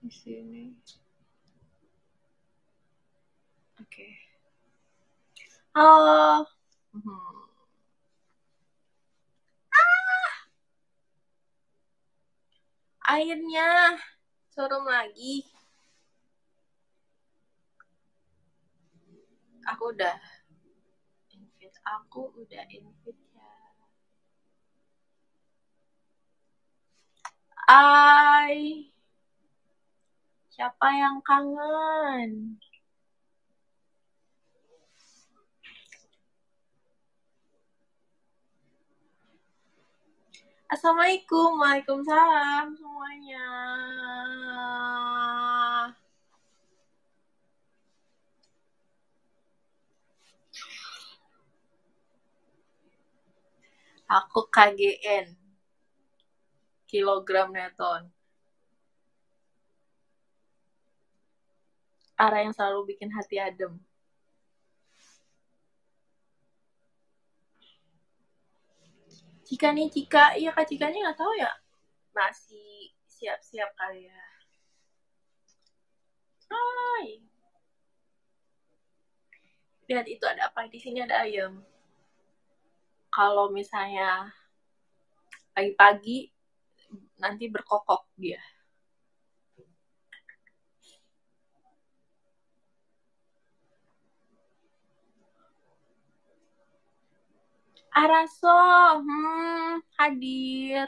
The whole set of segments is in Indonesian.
di sini. Oke. Halo. Hmm. Ah! Airnya turun lagi. Aku udah invite. Aku udah invite ya. Hai. Siapa yang kangen? Assalamualaikum, Waalaikumsalam semuanya. Aku KGN. Kilogram neton. Arah yang selalu bikin hati adem. Cika nih, Cika. Iya, Kak Cikanya nggak tahu ya. Masih siap-siap kali ya. Hai. Lihat itu ada apa? Di sini ada ayam. Kalau misalnya pagi-pagi nanti berkokok dia. Araso, hmm, hadir.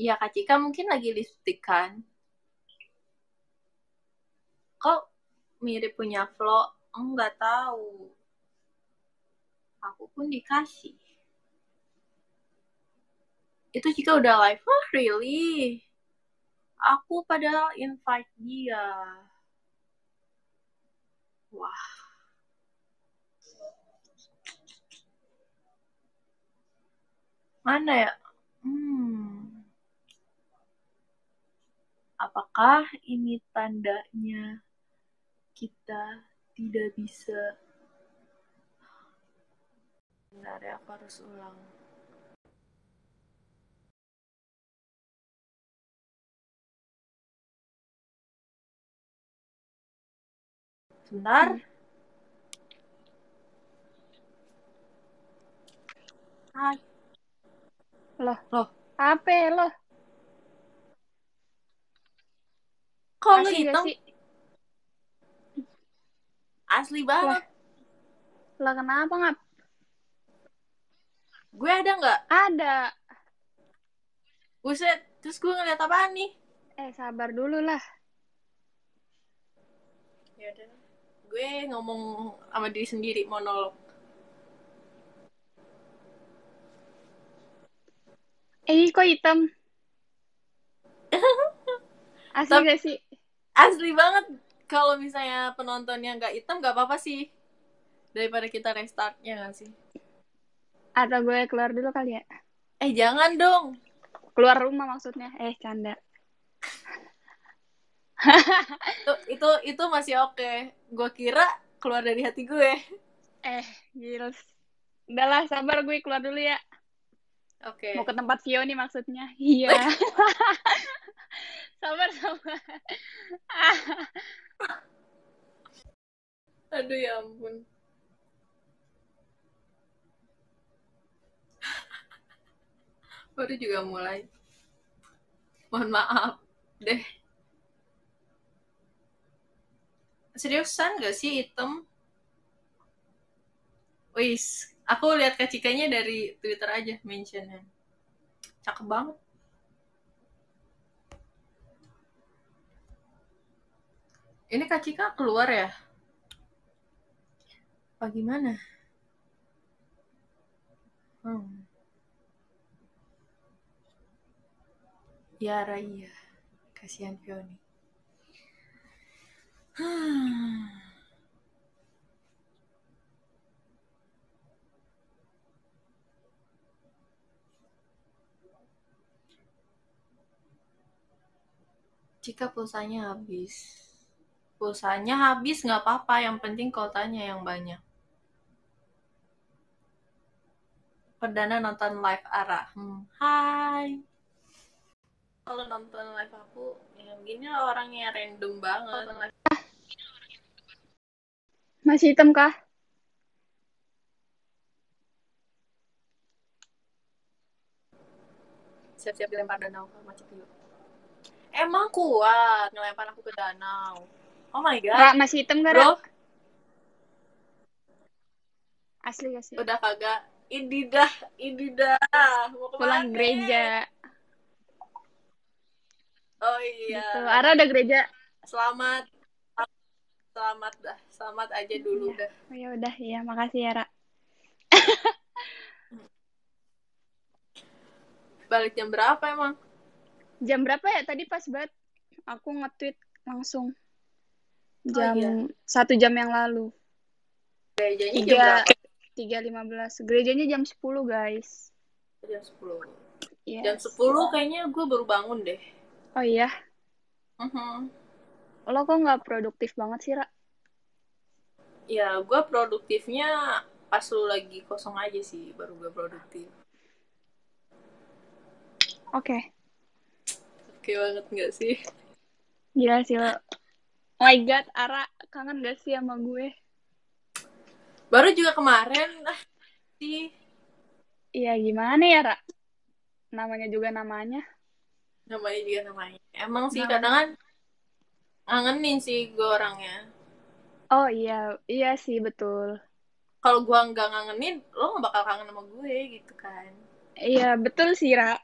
Iya, Kak Cika mungkin lagi lipstick kan? Kok mirip punya vlog? Enggak tahu. Aku pun dikasih. Itu jika udah live. Oh, really? Aku padahal invite dia. Wah. Mana ya? Hmm. Apakah ini tandanya kita tidak bisa Bentar ya, aku harus ulang. Sebentar. Hai. Loh, Loh, apa loh? kok lu sih? Asli banget. Lah kenapa ngap? Gue ada nggak? Ada. Buset, terus gue ngeliat apaan nih? Eh, sabar dulu lah. Ya udah. Gue ngomong sama diri sendiri monolog. Eh, kok hitam? Asli Tapi- gak sih? Asli banget. Kalau misalnya penontonnya nggak hitam nggak apa-apa sih. Daripada kita restartnya nggak sih? Atau gue keluar dulu kali ya? Eh jangan dong. Keluar rumah maksudnya. Eh, canda. Itu itu, itu masih oke. Gue kira keluar dari hati gue. Eh, gils. Udahlah, sabar gue keluar dulu ya. Oke. Mau ke tempat Vio nih maksudnya. Iya. sabar, sabar. Aduh ya ampun. Baru juga mulai. Mohon maaf deh. Seriusan gak sih hitam? Wis, aku lihat kacikanya dari Twitter aja mentionnya. Cakep banget. Ini Kak Cika keluar ya? Apa gimana? Hmm. Ya Raya, kasihan Fioni. Jika pulsanya habis, pulsanya habis nggak apa-apa, yang penting kotanya yang banyak. Perdana nonton live Ara. Hmm. Hai. Kalau nonton live aku, ya begini lah orangnya random banget. Masih hitam kah? Siap-siap dilempar danau ke macet yuk. Emang kuat ngelempar aku ke danau. Oh my god. Ra, masih hitam gak, Ra? Bro, Asli asli. udah kagak. Ini dah, ini dah. Mau ke mana? Pulang gereja. Oh iya. Gitu. Ara udah gereja. Selamat. Selamat dah. Selamat aja dulu Iya. dah. Oh, ya udah, ya makasih ya, Ra. Balik jam berapa emang? Jam berapa ya tadi pas banget? Aku nge-tweet langsung. Oh, Jam iya. satu jam yang lalu. Gerejanya jam Tiga tiga lima belas. Gerejanya jam 10 guys. Jam 10. Yes. Jam 10 kayaknya gue baru bangun deh. Oh iya, Mhm. Lo kok nggak produktif banget sih, Ra? Ya, gue produktifnya pas lu lagi kosong aja sih, baru gue produktif. Oke, Oke banget gak sih? gila sih lo. Oh my god, Ara kangen gak sih sama gue? Baru juga kemarin, ah, sih. Iya gimana ya, Ra? Namanya juga namanya. Namanya juga namanya. Emang sih Namanya. kadang kan ngangenin sih gue orangnya. Oh iya, iya sih betul. Kalau gue nggak ngangenin, lo gak bakal kangen sama gue gitu kan. Iya betul sih, Ra.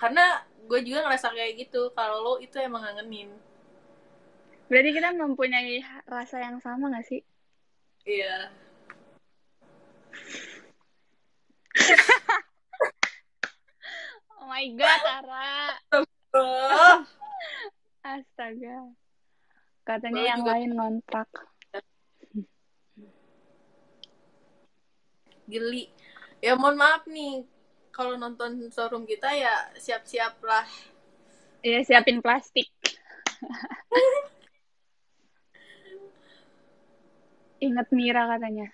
Karena gue juga ngerasa kayak gitu, kalau lo itu emang ngangenin. Berarti kita mempunyai rasa yang sama gak sih? Iya. Oh my god, Ara. Oh, Astaga. Katanya Baru yang juga- lain ngontrak. geli. Ya mohon maaf nih, kalau nonton showroom kita ya siap-siap lah. Iya, siapin plastik. Ingat Mira katanya.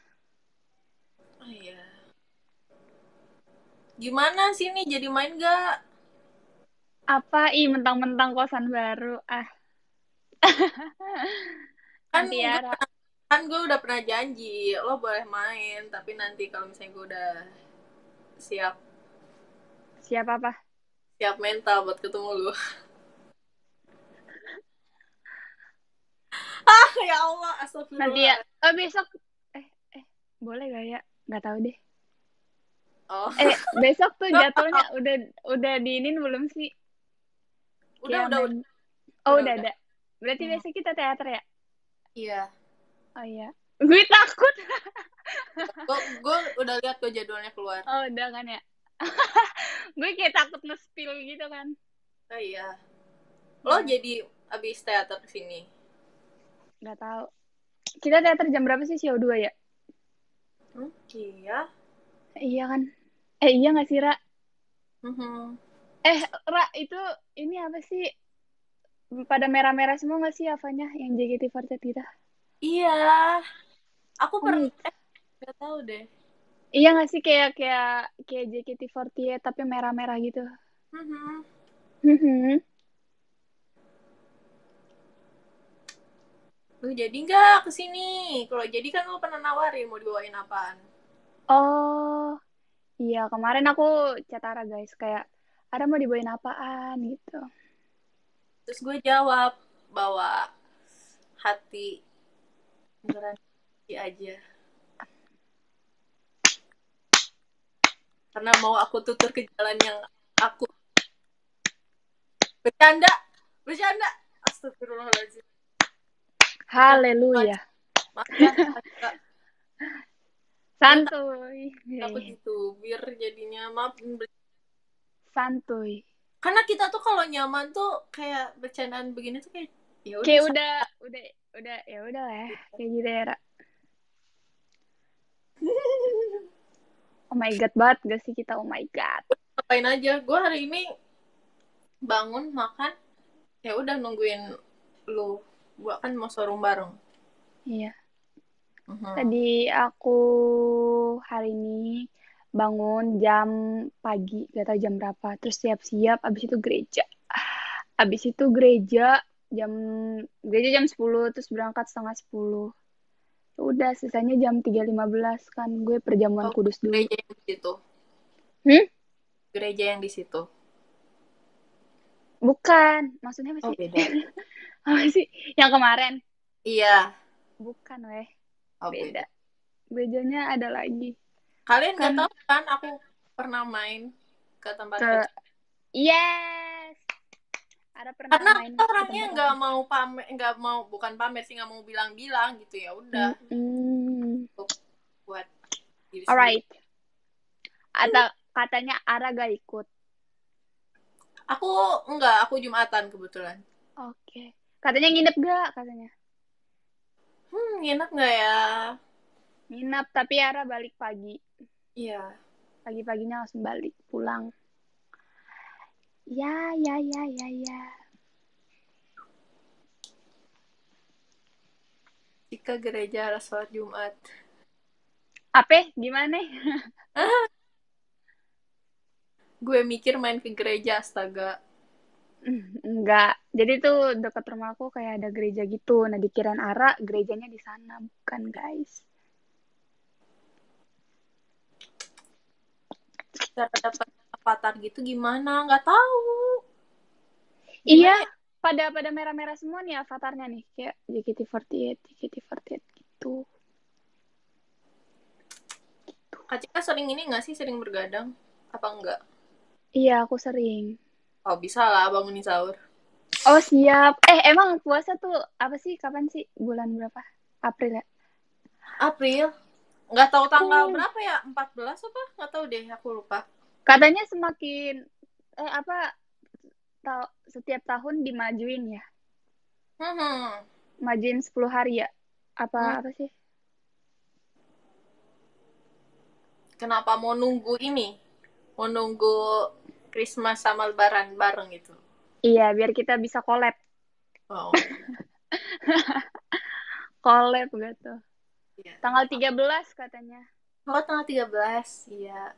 Oh iya. Gimana sih nih jadi main gak? Apa? Ih, mentang-mentang kosan baru. Ah, Kan gue, ya, kan gue udah pernah janji, lo boleh main, tapi nanti kalau misalnya gue udah siap Siapa apa? siap mental buat ketemu lu. ah ya Allah, astagfirullah. Nanti ya. Oh, besok. Eh, eh, boleh gak ya? Gak tahu deh. Oh, Eh, besok tuh jadwalnya udah udah diinin belum sih? Udah udah, main- udah. Oh, Udah, udah, ada. Berarti Hmm. besok kita teater ya? Iya. Oh iya. Gue takut. Gue gue udah lihat tuh jadwalnya keluar. Oh, udah kan ya? gue kayak takut nge-spill gitu kan. Oh iya. Lo Hmm. jadi abis teater ke sini? Gak tahu. Kita teater jam berapa sih? Show 2 ya? Hmm, iya. Iya kan? Eh, iya gak sih, Ra? Mhm. Eh, Ra, itu ini apa sih? Pada merah-merah semua gak sih apanya yang JKT48 kita? Iya. Aku pernah my- eh gak tahu deh. Iya gak sih kayak kayak kayak JKT48 tapi merah-merah gitu. Mhm. Mhm. Lu jadi nggak ke sini? Kalau jadi kan lu pernah nawarin mau dibawain apaan? Oh, iya kemarin aku chat Ara guys kayak ada mau dibawain apaan gitu. Terus gue jawab bawa hati beneran aja. Karena mau aku tutur ke jalan yang aku bercanda, bercanda. Astagfirullahaladzim. Haleluya. Ya, Santuy. takut gitu. Biar jadinya maaf. Santuy. Karena kita tuh kalau nyaman tuh kayak bercandaan begini tuh kayak ya udah Kayak udah udah udah ya udah lah ya. Kayak gitu ya, Ra. Oh my god banget gak sih kita? Oh my god. ngapain aja gue hari ini bangun makan ya udah nungguin lu gue kan mau showroom bareng Iya. Mhm. Tadi aku hari ini bangun jam pagi gak tahu jam berapa terus siap-siap abis itu gereja abis itu gereja jam gereja jam 10 terus berangkat setengah 10 Ya udah sisanya jam 3.15 kan gue perjamuan Oh, kudus dulu Gereja yang di situ. hmm? Gereja yang di situ. bukan maksudnya apa Oh, sih beda. apa sih yang kemarin Iya. bukan weh Oh, beda. beda gerejanya ada lagi Kalian nggak kan tahu kan aku pernah main ke tempat ke kecil. yes ada pernah Karena main orangnya nggak mau pamer, nggak mau bukan pamer sih nggak mau bilang-bilang gitu ya udah Mm-mm. untuk buat alright ada katanya Ara gak ikut Aku enggak, aku jumatan kebetulan. oke katanya nginep gak katanya Hmm, enak nggak ya? Nginep tapi Ara balik pagi. Iya. pagi-paginya langsung balik pulang. Ya ya ya ya ya. Jika gereja harus sholat Jumat. apa gimana? Gue mikir main ke gereja, astaga. enggak. Jadi tuh dekat rumah aku kayak ada gereja gitu. Nah dikirain Ara gerejanya di sana bukan guys Cara dapat avatar gitu gimana? Nggak tahu. iya Gimana ya? pada pada merah-merah semua nih avatarnya nih kayak JKT48 JKT48 gitu Kak Cika sering ini nggak sih? Sering bergadang? Apa enggak? iya aku sering Oh, bisa lah bangunin sahur. oh siap eh emang puasa tuh apa sih kapan sih bulan berapa April ya April. Nggak tahu tanggal Oh. berapa ya? 14 apa? Nggak tahu deh, aku lupa. katanya semakin eh apa ta- setiap tahun dimajuin ya Hmm. majuin 10 hari ya apa Hmm. apa sih Kenapa mau nunggu ini? Mau nunggu Christmas sama Lebaran bareng gitu. iya biar kita bisa collab Oh, collab gitu iya. tanggal 13 katanya Oh, tanggal 13. Iya.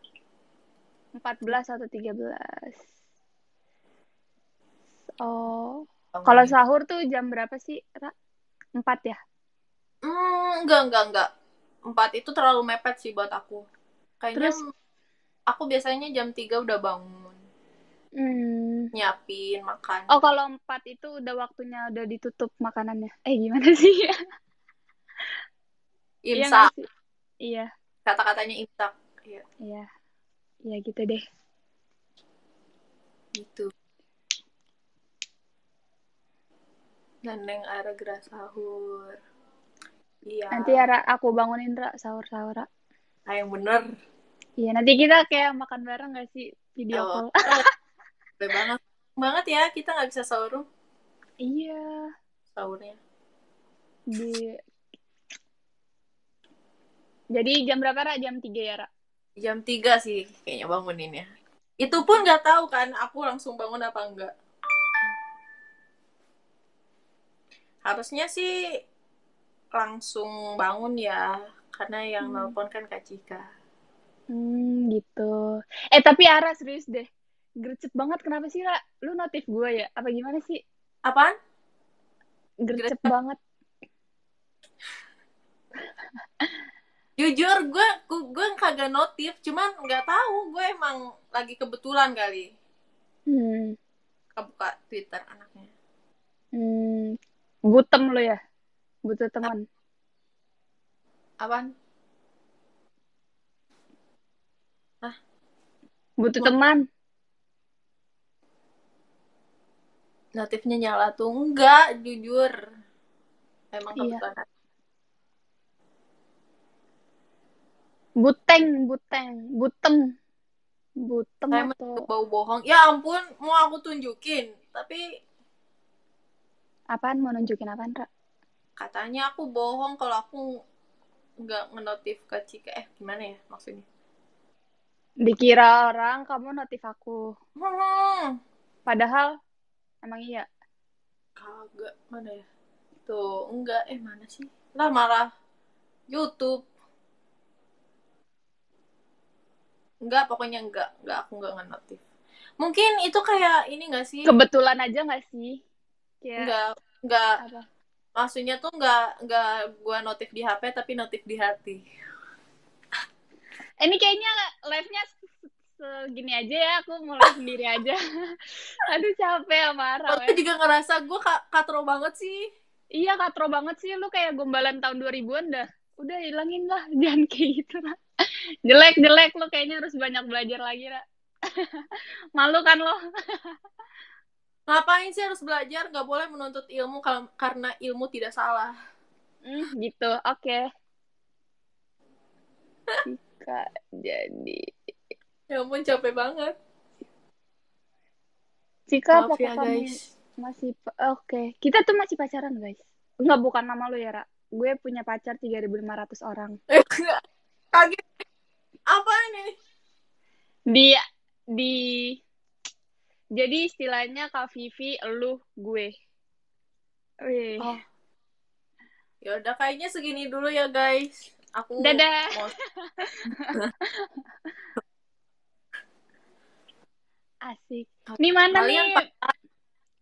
14 atau 13 oh Bangunin. kalau sahur tuh jam berapa sih Ra? 4 ya Hmm, enggak, enggak, enggak. Empat itu terlalu mepet sih buat aku. Kayaknya terus aku biasanya jam 3 udah bangun. hmm, Nyiapin, makan. oh kalau 4 itu udah waktunya udah ditutup makanannya eh gimana sih Imsak. nggak sih iya Kata-katanya imsak. Iya, iya iya gitu deh gitu. Neng Ara gerak sahur. Iya. nanti ya Ra, aku bangunin Ra sahur-sahur Ra. Ah, yang bener. iya nanti kita kayak makan bareng gak sih video Oh, call boleh banget. Banget ya, kita nggak bisa sahur. iya Sahurnya. di jadi jam berapa Ra jam 3 ya Ra Jam 3 sih kayaknya banguninnya. Itu pun nggak tahu kan, aku langsung bangun apa enggak. Harusnya sih langsung bangun ya, karena yang Hmm. nelpon kan Kak Cika. Hmm, gitu. Eh, tapi Ara serius deh. Gercep banget kenapa sih, Ra? Lu notif gue ya? Apa gimana sih? Apaan? Gercep Gercep. banget. Jujur gue gue kagak notif, cuman nggak tahu gue emang lagi kebetulan kali Hmm. kebuka Twitter anaknya. Hmm. Butem lu ya? Butuh teman. Apaan? Butuh Mau- teman. Notifnya nyala tuh enggak, jujur. Emang Iya. Buteng, buteng, butem. Butem Saya atau bau bohong. Ya ampun, mau aku tunjukin. Tapi apaan? Mau nunjukin apaan, Ra? katanya aku bohong kalau aku nggak ngenotif ke Cika. Eh, gimana ya maksudnya? Dikira orang kamu notif aku. Hmm, Padahal emang iya. kagak. Mana ya? Tuh, enggak. Eh, mana sih? Lah, malah YouTube. Enggak, pokoknya enggak. Enggak, aku enggak nge-notif. Mungkin itu kayak ini enggak sih? Kebetulan aja nggak sih? Kayak Enggak, enggak. apa? Maksudnya tuh enggak, enggak gua notif di HP, tapi notif di hati. Ini kayaknya live-nya se- segini aja ya. Aku mulai sendiri aja. Aduh capek ya marah. Aku juga ngerasa gue katro banget sih. Iya katro banget sih. Lu kayak gombalan tahun 2000-an dah. Udah hilangin lah. Jangan kayak gitu lah. Jelek, jelek. Lu kayaknya harus banyak belajar lagi, Ra. Malu kan lo? Ngapain sih harus belajar? Gak boleh menuntut ilmu kal- karena ilmu tidak salah. Hmm, gitu. Oke. Jika jadi... Ya ampun, capek banget. Jika Maaf apakah ya, kamu guys. masih... Oke. Kita tuh masih pacaran, guys. Enggak, bukan nama lu ya, Ra. Gue punya pacar 3.500 orang. Kaget. Apa ini? Di... Di... Jadi istilahnya Kak Vivi, lu, gue. Wih. Oh. Ya udah kayaknya segini dulu ya, guys. Aku Dadah. mau Asik. Nih mana Kalian nih?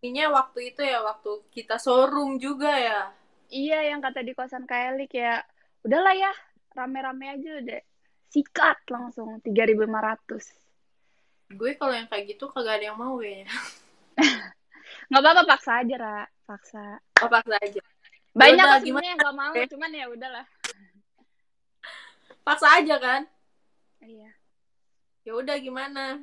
Ini waktu itu ya, waktu kita showroom juga ya. Iya, yang kata di kosan Kaelik ya. Udahlah ya, rame-rame aja udah. Sikat langsung 3.500. Gue kalau yang kayak gitu kagak ada yang mau kayaknya. Nggak apa-apa, paksa aja, Ra. Paksa. Apa aja. Banyak Yaudah, sebenarnya yang nggak mau, cuman ya udahlah. Paksa aja kan? Iya. Ya udah gimana?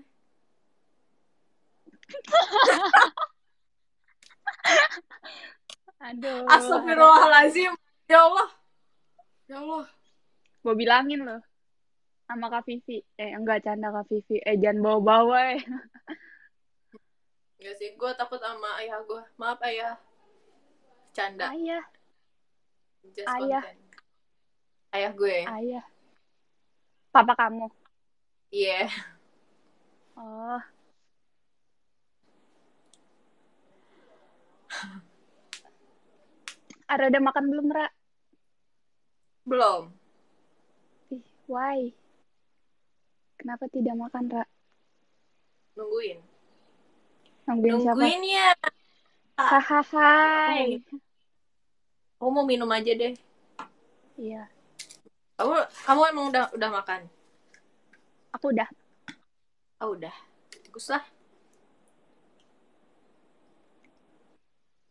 Aduh. Astagfirullahalazim. Ya Allah. Ya Allah. Gue bilangin loh. Sama Kak Vivi. Eh, enggak canda Kak Vivi. Eh, jangan bawa-bawa eh. Enggak sih, gue takut sama ayah gue. Maaf ayah. Canda. Ayah, Just Ayah. content. Ayah gue. ayah. Papa kamu. Iya. Oh. Ara udah makan belum, Ra? Belum. Ih, why? Kenapa tidak makan, Ra? Nungguin. Nungguin siapa? Nungguin ya. Hahaha. Aku mau minum aja deh. Iya, Kamu kamu emang udah udah makan? aku udah. Oh, udah. Bagus lah.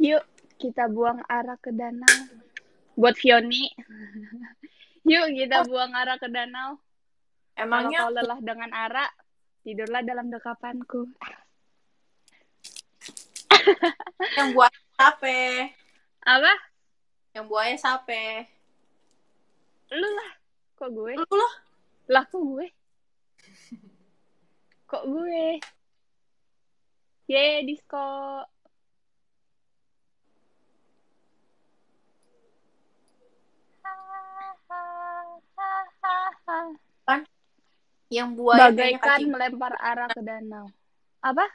Yuk, kita buang arah ke danau. Buat Fioni. Yuk, kita buang arah ke danau. Kalau Emangnya kau lelah dengan arah, tidurlah dalam dekapanku. yang buaya sape? Apa? Yang buaya sape? Lu lah. Kok gue? Lu loh. Lah, kok gue? Kok gue? Ye, disco. Yang buaya Bagaikan melempar arah ke danau. Apa?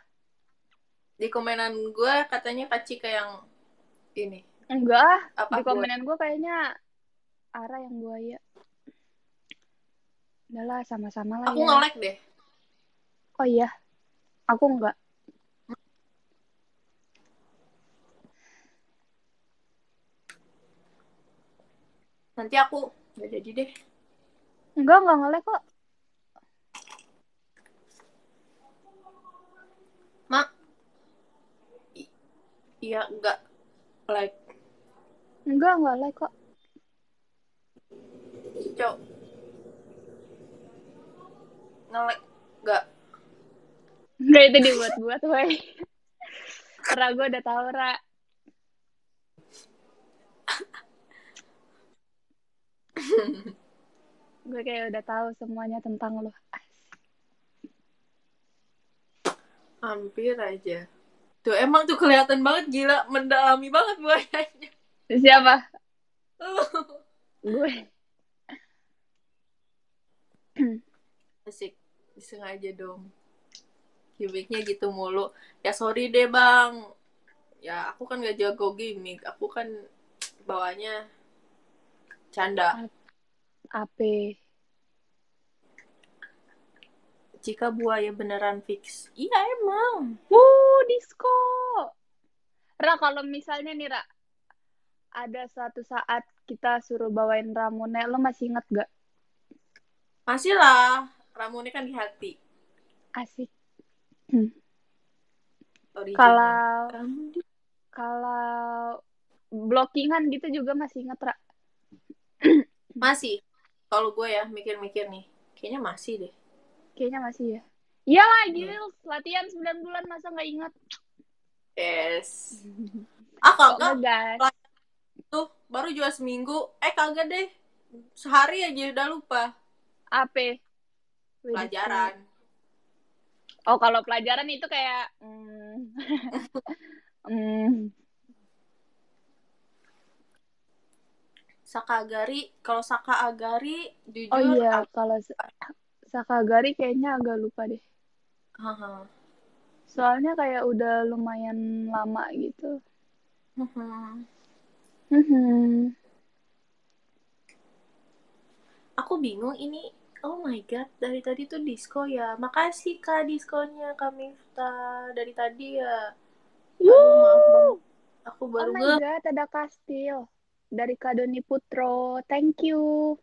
Di komenan gue katanya kaci kayak yang ini. Enggak, ah. Apa di komenan gue kayaknya arah yang buaya. Udahlah, sama-sama lah Aku ya. nge-lag deh. Oh iya, aku enggak. Nanti aku nggak jadi deh. Enggak, enggak ngelek kok. Mak. Iya, enggak like. Enggak, enggak like kok. Cok. Nge-lag. Enggak. Enggak itu dibuat-buat, woi. Ra, gue udah tahu, Ra. gue kayak udah tahu semuanya tentang lo. Hampir aja. Tuh emang tuh kelihatan banget gila, mendalami banget buayanya. Siapa? Gue. Asik, disengaja dong. Gimiknya gitu mulu. Ya sorry deh bang. Ya aku kan gak jago gimmick. Aku kan bawanya canda. AP. Cika buaya beneran fix. Iya emang. Wuh, disco. Ra, kalau misalnya nih, Ra, ada suatu saat kita suruh bawain Ramune, lo masih inget gak? Masih lah. Ramune kan di hati. Asik. Kalau kalau blockingan gitu juga masih inget, Ra. Masih. Kalau gue ya mikir-mikir nih. Kayaknya masih deh. Kayaknya masih ya. Iyalah, Iya. Gil. Latihan 9 bulan masa nggak inget? Yes. Ah kagak. ngegas? Tuh, baru juga seminggu. Eh kagak deh. Sehari aja udah lupa. Apa? Pelajaran. Oh, kalau pelajaran itu kayak... hmm, hmm, Sakagari. Kalau Saka Agari, jujur. Oh iya, ag- kalau Sa- Sakagari kayaknya agak lupa deh. Haha. Soalnya kayak udah lumayan lama gitu. Mhm. Mhm. Aku bingung ini. Oh my god, dari tadi tuh disco ya. Makasih kak diskonya Kak Mifta. Dari tadi ya. Aduh, maaf bang. Aku Oh baru my nge god, ada kastil dari Kadoni Putro. Thank you.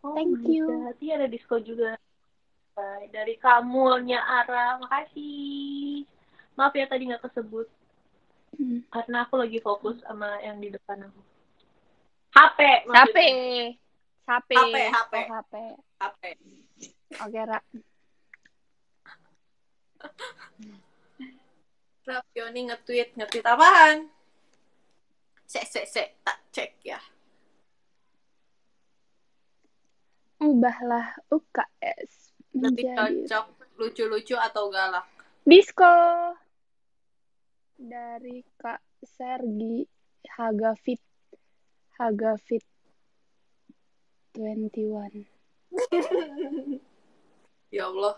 Oh Thank you. God, Iya ada disco juga. Bye. Dari Kamulnya Ara, makasih. Maaf ya tadi nggak kesebut Hmm. karena aku lagi fokus sama yang di depan aku. HP. Sape. HP, HP. Oh, HP. HP. Oke, Ra. Rapioni nge-tweet, nge-tweet apaan? Sek, sek, sek, tak cek ya. Ubahlah UKS Nanti cocok lucu-lucu atau galak. disco dari Kak Sergi Hagafit Hagafit 21 ya Allah,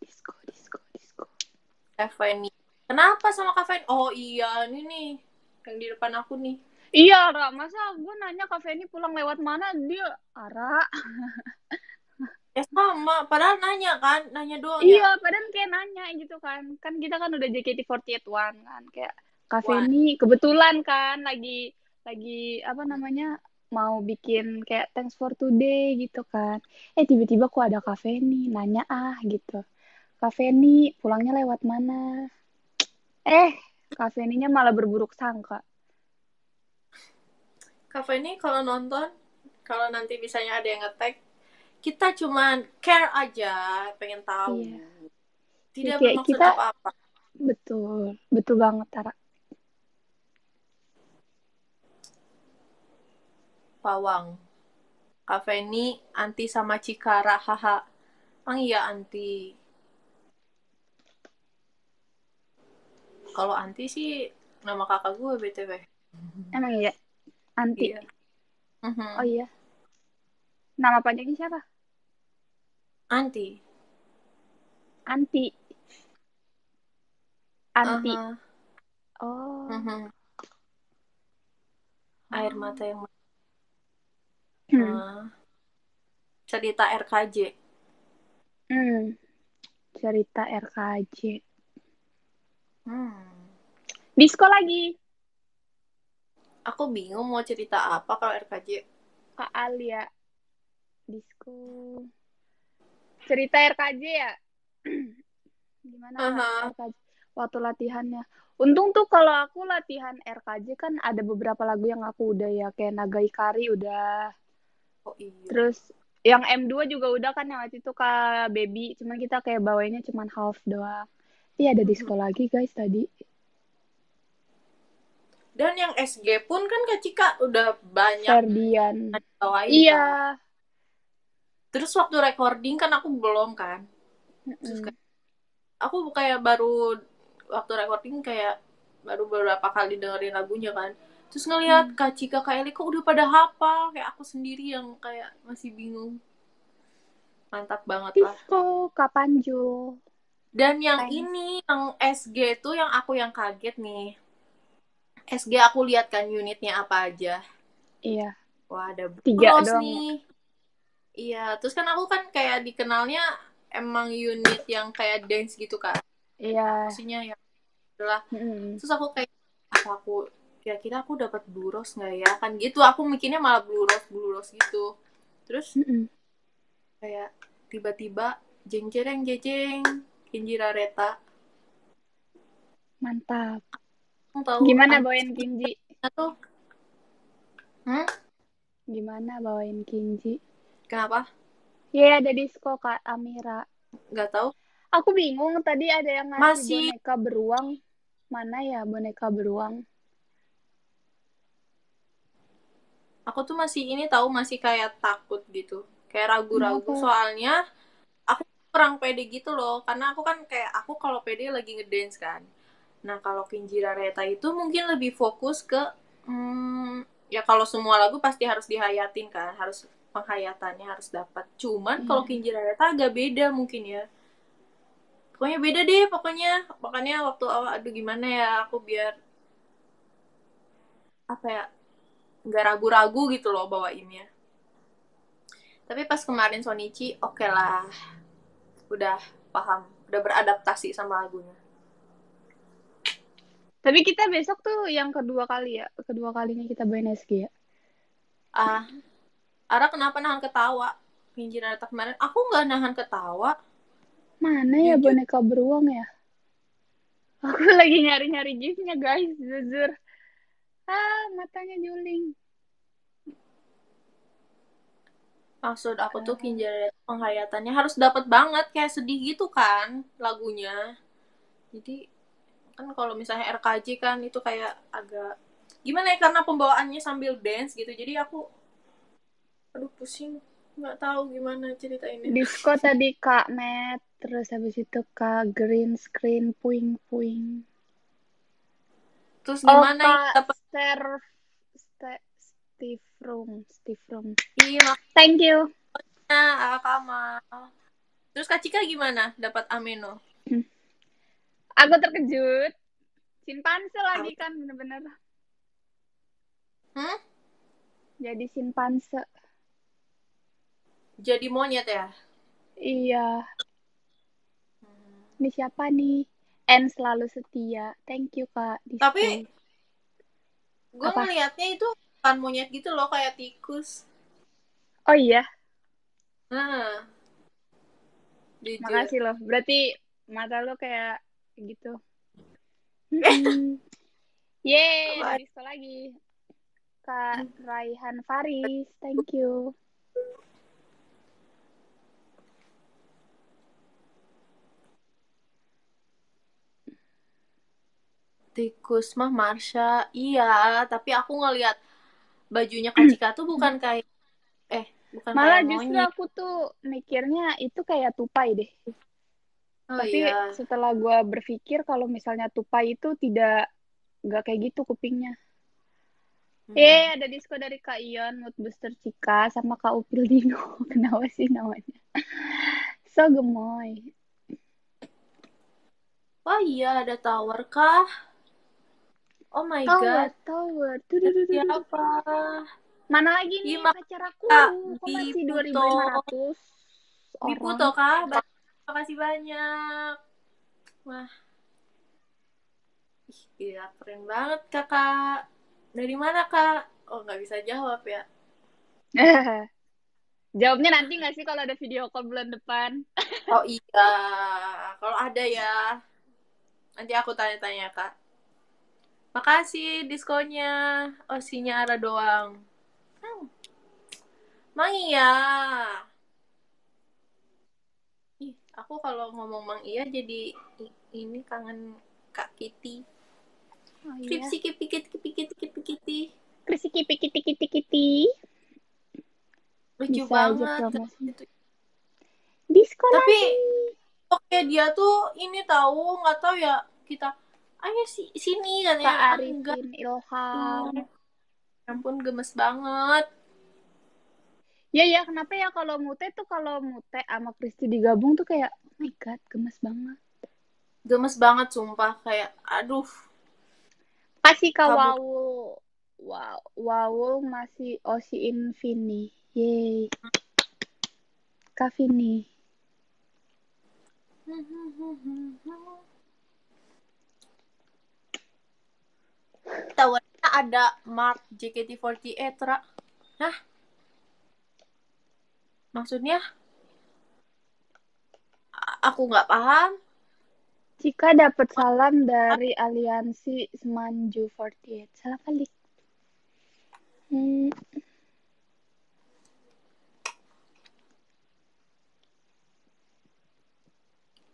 disco disco disco Kafeni. Kenapa sama Kafeni? Oh iya, ini nih. Yang di depan aku nih. iya Ra masa gue nanya Kak Feni pulang lewat mana dia Ara Ya sama, padahal nanya kan, nanya doang ya. iya padahal kayak nanya gitu kan kan kita kan udah JKT48 kan kayak Kak Wah. Feni kebetulan kan lagi lagi apa namanya mau bikin kayak thanks for today gitu kan eh tiba-tiba kok ada Kak Feni nanya ah gitu Kak Feni pulangnya lewat mana eh Kak Feninya malah berburuk sangka Kafeni kalau nonton, kalau nanti misalnya ada yang nge-tag, kita cuman care aja, pengen tahu. Iya. Tidak Kayak bermaksud kita- apa-apa. betul betul banget Tara Pawang. Kafeni anti sama Cikara, haha. Emang iya anti. Kalau anti sih nama kakak gue BTW. emang iya anti Iya. Mhm. oh iya nama panjangnya siapa Anti. anti anti Aha. oh Mhm. Air mata yang Hmm. Ah. cerita RKJ. Hmm. cerita RKJ Hmm. disco lagi. Aku bingung mau cerita apa kalau RKJ. Kak Alia. Disco cerita RKJ ya? Gimana Aha. RKJ waktu latihannya. Untung tuh kalau aku latihan RKJ kan ada beberapa lagu yang aku udah ya kayak Naga Ikari udah. Oh iya. terus yang M2 juga udah kan yang waktu itu Kak Baby. Cuman kita kayak bawainnya cuman half doang iya ada disco lagi guys tadi Dan yang SG pun kan Kak Cika udah banyak Ferdian kan. iya Terus waktu recording kan aku belum kan. Terus Mm-mm. kayak, aku kayak baru waktu recording kayak baru beberapa kali dengerin lagunya kan. Terus ngeliat Kak Cika Kak Eli kok udah pada hafal kayak aku sendiri yang kayak masih bingung. Mantap banget lah. disco Kapanjul Dan yang Thanks. ini yang SG tuh yang aku yang kaget nih. SG aku lihat kan unitnya apa aja. iya wah ada Tiga doang. nih iya terus kan aku kan kayak dikenalnya emang unit yang kayak dance gitu kan Iya. maksudnya yang adalah Mm-mm. terus aku kayak apa aku kira-kira aku dapat bluros nggak ya kan gitu aku mikirnya malah bluros bluros gitu terus Mm-mm. kayak tiba-tiba jeng jeng jejeng Kinjira Reta Mantap. Tahu Gimana bawain Kinji? tuh hmm? Gimana bawain Kinji? kenapa Ya ada disco Kak Amira. nggak tahu Aku bingung tadi ada yang ngasih Masih. boneka beruang. Mana ya boneka beruang? aku tuh masih ini tahu masih kayak takut gitu kayak ragu-ragu soalnya kurang pede gitu loh. Karena aku kan kayak aku kalau pede lagi ngedance kan. Nah kalau Kinjira Reta itu mungkin lebih fokus ke hmm, ya kalau semua lagu pasti harus dihayatin kan harus penghayatannya harus dapat. Cuman Iya. kalau Kinjira Reta agak beda mungkin ya. Pokoknya beda deh pokoknya. Makanya waktu awal aduh gimana ya aku biar apa ya nggak ragu-ragu gitu loh bawainnya. Tapi pas kemarin Sonichi oke lah udah paham udah beradaptasi sama lagunya Tapi kita besok tuh yang kedua kali ya. Kedua kalinya kita bawain SG ya. ah Ara kenapa nahan ketawa Pinjir Reta kemarin aku nggak nahan ketawa Mana ya boneka beruang ya? Aku lagi nyari-nyari gifnya guys, jujur. Ah, matanya juling. Maksud aku tuh Kinjir Reta penghayatannya harus dapat banget kayak sedih gitu kan lagunya. Jadi kan kalau misalnya RKJ kan itu kayak agak gimana ya karena pembawaannya sambil dance gitu jadi aku aduh pusing nggak tahu gimana ceritainnya. Disco tadi Kak Matt, terus habis itu Kak Green Screen Puing Puing. terus Oh, gimana ya Kak Ste- Steve Room, Steve Room. iya Thank you. makanya Kamal terus Kak Cika gimana dapat ameno Aku terkejut. Simpanse lagi kan bener-bener. hmm? Jadi simpanse. jadi monyet ya Iya. Ini siapa nih? N selalu setia. Thank you Kak. Tapi- gue Apa? ngelihatnya itu bukan monyet gitu loh kayak tikus Oh iya, nah jujur makasih loh. Berarti mata lo kayak gitu. Mm-mm. Yeay, disco lagi. Kak Raihan Faris, thank you. tikus mah Marsha iya tapi aku ngelihat bajunya Kak Cika tuh bukan kayak eh bukan Malah kayak justru monyet aku tuh mikirnya itu kayak tupai deh. oh Tapi iya setelah gue berpikir kalau misalnya tupai itu tidak nggak kayak gitu kupingnya. Hmm. Eh, ada disco dari Kak Ion, Mood Booster Cika, sama Kak Upil Dino. Kenapa sih namanya? So gemoy. oh iya ada tower kah oh my Tower, god tower. Tuh, tuh, tuh, tuh, tuh. siapa Mana lagi nih Mak- pacarku? Kak, Kok masih Biputo. 2500 Bipu orang? toh kak terima kasih banyak wah Ih, gila keren banget kakak dari mana kak oh nggak bisa jawab ya Jawabnya nanti nggak sih kalau ada video call bulan depan? Oh iya, kalau ada ya. Nanti aku tanya-tanya, Kak. Makasih diskonya. Oh, si Nyara doang. Hmm. Mang Iya. Ih, aku kalau ngomong Mang Iya jadi ini kangen Kak Kitty. Oh iya. Kripsi kipi kiti kipi kiti kipi kiti. Krisi kipi kiti kiti kiti. Lucu Bisa banget. Disco Tapi oke dia tuh ini tahu nggak tahu ya kita ayo si sini kan Kak ya enggak. Arifin Ilham. Ya ampun gemes banget. Ya ya kenapa ya? Kalau Mute tuh kalau Mute sama Kristi digabung tuh kayak oh my god gemes banget. Gemes banget sumpah. Kayak aduh. Kamu- Wau wow wow masih Osi Infini yay. Kak Vini Tawarnya ada Mark JKT48, Ra. Hah? Maksudnya? Aku nggak paham. Cika dapat salam dari aliansi Semanju 48 salam balik hmm.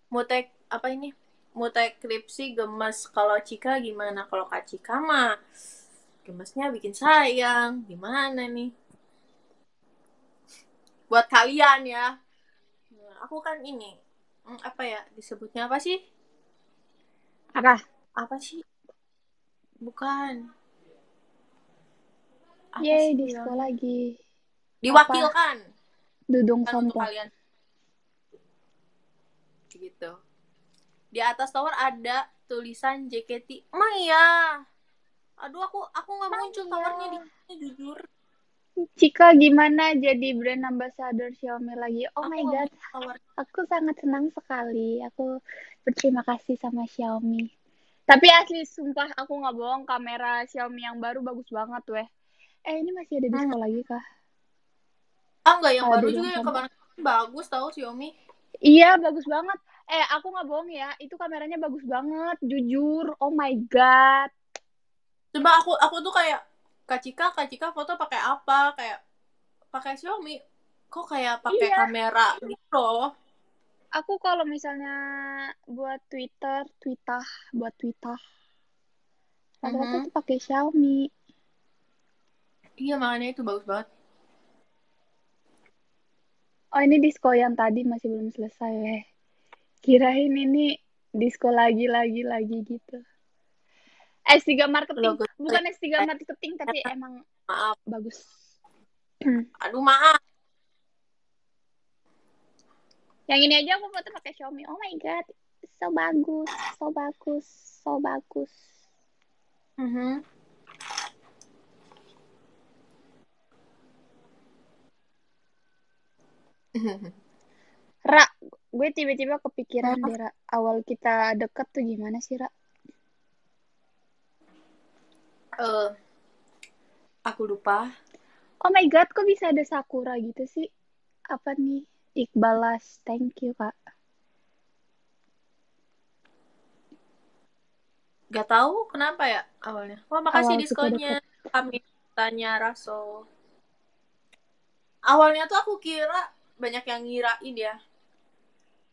Mutek apa ini? Mutek kripsi gemes. Kalau Cika gimana? Kalau Kak Cika mah gemesnya bikin sayang. Gimana nih? Buat kalian ya. Nah, Aku kan ini hmm, apa ya disebutnya apa sih? apa Apa sih? Bukan. Apa Yeay di sekolah lagi Diwakilkan. Dudung kan kalian gitu di atas tower ada tulisan JKT emang ya aduh aku aku nggak muncul towernya di sini jujur. Cika gimana jadi brand ambassador Xiaomi lagi? Oh Aku my god. tower. Aku sangat senang sekali. Aku berterima kasih sama Xiaomi. Tapi asli sumpah aku nggak bohong kamera Xiaomi yang baru bagus banget weh. Eh ini masih ada di Hmm. sekolah lagi kah? Ah nggak yang baru juga yang kemarin. Bagus tahu Xiaomi. Iya, bagus banget. Eh, aku nggak bohong ya, itu kameranya bagus banget, jujur. Oh my God. coba aku aku tuh kayak Kak Cika Kak Cika foto pakai apa kayak pakai Xiaomi kok kayak pakai Iya. kamera gitu Aku kalau misalnya buat Twitter, Twitter, buat Twitter, rata-rata Mhm. tuh pakai Xiaomi. iya makanya itu bagus banget Oh, ini disco yang tadi masih belum selesai, weh. Kirain ini disco lagi, lagi, lagi gitu. S3 marketing, Logo- bukan S3 marketing, tapi emang maaf bagus. aduh maaf Yang ini aja aku foto pakai Xiaomi. Oh my God, so bagus, so bagus, so bagus. Mhm. Ra, gue tiba-tiba kepikiran deh, Ra. Awal kita deket tuh gimana sih, Ra? Eh, aku lupa. Oh my God, kok bisa ada Sakura gitu sih? Apa nih? Iqbalas, thank you, Kak. Gak tahu kenapa ya awalnya. Wah, makasih Awal diskonnya. Kami tanya Raso. Awalnya tuh aku kira banyak yang ngirain ya.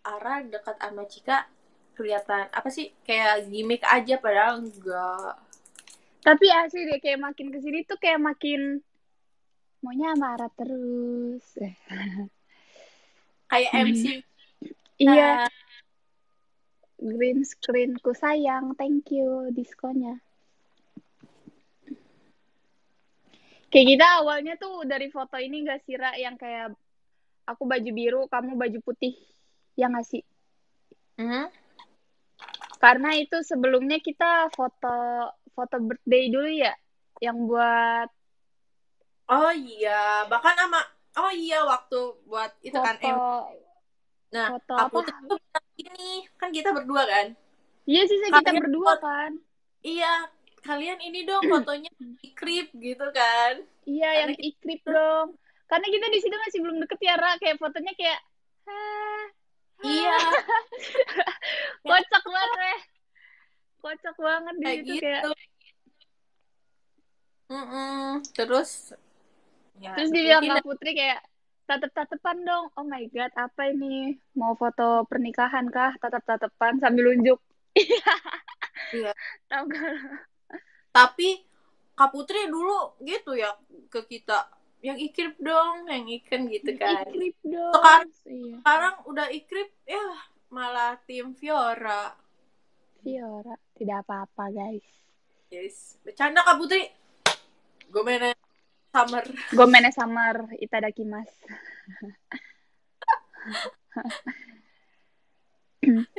Ara dekat sama Cika kelihatan apa sih kayak gimmick aja padahal enggak. Tapi asli deh, kayak makin ke sini tuh kayak makin maunya marah terus. Eh, Kayak Hmm. MC. Iya, Nah, green screen ku sayang, thank you diskonnya. Kayak kita awalnya tuh dari foto ini gak sih, Ra, yang kayak aku baju biru, kamu baju putih. Ya gak sih? mhm. Karena itu sebelumnya kita foto foto birthday dulu ya, yang buat Oh iya, bahkan sama Oh iya waktu buat itu kan em foto Nah, foto Kak apa? Putri tuh gini, kan kita berdua kan? Iya sih, kita Kalian berdua foto- kan. Iya, kalian ini dong fotonya di krip gitu kan? Iya, Karena yang ikrip dong. Karena kita di situ masih belum deket ya, Ra. Kayak fotonya kayak, "Hah, Iya, kocak banget, weh. Kocak banget di kayak situ gitu. kayak. Mm-mm. Terus, ya, Terus dia bilang Kak Putri kayak, tatep-tatepan dong. Oh my God, apa ini? Mau foto pernikahan kah? Tatep-tatepan sambil unjuk. Iya. Tahu gak? tapi Kak Putri dulu gitu ya ke kita. Yang ikrip dong, yang ikan gitu kan. Ikrip dong. Sekarang- Iya. Sekarang udah ikrip, ya malah tim Fiora. Fiora. Tidak apa-apa, guys. Yes. Bercanda Kak Putri. Gomena Summer. Gomene Summer Itadakimasu.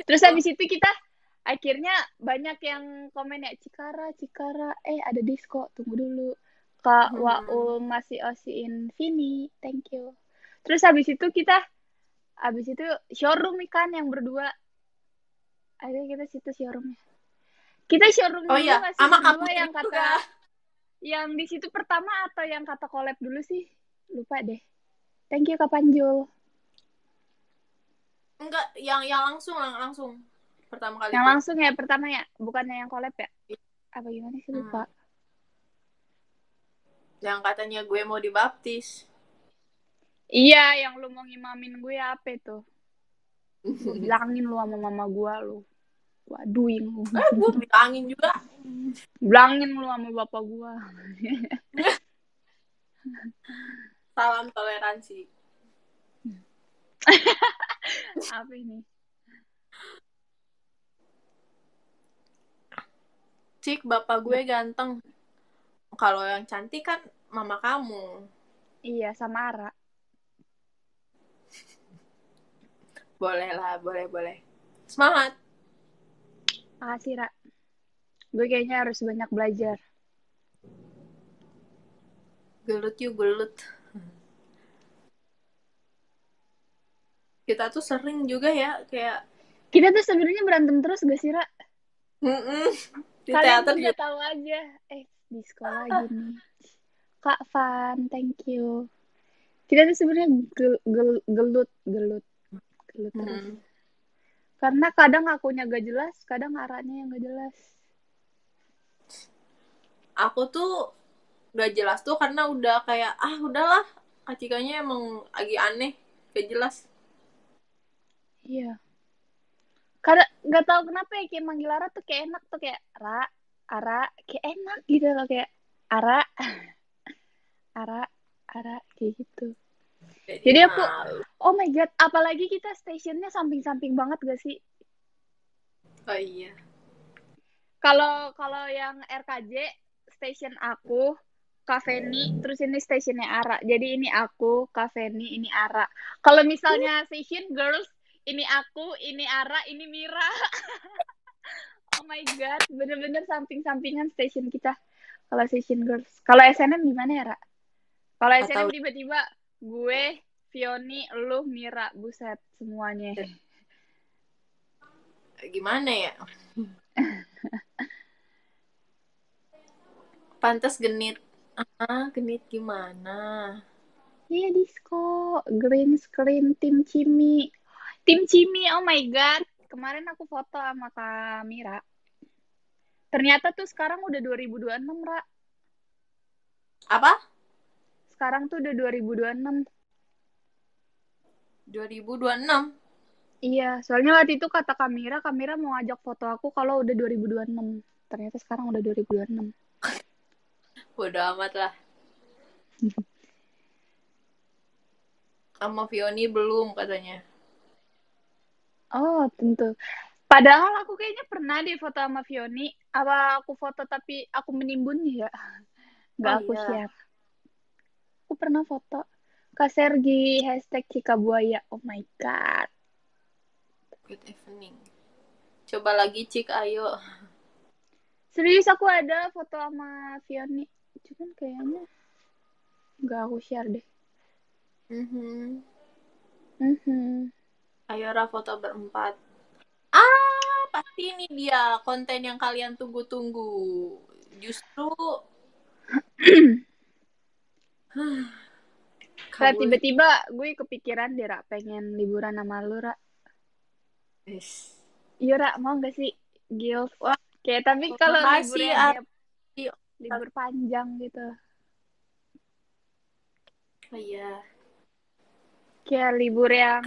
Terus habis itu kita akhirnya banyak yang komen ya Cikara, Cikara, eh ada disco, tunggu dulu. Kak Hmm. Waul masih osiin Vini. Thank you. Terus habis itu kita habis itu showroom ikan yang berdua. Ayo kita situ showroomnya. Kita showroom Oh iya, nggak sih sama kamu yang juga. kata yang di situ pertama atau yang kata collab dulu sih? Lupa deh. Thank you Kak Panjul. Enggak, yang yang langsung lang- langsung pertama kali. Yang itu. langsung ya pertama ya, bukannya yang collab ya? Iya. Apa gimana sih Hmm. Yang katanya gue mau dibaptis. Iya, yang lu mau ngimamin gue apa itu? Gue bilangin lu sama mama gue lu. Waduin lu. Eh, gue bilangin juga. Bilangin lu sama bapak gue. Salam toleransi. apa ini? Cik, bapak gue ganteng. Kalau yang cantik kan mama kamu. Iya, sama Ara. Boleh lah, boleh, boleh. Semangat. Makasih, Ra. Gue kayaknya harus banyak belajar. Gelut yuk, gelut. Kita tuh sering juga ya, kayak Kita tuh sebenarnya berantem terus gak sih, Ra? mm-mm. di Kalian teater juga. tahu aja. Eh, di sekolah gini. Kak Van, thank you. Kita tuh sebenarnya gel- gel- gelut, gelut. Gelut terus. Mm. Karena kadang akunya gak jelas, kadang arahnya yang gak jelas. Aku tuh gak jelas tuh karena udah kayak, ah udahlah, Acikanya emang lagi aneh, gak jelas. Iya. Karena nggak tahu kenapa ya kayak manggil Ara tuh kayak enak tuh kayak Ra, Ara, kayak enak gitu loh kayak Ara, Ara, Ara kayak gitu. Jadi aku- malu. Oh my god, apalagi kita stationnya samping-samping banget gak sih? Oh iya. Kalau kalau yang RKJ station aku, Kaveni, terus ini stationnya Ara. Jadi ini aku, Kaveni, ini Ara. Kalau misalnya station girls, ini aku, ini Ara, ini Mira. oh my god, bener-bener samping-sampingan station kita. Kalau station girls. Kalau SNM gimana ya, Ra? Kalau SNM tiba-tiba gue, Fioni, lu, Mira, buset semuanya. Gimana ya? Pantas genit. Ah, genit gimana? Iya disco, green screen tim Cimi. Tim Cimi, oh my god. Kemarin aku foto sama Kak Mira. Ternyata tuh sekarang udah 2026, Ra. Apa? Sekarang tuh udah 2026. 2026. Iya, soalnya waktu itu kata Kamira, Kamira mau ajak foto aku kalau udah 2026. Ternyata sekarang udah 2026. Bodo amat lah. Sama Fioni belum katanya. Oh, tentu. Padahal aku kayaknya pernah deh foto sama Fioni. Apa aku foto tapi aku menimbun ya? Nggak Oh, aku iya. share. Aku pernah foto. Kak Sergi, hashtag Cikabuaya. Oh my God. Good evening. Coba lagi cik, ayo. Serius aku ada foto sama Fioni. Cuman kayaknya nggak aku share deh. Mhm. Mhm. Ayo Ra foto berempat. Ah, pasti ini dia konten yang kalian tunggu-tunggu. Justru Ra, tiba-tiba gue kepikiran deh, Ra. Pengen liburan sama lu, Ra. Yes. Iya, Ra. Mau nggak sih? Gils. Wah. Kayak tapi kalau Ar- dia libur panjang gitu. Oh, iya. Kayak libur yang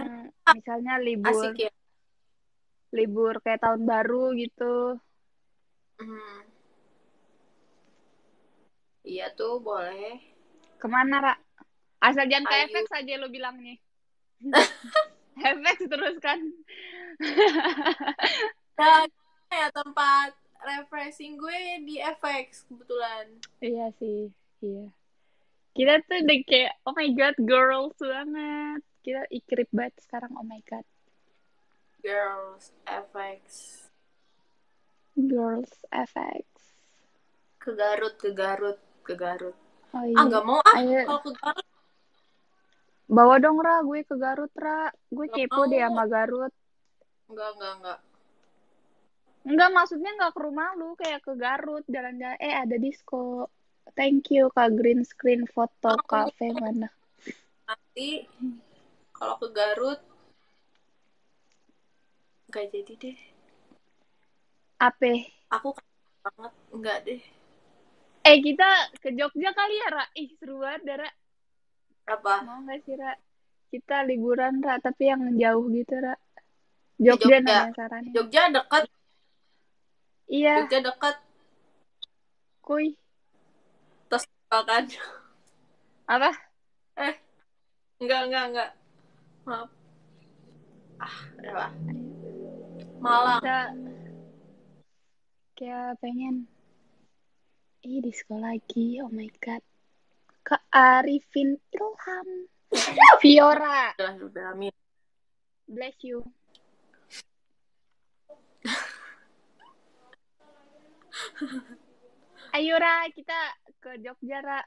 misalnya libur Asik ya. Libur kayak tahun baru gitu. Hmm. Iya tuh boleh. Ke mana, Ra? Asal jangan ke Ayo. FX aja lo bilangnya. FX terus kan. Gimana ya tempat refreshing gue di FX kebetulan. Iya sih, iya. Kita tuh udah kayak, oh my god, girls banget. Kita ikrip banget sekarang, oh my god. Girls FX. Girls FX. Ke Garut, ke Garut, ke Garut. Oh ah iya. nggak mau ah Ayo. kalau ke Garut Bawa dong Ra, gue ke Garut Ra. Gue Nggak kepo deh sama Garut. enggak enggak enggak Enggak, maksudnya enggak ke rumah lu, kayak ke Garut, jalan-jalan. Eh, ada disco. Thank you, Kak Green Screen Foto Oh. Cafe mana? nanti kalau ke Garut nggak jadi deh Ape? aku banget enggak deh Eh, kita ke Jogja kali ya, Ra? Ih, seru banget, dah, Ra. apa Mau nggak sih, Ra? Kita liburan, Ra, tapi yang jauh gitu, Ra. Jogja, Jogja. namanya sarannya. Jogja dekat Iya, Jogja dekat kuy. terus kan Apa? eh enggak enggak enggak maaf ah udah lah Malang Kita kayak pengen Ih, disco lagi. Oh my God. Kak Arifin Ilham. Fiora. udah udah amin Bless you. Ayo Ra, kita ke Jogja Ra.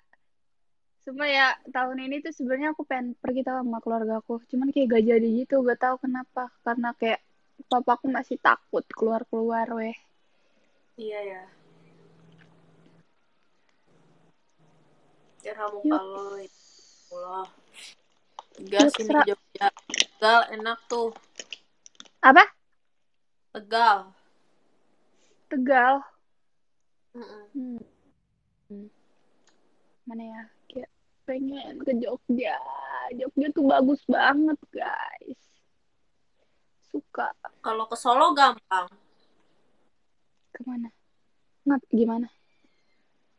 Sumpah ya, tahun ini tuh sebenarnya aku pengen pergi tau sama keluarga aku. Cuman kayak gak jadi gitu, gak tahu kenapa. Karena kayak papaku masih takut keluar-keluar weh. iya ya ya kalau Allah gas ini Jogja Tegal enak tuh Apa? Tegal Tegal. Mm-mm. Hmm. Hmm. Mana ya? Kayak pengen ke Jogja. Jogja tuh bagus banget, guys. Suka. kalau ke Solo gampang Ke mana? Nggak, gimana?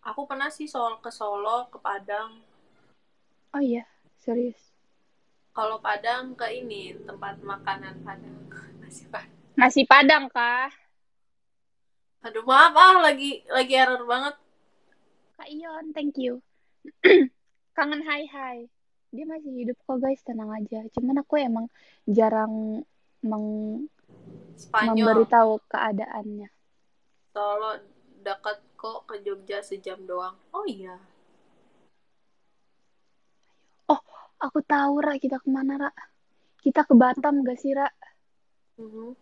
aku pernah sih soal ke Solo ke Padang Oh iya, serius. kalau Padang ke ini tempat makanan Padang nasi Padang Nasi Padang kah? aduh maaf ah lagi lagi error banget Kak Ion, thank you. Kangen hai hai. Dia masih hidup kok guys, tenang aja. Cuman aku emang jarang meng Spanyol memberitahu keadaannya. Solo dekat kok ke Jogja sejam doang oh iya Aku tahu, Ra, kita ke mana, Ra? Kita ke Batam gak sih, Ra? Mhm.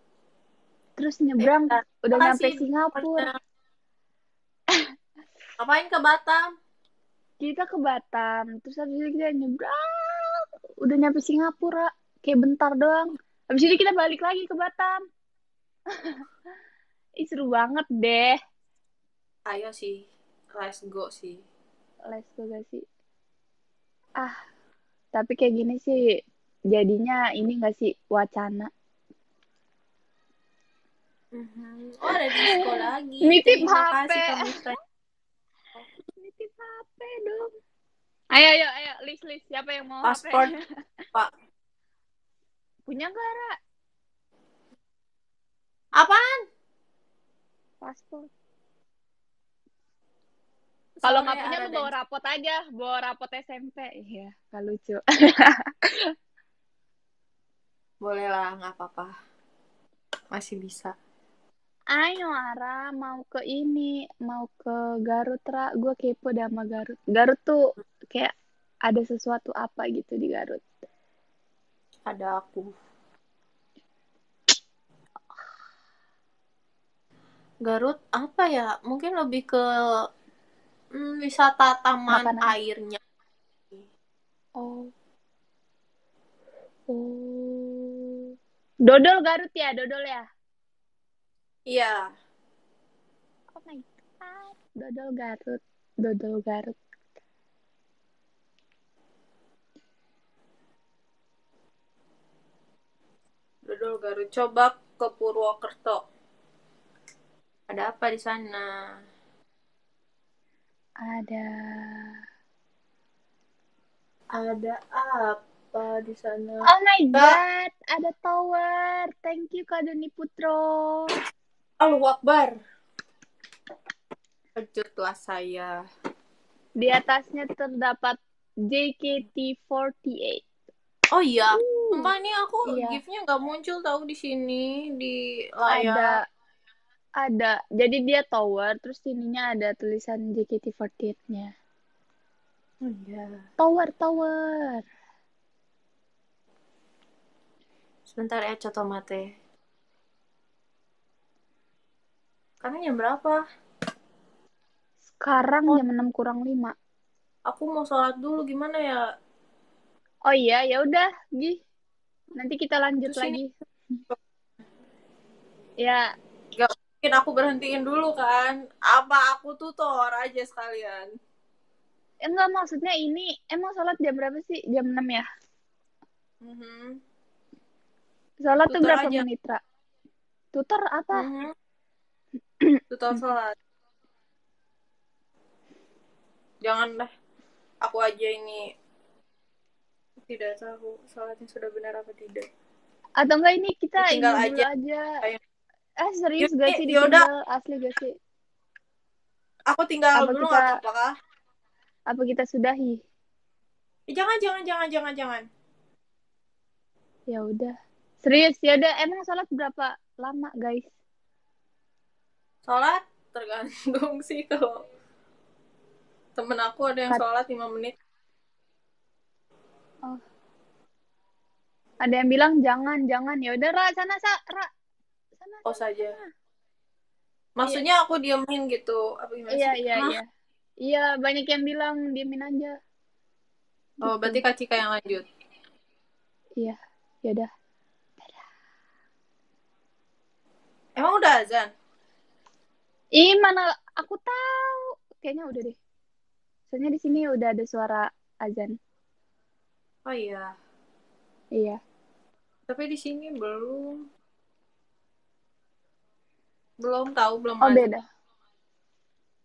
Terus nyebrang, Eh, udah makasih nyampe Singapura. ngapain ke Batam Kita ke Batam, terus habis itu kita nyebrang, udah nyampe Singapura. Kayak bentar doang. Habis itu kita balik lagi ke Batam. Ih, seru banget deh. ayo sih let's go sih Let's go gak sih? Ah, tapi kayak gini sih, jadinya ini gak sih, wacana. Mhm. oh ada disco lagi Nitip HP. Nitip HP dong. Ayo, ayo, ayo, list, list. Siapa yang mau paspor HP? pak Punya gak, Ra? apaan Paspor. Kalau nggak punya lu bawa rapot aja, bawa rapot SMP. Iya, gak lucu. boleh lah nggak apa-apa masih bisa Ayo Ara, mau ke ini, mau ke Garut, Ra. Gue kepo dah sama Garut. Garut tuh kayak ada sesuatu apa gitu di Garut. Ada aku Garut apa ya mungkin lebih ke hmm, wisata taman Makanan. airnya Oh. Oh. Dodol Garut ya, dodol ya. iya Oh my God. Dodol Garut. Dodol Garut. Dodol Garut coba ke Purwokerto ada apa di sana Ada. ada apa di sana Oh my God. Ada tower. Thank you Kak Doni Putro. Allahu Akbar kejutlah saya Di atasnya terdapat JKT48. Oh iya Uh, Sumpah nih aku Iya. giftnya nggak muncul tahu di sini di ada layar ada. Jadi dia tower terus ininya ada tulisan JKT48-nya. Oh iya. Tower, tower. Sebentar ya, coto mate. Karena jam berapa? Sekarang Oh. jam 6 kurang 5. Aku mau sholat dulu, gimana ya? Oh iya, ya udah, Gi. Nanti kita lanjut Terus ini- lagi. ya, Gak mungkin aku berhentiin dulu kan? Apa aku tutor aja sekalian? enggak maksudnya ini emang sholat jam berapa sih? Jam 6 ya? Mhm. Sholat tuh berapa aja. menit, Ra? Tutor apa? Mhm. Tutor sholat. Jangan dah. Aku aja ini tidak tahu sholatnya sudah benar apa tidak. Atau enggak ini kita dulu aja. aja. Ayo. Eh serius Yaudah, gak sih yaudah. Asli gak sih? Aku tinggal Apa dulu kita- nggak apa-apa kah? Apa kita sudahi? Eh, jangan, jangan, jangan, jangan, jangan. Ya udah. Serius ya udah. Emang sholat berapa lama, guys? Sholat tergantung sih kalau temen aku ada yang sholat 5 menit. Ada yang bilang jangan, jangan. Ya udah, Ra, sana, sa, Ra. Sana, Oh saja. sana. Maksudnya aku diemin gitu. Apa gimana Iya, sih? iya, Hah? iya. Iya, banyak yang bilang diemin aja. Oh, Gitu. berarti Kak Cika yang lanjut. Iya, ya udah. Emang udah azan? Ih, mana aku tahu. Kayaknya udah deh. Soalnya di sini udah ada suara azan. Oh iya. Iya. Tapi di sini belum. Belum tahu, belum Oh, azan. beda.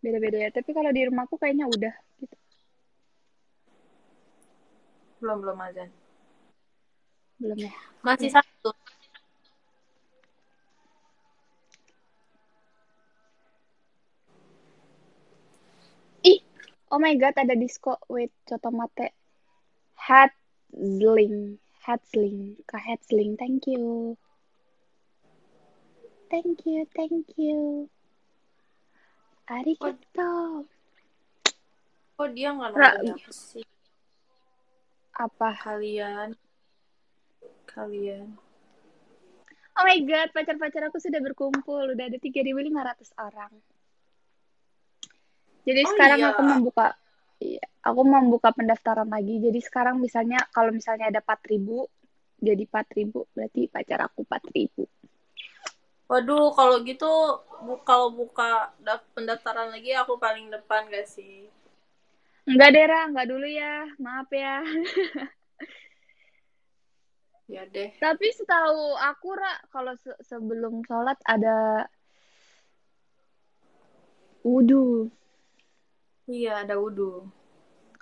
Beda-beda ya. Tapi kalau di rumahku kayaknya udah gitu. Belum, belum azan. Belum ya. Masih satu. Ih, oh my god, ada disco. Wait, coto mate. Hatzling. Hatzling. Kak Hatzling, thank you. Thank you, thank you. Arigato. Kok dia nggak nonton apa sih? Apa? Kalian. Kalian. Oh my god, pacar-pacar aku sudah berkumpul. Udah ada 3.500 orang. Jadi Oh sekarang iya. aku membuka aku membuka pendaftaran lagi. Jadi sekarang misalnya kalau misalnya ada 4.000 jadi 4.000 berarti pacar aku 4.000. Waduh, kalau gitu bu- kalau buka daf- pendaftaran lagi aku paling depan gak sih? Enggak deh, Ra, enggak dulu ya. Maaf ya. Ya deh. Tapi setahu aku, Ra, kalau se- sebelum sholat ada wudhu. Iya, ada wudhu.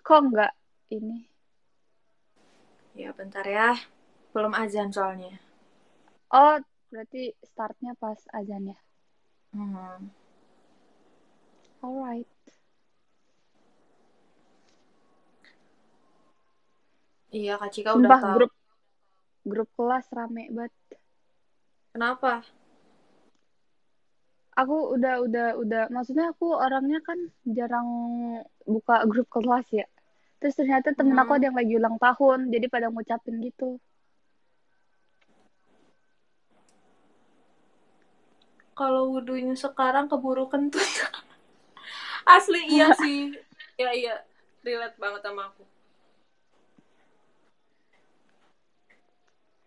Kok enggak ini? Ya, bentar ya. Belum azan soalnya. Oh, berarti startnya pas azan ya. Hmm. Alright. Iya, Kak Cika udah Sumpah tahu. grup grup kelas rame banget. Kenapa? Aku udah udah udah maksudnya aku orangnya kan jarang buka grup kelas ya. Terus ternyata temen aku Hmm. ada yang lagi ulang tahun, jadi pada ngucapin gitu. Kalau wudhunya sekarang keburu kentut. Asli iya sih. Iya, iya. Relate banget sama aku.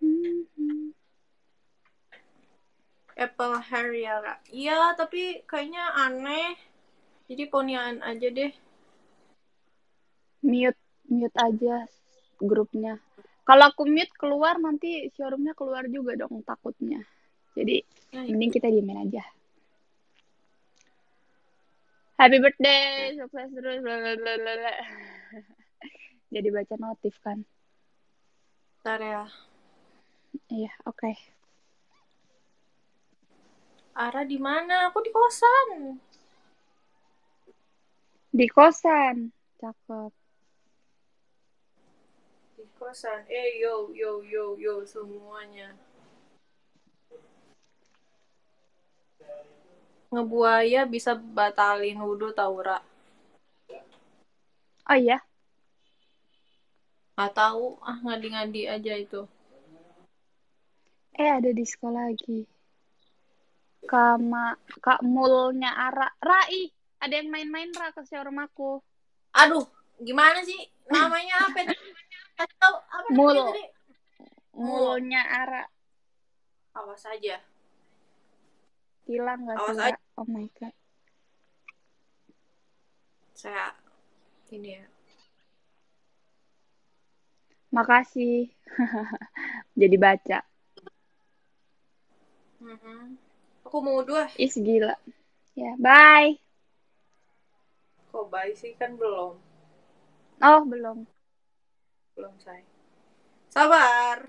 Hmm. Apple Harriera. Iya, tapi kayaknya aneh. Jadi ponian aja deh. Mute mute aja grupnya. Kalau aku mute keluar nanti showroomnya keluar juga dong takutnya. Jadi Nah, mending kita diemin aja. Happy birthday, sukses terus. bla, bla, bla, bla, bla. Jadi baca notif kan. bentar ya. Iya, oke. Ara di mana? Aku di kosan. Di kosan. Cakep. Di kosan. Eh, yo, yo, yo, yo, semuanya. Ngebuaya bisa batalin wudhu tau, Ra. Oh iya, Nggak tahu, ah ngadi-ngadi aja itu. Eh ada disco lagi. Kama Kak Mulnya Ara. Rai, ada yang main-main Ra ke rumahku. Aduh, gimana sih? Namanya apa? Tahu apa Mul. tadi? Mulnya Ara. Awas aja. Hilang gak Awas sih? Ra? Oh my god. Saya ini ya. Makasih. Jadi baca. Mhm. Aku mau dua. Is gila. Ya, bye. Kok baik sih kan belum. Oh, belum. Belum say. Sabar.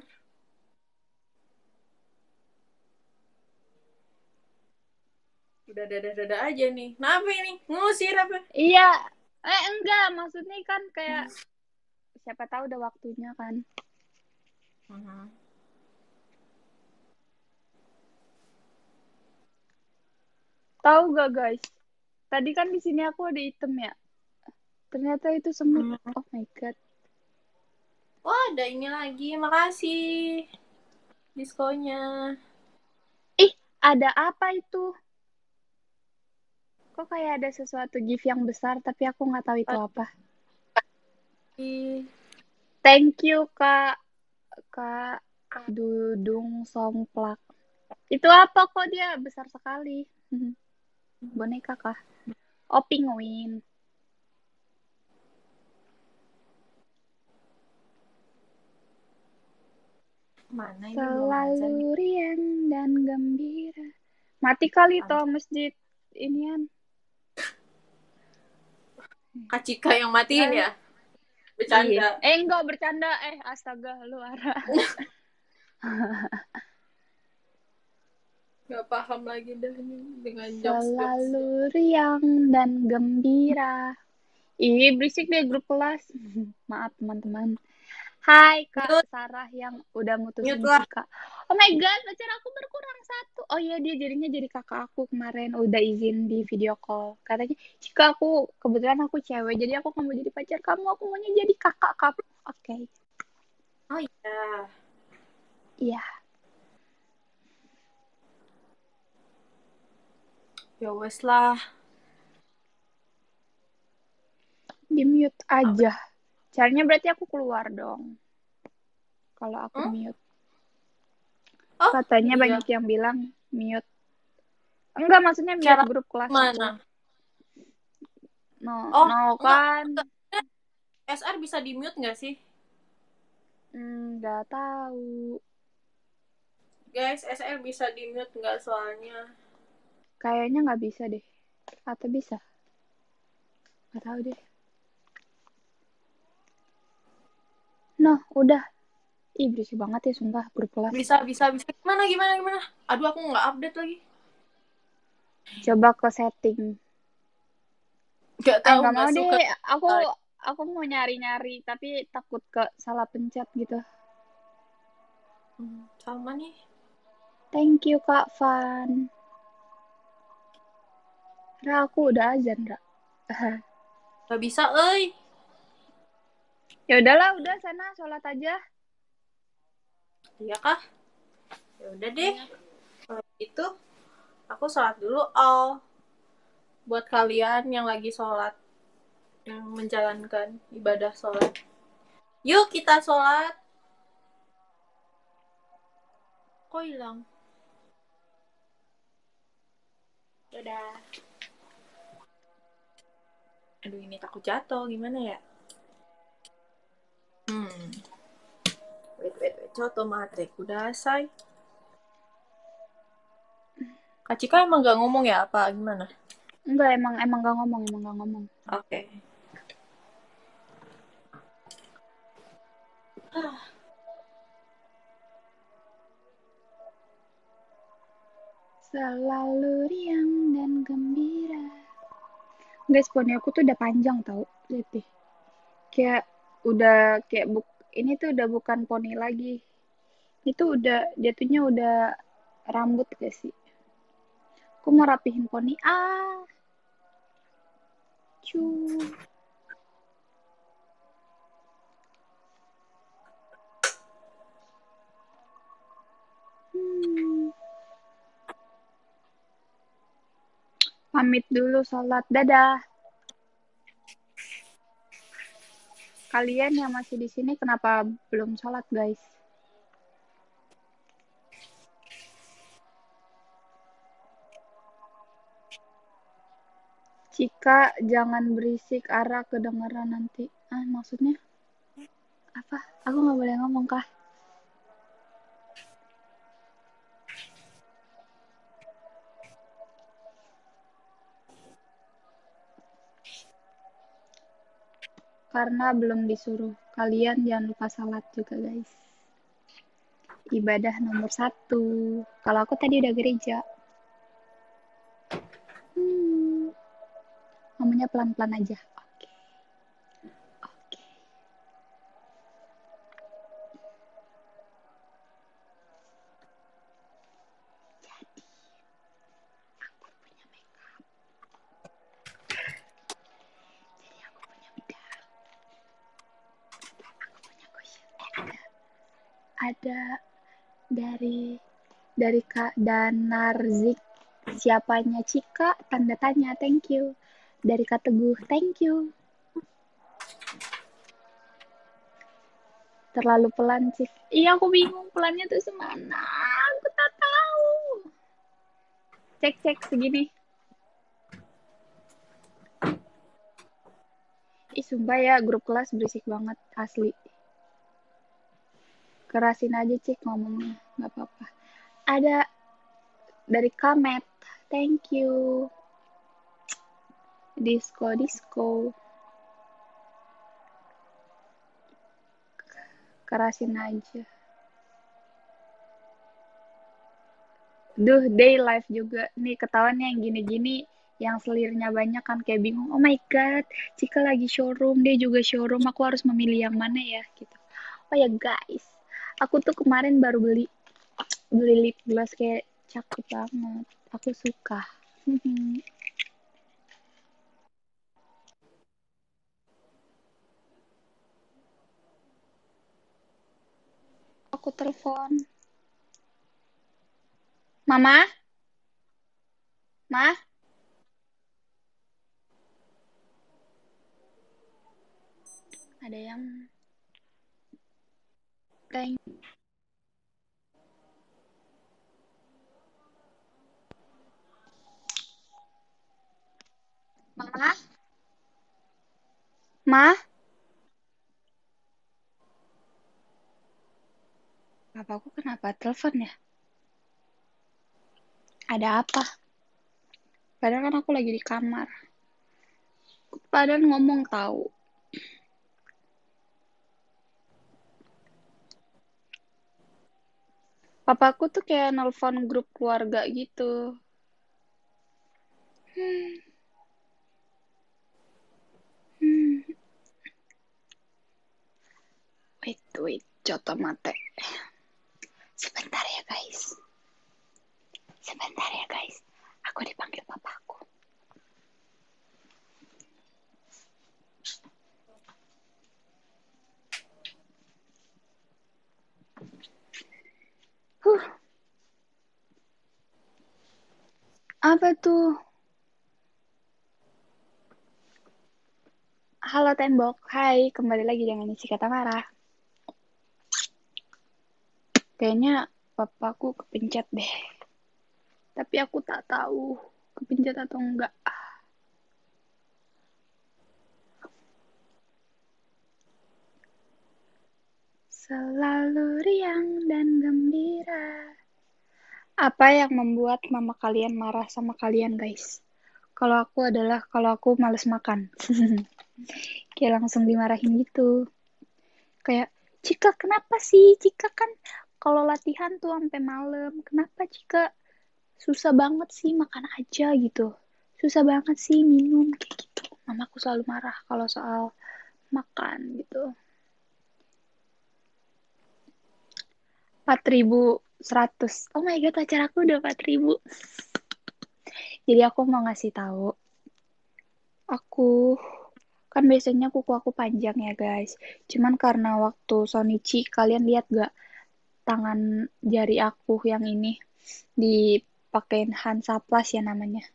Udah dada-dada aja nih. Kenapa ini? Ngusir apa? Iya. Eh, enggak. Maksudnya kan kayak siapa tahu udah waktunya kan. Mhm. Tahu gak guys? Tadi kan di sini aku ada item ya. Ternyata itu semut. Hmm. Oh my god. Wah, ada ini lagi. Makasih. Diskonya. Ih, ada apa itu? Kok kayak ada sesuatu gift yang besar tapi aku nggak tahu itu apa. Thank you Kak Kak Dudung Somplak. Itu apa kok dia besar sekali? Boneka kah? Oh, penguin. Mana ini. Selalu riang dan gembira. Mati kali toh masjid inian. Kak Cika yang matiin ya? Bercanda. Iya. Eh enggak bercanda. Eh astaga lu Ara. Gak paham lagi dah ini dengan jokes. Selalu riang dan gembira. Ih, berisik deh grup kelas. Maaf teman-teman. Hai Kak Mute. Sarah yang udah mutusin Mute lah. Cika. Oh my god, pacar aku berkurang satu. Oh iya, dia jadinya jadi kakak aku kemarin udah izin di video call. Katanya, Cika aku kebetulan aku cewek, jadi aku mau jadi pacar kamu, aku maunya jadi kakak kamu. Oke, Oh iya. iya. Ya wes lah. Di mute aja. Caranya berarti aku keluar dong. Kalau aku Hmm? mute. Oh, Katanya iya. banyak yang bilang mute. Enggak, maksudnya mute Cara grup kelas aku. Mana? No, Oh, no enggak. kan. SR bisa di mute nggak sih? Hmm, Nggak tahu. Guys, SR bisa di mute nggak soalnya? Kayaknya nggak bisa deh. Atau bisa? Nggak tahu deh. Nah, udah. Ih, berisik banget ya, sumpah, grup kelas. Bisa, bisa, bisa. Gimana, gimana, gimana? Aduh, aku nggak update lagi. Coba ke setting. Nggak Eh, tahu, nggak nggak mau suka. deh. Aku aku mau nyari-nyari, tapi takut ke salah pencet gitu. Hmm, Sama nih. Thank you, Kak Van. Ra, aku udah azan, Ra. Nggak bisa, euy. Ya udahlah, udah sana sholat aja. Iya kah? Ya udah deh. Kalau gitu, aku sholat dulu. Oh, buat kalian yang lagi sholat, yang menjalankan ibadah sholat. Yuk kita sholat. Kok hilang? Dadah. Aduh, ini takut jatuh. Gimana ya? Hmm. Wait, wait, wait. Coto mate. Kudasai. Kak Cika emang gak ngomong ya apa gimana? Enggak, emang emang gak ngomong, emang gak ngomong. Oke. Ah. Selalu riang dan. Enggak aku tuh udah panjang tau lebih kayak udah kayak buk ini tuh udah bukan poni lagi. Itu udah jatuhnya udah rambut gak sih? Aku mau rapihin poni. Ah! Cu. Hmm. Pamit dulu sholat. Dadah. Kalian yang masih di sini kenapa belum sholat, guys? Cika, jangan berisik, Ara kedengeran nanti. Ah, maksudnya? Apa? Aku nggak boleh ngomong, kah? Karena belum disuruh. Kalian jangan lupa salat juga guys. Ibadah nomor satu. Kalau aku tadi udah gereja. Hmm. Ngomongnya pelan-pelan aja. Dari Kak Danarzik. Siapanya Cika? Tanda tanya thank you. Dari Kak Teguh thank you. Terlalu pelan sih iya aku bingung pelannya tuh semana. Aku tak tahu. Cek cek segini. Ih sumpah ya grup kelas berisik banget asli. Kerasin aja cik ngomongnya. Nggak apa-apa ada dari Kamet. Thank you. Disco disco. Kerasin aja. Duh day life juga. Nih ketahuan yang gini-gini yang selirnya banyak kan kayak bingung oh my god Cika lagi showroom dia juga showroom aku harus memilih yang mana ya? Gitu. Oh ya guys. Aku tuh kemarin baru beli beli lip gloss kayak cakep banget. Aku suka. Aku telepon. Mama? Ma? Ada yang thank Mama? Ma? Papaku kenapa telepon ya? Ada apa? Padahal kan aku lagi di kamar. Padahal ngomong tahu. Papaku tuh kayak nelpon grup keluarga gitu. Hmm. Wait, wait, coto mate. Sebentar ya guys. Sebentar ya guys. Aku dipanggil papaku. Huh. Apa tuh? Halo tembok, hai, kembali lagi dengan isi kata marah. Kayaknya papaku kepencet deh. Tapi aku tak tahu kepencet atau enggak. Selalu riang dan gembira. Apa yang membuat mama kalian marah sama kalian, guys? Kalau aku adalah kalau aku males makan. Kayak langsung dimarahin gitu. Kayak, Cika kenapa sih? Cika kan kalau latihan tuh sampai malam. Kenapa Cika susah banget sih makan aja gitu? Susah banget sih minum kayak gitu. Mamaku selalu marah kalau soal makan gitu. 4100. Oh my god, pacar aku udah 4000. Jadi aku mau ngasih tahu. Aku kan biasanya kuku aku panjang ya guys. Cuman karena waktu Sonichi kalian lihat gak tangan jari aku yang ini dipakein Hansa Plus ya namanya.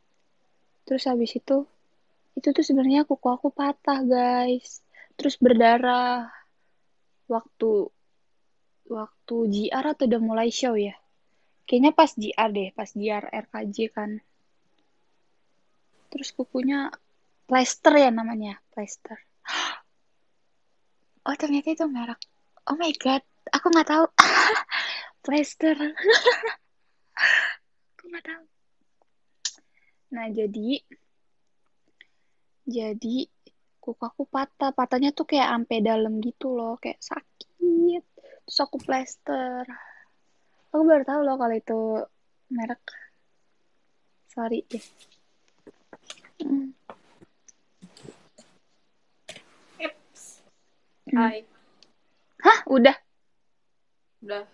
terus habis itu itu tuh sebenarnya kuku aku patah guys terus berdarah waktu waktu JR atau udah mulai show ya kayaknya pas JR deh pas JR RKJ kan terus kukunya plaster ya namanya plaster oh ternyata itu merek. Oh my god aku nggak tahu. Plaster aku nggak tahu. Nah jadi jadi kuku aku patah. Patahnya tuh kayak ampe dalam gitu loh kayak sakit. Terus aku plaster aku baru tahu loh kalau itu merek. Sorry deh. Hmm. Eps. Hmm. Hai. hah udah Udah.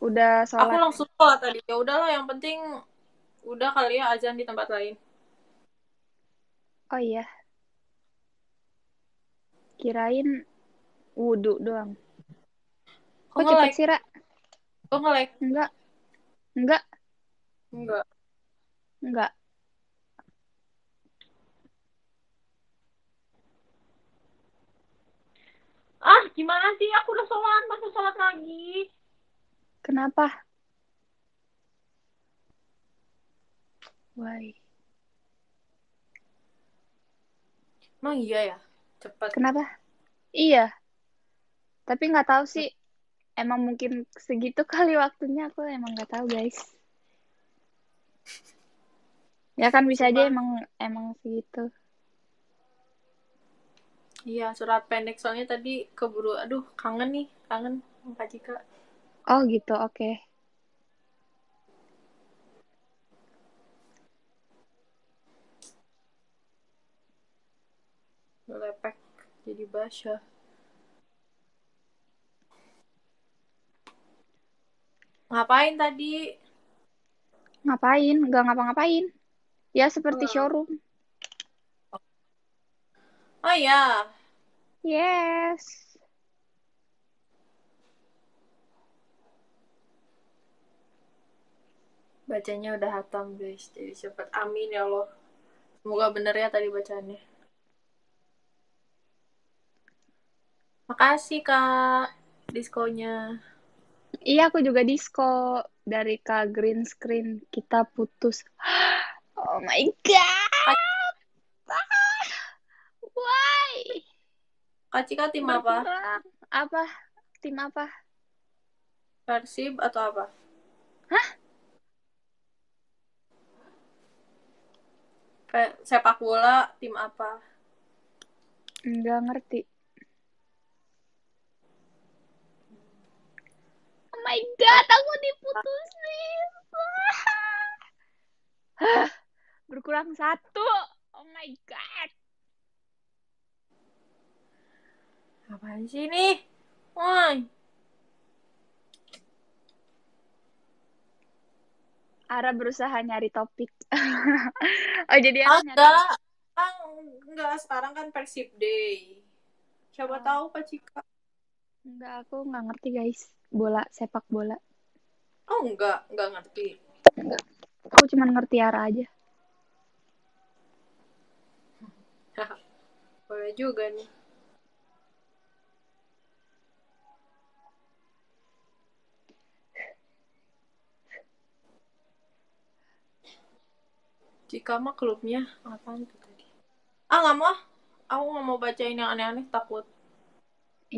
udah Aku sholat langsung sholat tadi. Ya udahlah, yang penting udah kali ya azan di tempat lain. oh iya kirain wudhu doang Kok kok cepet nge-lag? sih Ra? Kok nge-lag? enggak enggak Enggak. enggak Ah, gimana sih? Aku udah sholat, masa sholat lagi? kenapa? Why? Emang iya ya? Cepet. kenapa? Iya. Tapi nggak tahu sih. Emang mungkin segitu kali waktunya. Aku emang nggak tahu guys. Ya kan bisa aja emang emang segitu Iya, surat pendek. Soalnya tadi keburu, aduh, kangen nih. Kangen Kak Cika. oh gitu oke Lepek. Jadi basah. Ngapain tadi? ngapain nggak ngapa-ngapain ya seperti Hmm. showroom Oh iya. Yes Bacanya udah hatam, guys. Jadi cepet. Amin ya Allah. Semoga bener ya tadi bacaannya. Makasih, Kak. Diskonya. iya aku juga disco dari Kak Green Screen kita putus oh my god why Kak Cika tim apa? Apa? Tim apa? Persib atau apa? Hah? Pe- sepak bola tim apa? nggak ngerti. Oh my god aku diputusin. Hah, berkurang satu. Oh my god Apaan sih ini? Woi, Ara berusaha nyari topik oh jadi Ara nyari enggak. Ah, enggak, sekarang kan Persib Day. Siapa Oh. tahu Kak Cika. Enggak, aku nggak ngerti guys bola sepak bola Oh, enggak, enggak ngerti. aku cuma ngerti Ara aja Boleh juga nih. Jika mah klubnya apaan tuh tadi? Ah nggak mau, aku nggak mau bacain yang aneh-aneh takut.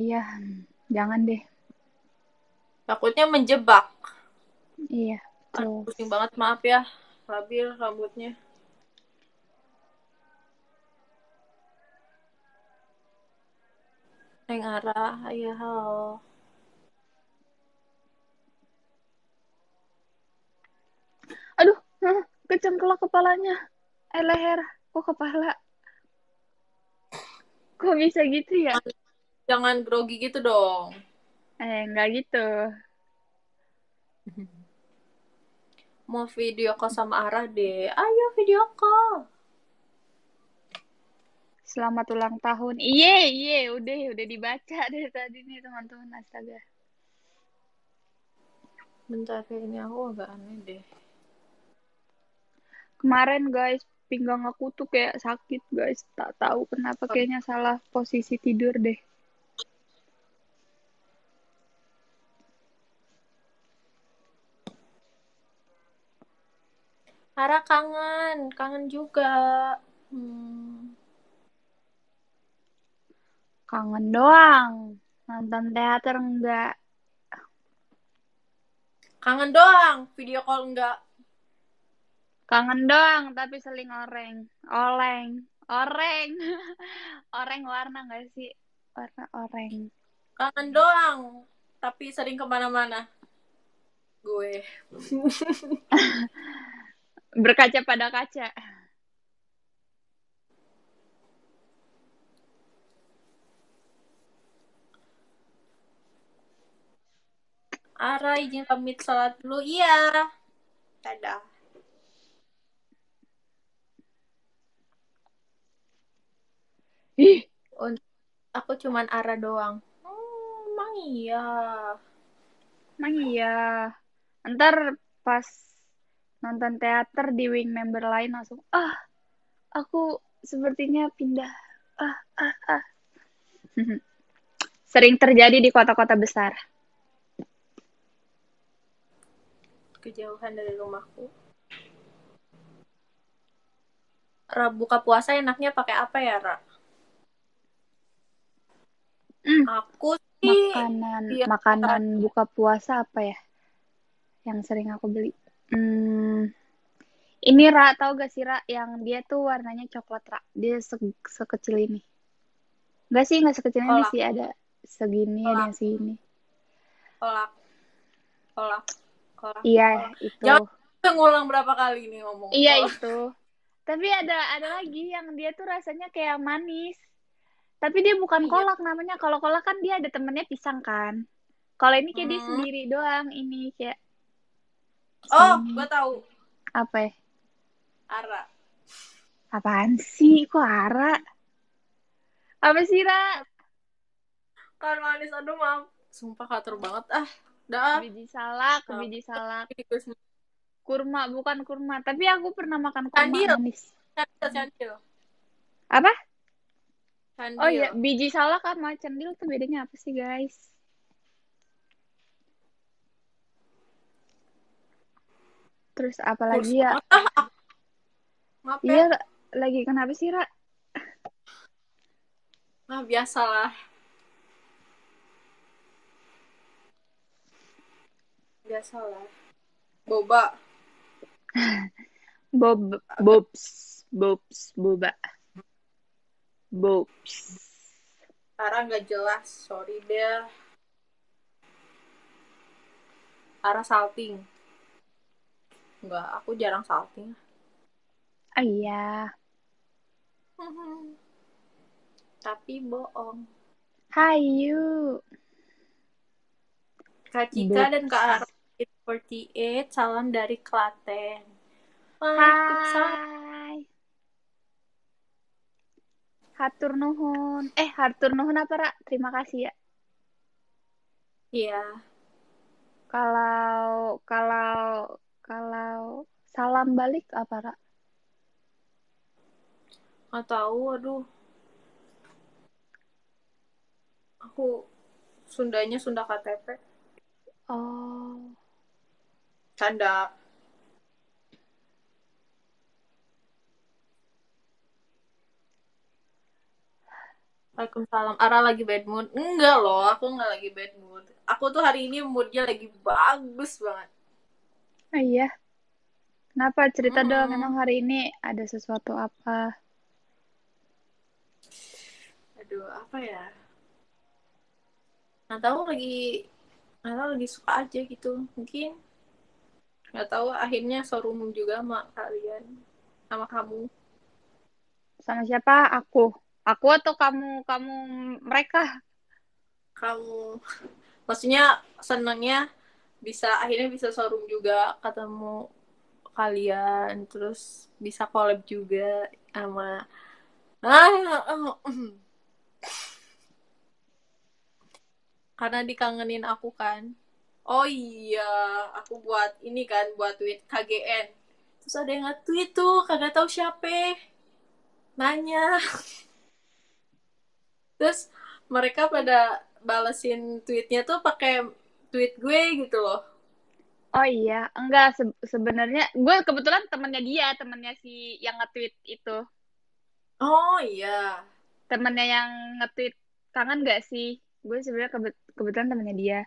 iya jangan deh Takutnya menjebak. iya Aduh, pusing banget maaf ya, labil rambutnya. Neng Ara, ya halo. aduh hah, kecengklak kepalanya eh leher kok kepala kok bisa gitu ya Jangan grogi gitu dong. eh nggak gitu Mau video call sama Ara deh. Ayo video call. selamat ulang tahun iye iye udah udah dibaca dari tadi nih teman-teman astaga Bentar ini aku agak aneh deh. Kemarin guys pinggang aku tuh kayak sakit guys tak tahu kenapa kayaknya salah posisi tidur deh Ara kangen, kangen juga. Hmm. kangen doang nonton teater enggak Kangen doang, video call enggak. Kangen doang tapi seling oreng oleng oreng oreng warna enggak sih warna oreng Kangen doang, tapi sering ke mana-mana. Gue. berkaca pada kaca Ara izin pamit sholat dulu. Iya. Dadah. Ih Aku cuman Ara doang. Oh, emang iya. emang iya ntar pas nonton teater di wing member lain langsung ah aku sepertinya pindah ah ah ah sering terjadi di kota-kota besar Kejauhan dari rumahku. Ra buka puasa enaknya pakai apa ya, Ra? Hmm. Aku sih makanan iya. makanan buka puasa apa ya yang sering aku beli hmm, ini Ra tau gak sih Ra yang dia tuh warnanya coklat Ra dia se- sekecil ini Gak sih nggak sekecil ini sih ada segini ada yang segini kolak. Kolak. Kolak. iya itu Jangan- ngulang berapa kali nih ngomong. iya Kolak. itu tapi ada ada lagi yang dia tuh rasanya kayak manis tapi dia bukan Iya. kolak namanya kalau kolak kan dia ada temennya pisang kan kalau ini kayak dia Hmm. sendiri doang ini kayak Oh, gue tahu. apa ya Ara. Apaan sih? Kok Ara? Apa sih, Ra? Kan manis aduh maaf. Sumpah katur banget ah. Dah. Biji salak, Oh. biji salak. Candil, Kurma, bukan kurma. Tapi aku pernah makan kurma Candil. manis. candil. Apa? Candil. Oh iya, biji salak sama cendil tuh bedanya apa sih, guys? Terus apa lagi ya? Ah, ah. Maaf ya. Iya, lagi kenapa sih, Ra? Nah, biasalah. Biasalah. Boba. Bob, bobs, bobs, boba. Bobs. Ara nggak jelas. Sorry deh. Ara salting. Enggak, aku jarang salting. Ah iya. Tapi bohong. Hayu. Kak Cika dan Kak Ara 48 salam dari Klaten. Waalaikumsalam. Hai. Hatur nuhun. Eh, hatur nuhun apa, Ra? Terima kasih ya. Iya. Kalau kalau kalau salam balik apa, Ra? Nggak tahu, aduh. Aku Sundanya Sunda KTP. Oh. Canda. Waalaikumsalam. Ara lagi bad mood? Enggak loh, aku nggak lagi bad mood. Aku tuh hari ini moodnya lagi bagus banget. Ah, iya. Kenapa? Cerita Mm-mm. dong, emang hari ini ada sesuatu apa? Aduh, apa ya? Nggak tahu lagi, nggak tahu lagi suka aja gitu. Mungkin nggak tahu akhirnya showroom juga sama kalian, sama kamu. Sama siapa? Aku. Aku atau kamu? Kamu mereka? Kamu, maksudnya senangnya bisa akhirnya bisa showroom juga ketemu kalian, terus bisa collab juga sama ah, karena dikangenin aku kan. Oh iya, aku buat ini kan, buat tweet KGN. terus ada yang nge-tweet tuh kagak tahu siapa nanya terus mereka pada balesin tweetnya tuh pakai tweet gue gitu loh Oh iya, enggak se sebenarnya gue kebetulan temennya dia, temennya si yang nge-tweet itu. oh iya Temennya yang nge-tweet kangen gak sih? Gue sebenarnya kebe kebetulan temennya dia.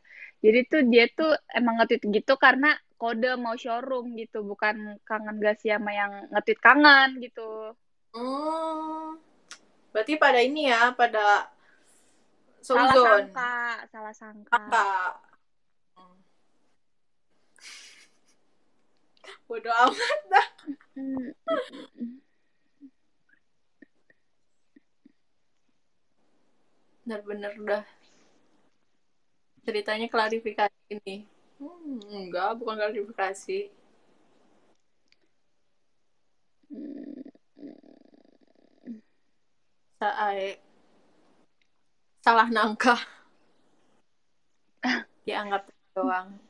Jadi tuh dia tuh emang nge-tweet gitu karena kode mau showroom gitu, bukan kangen gak sih sama yang nge-tweet kangen gitu. hmm berarti pada ini ya pada Salah sangka, salah sangka. kakak Hmm. bodoh amat dah Hmm. bener-bener udah ceritanya klarifikasi ini hmm, enggak bukan klarifikasi Sae salah nangka dianggap doang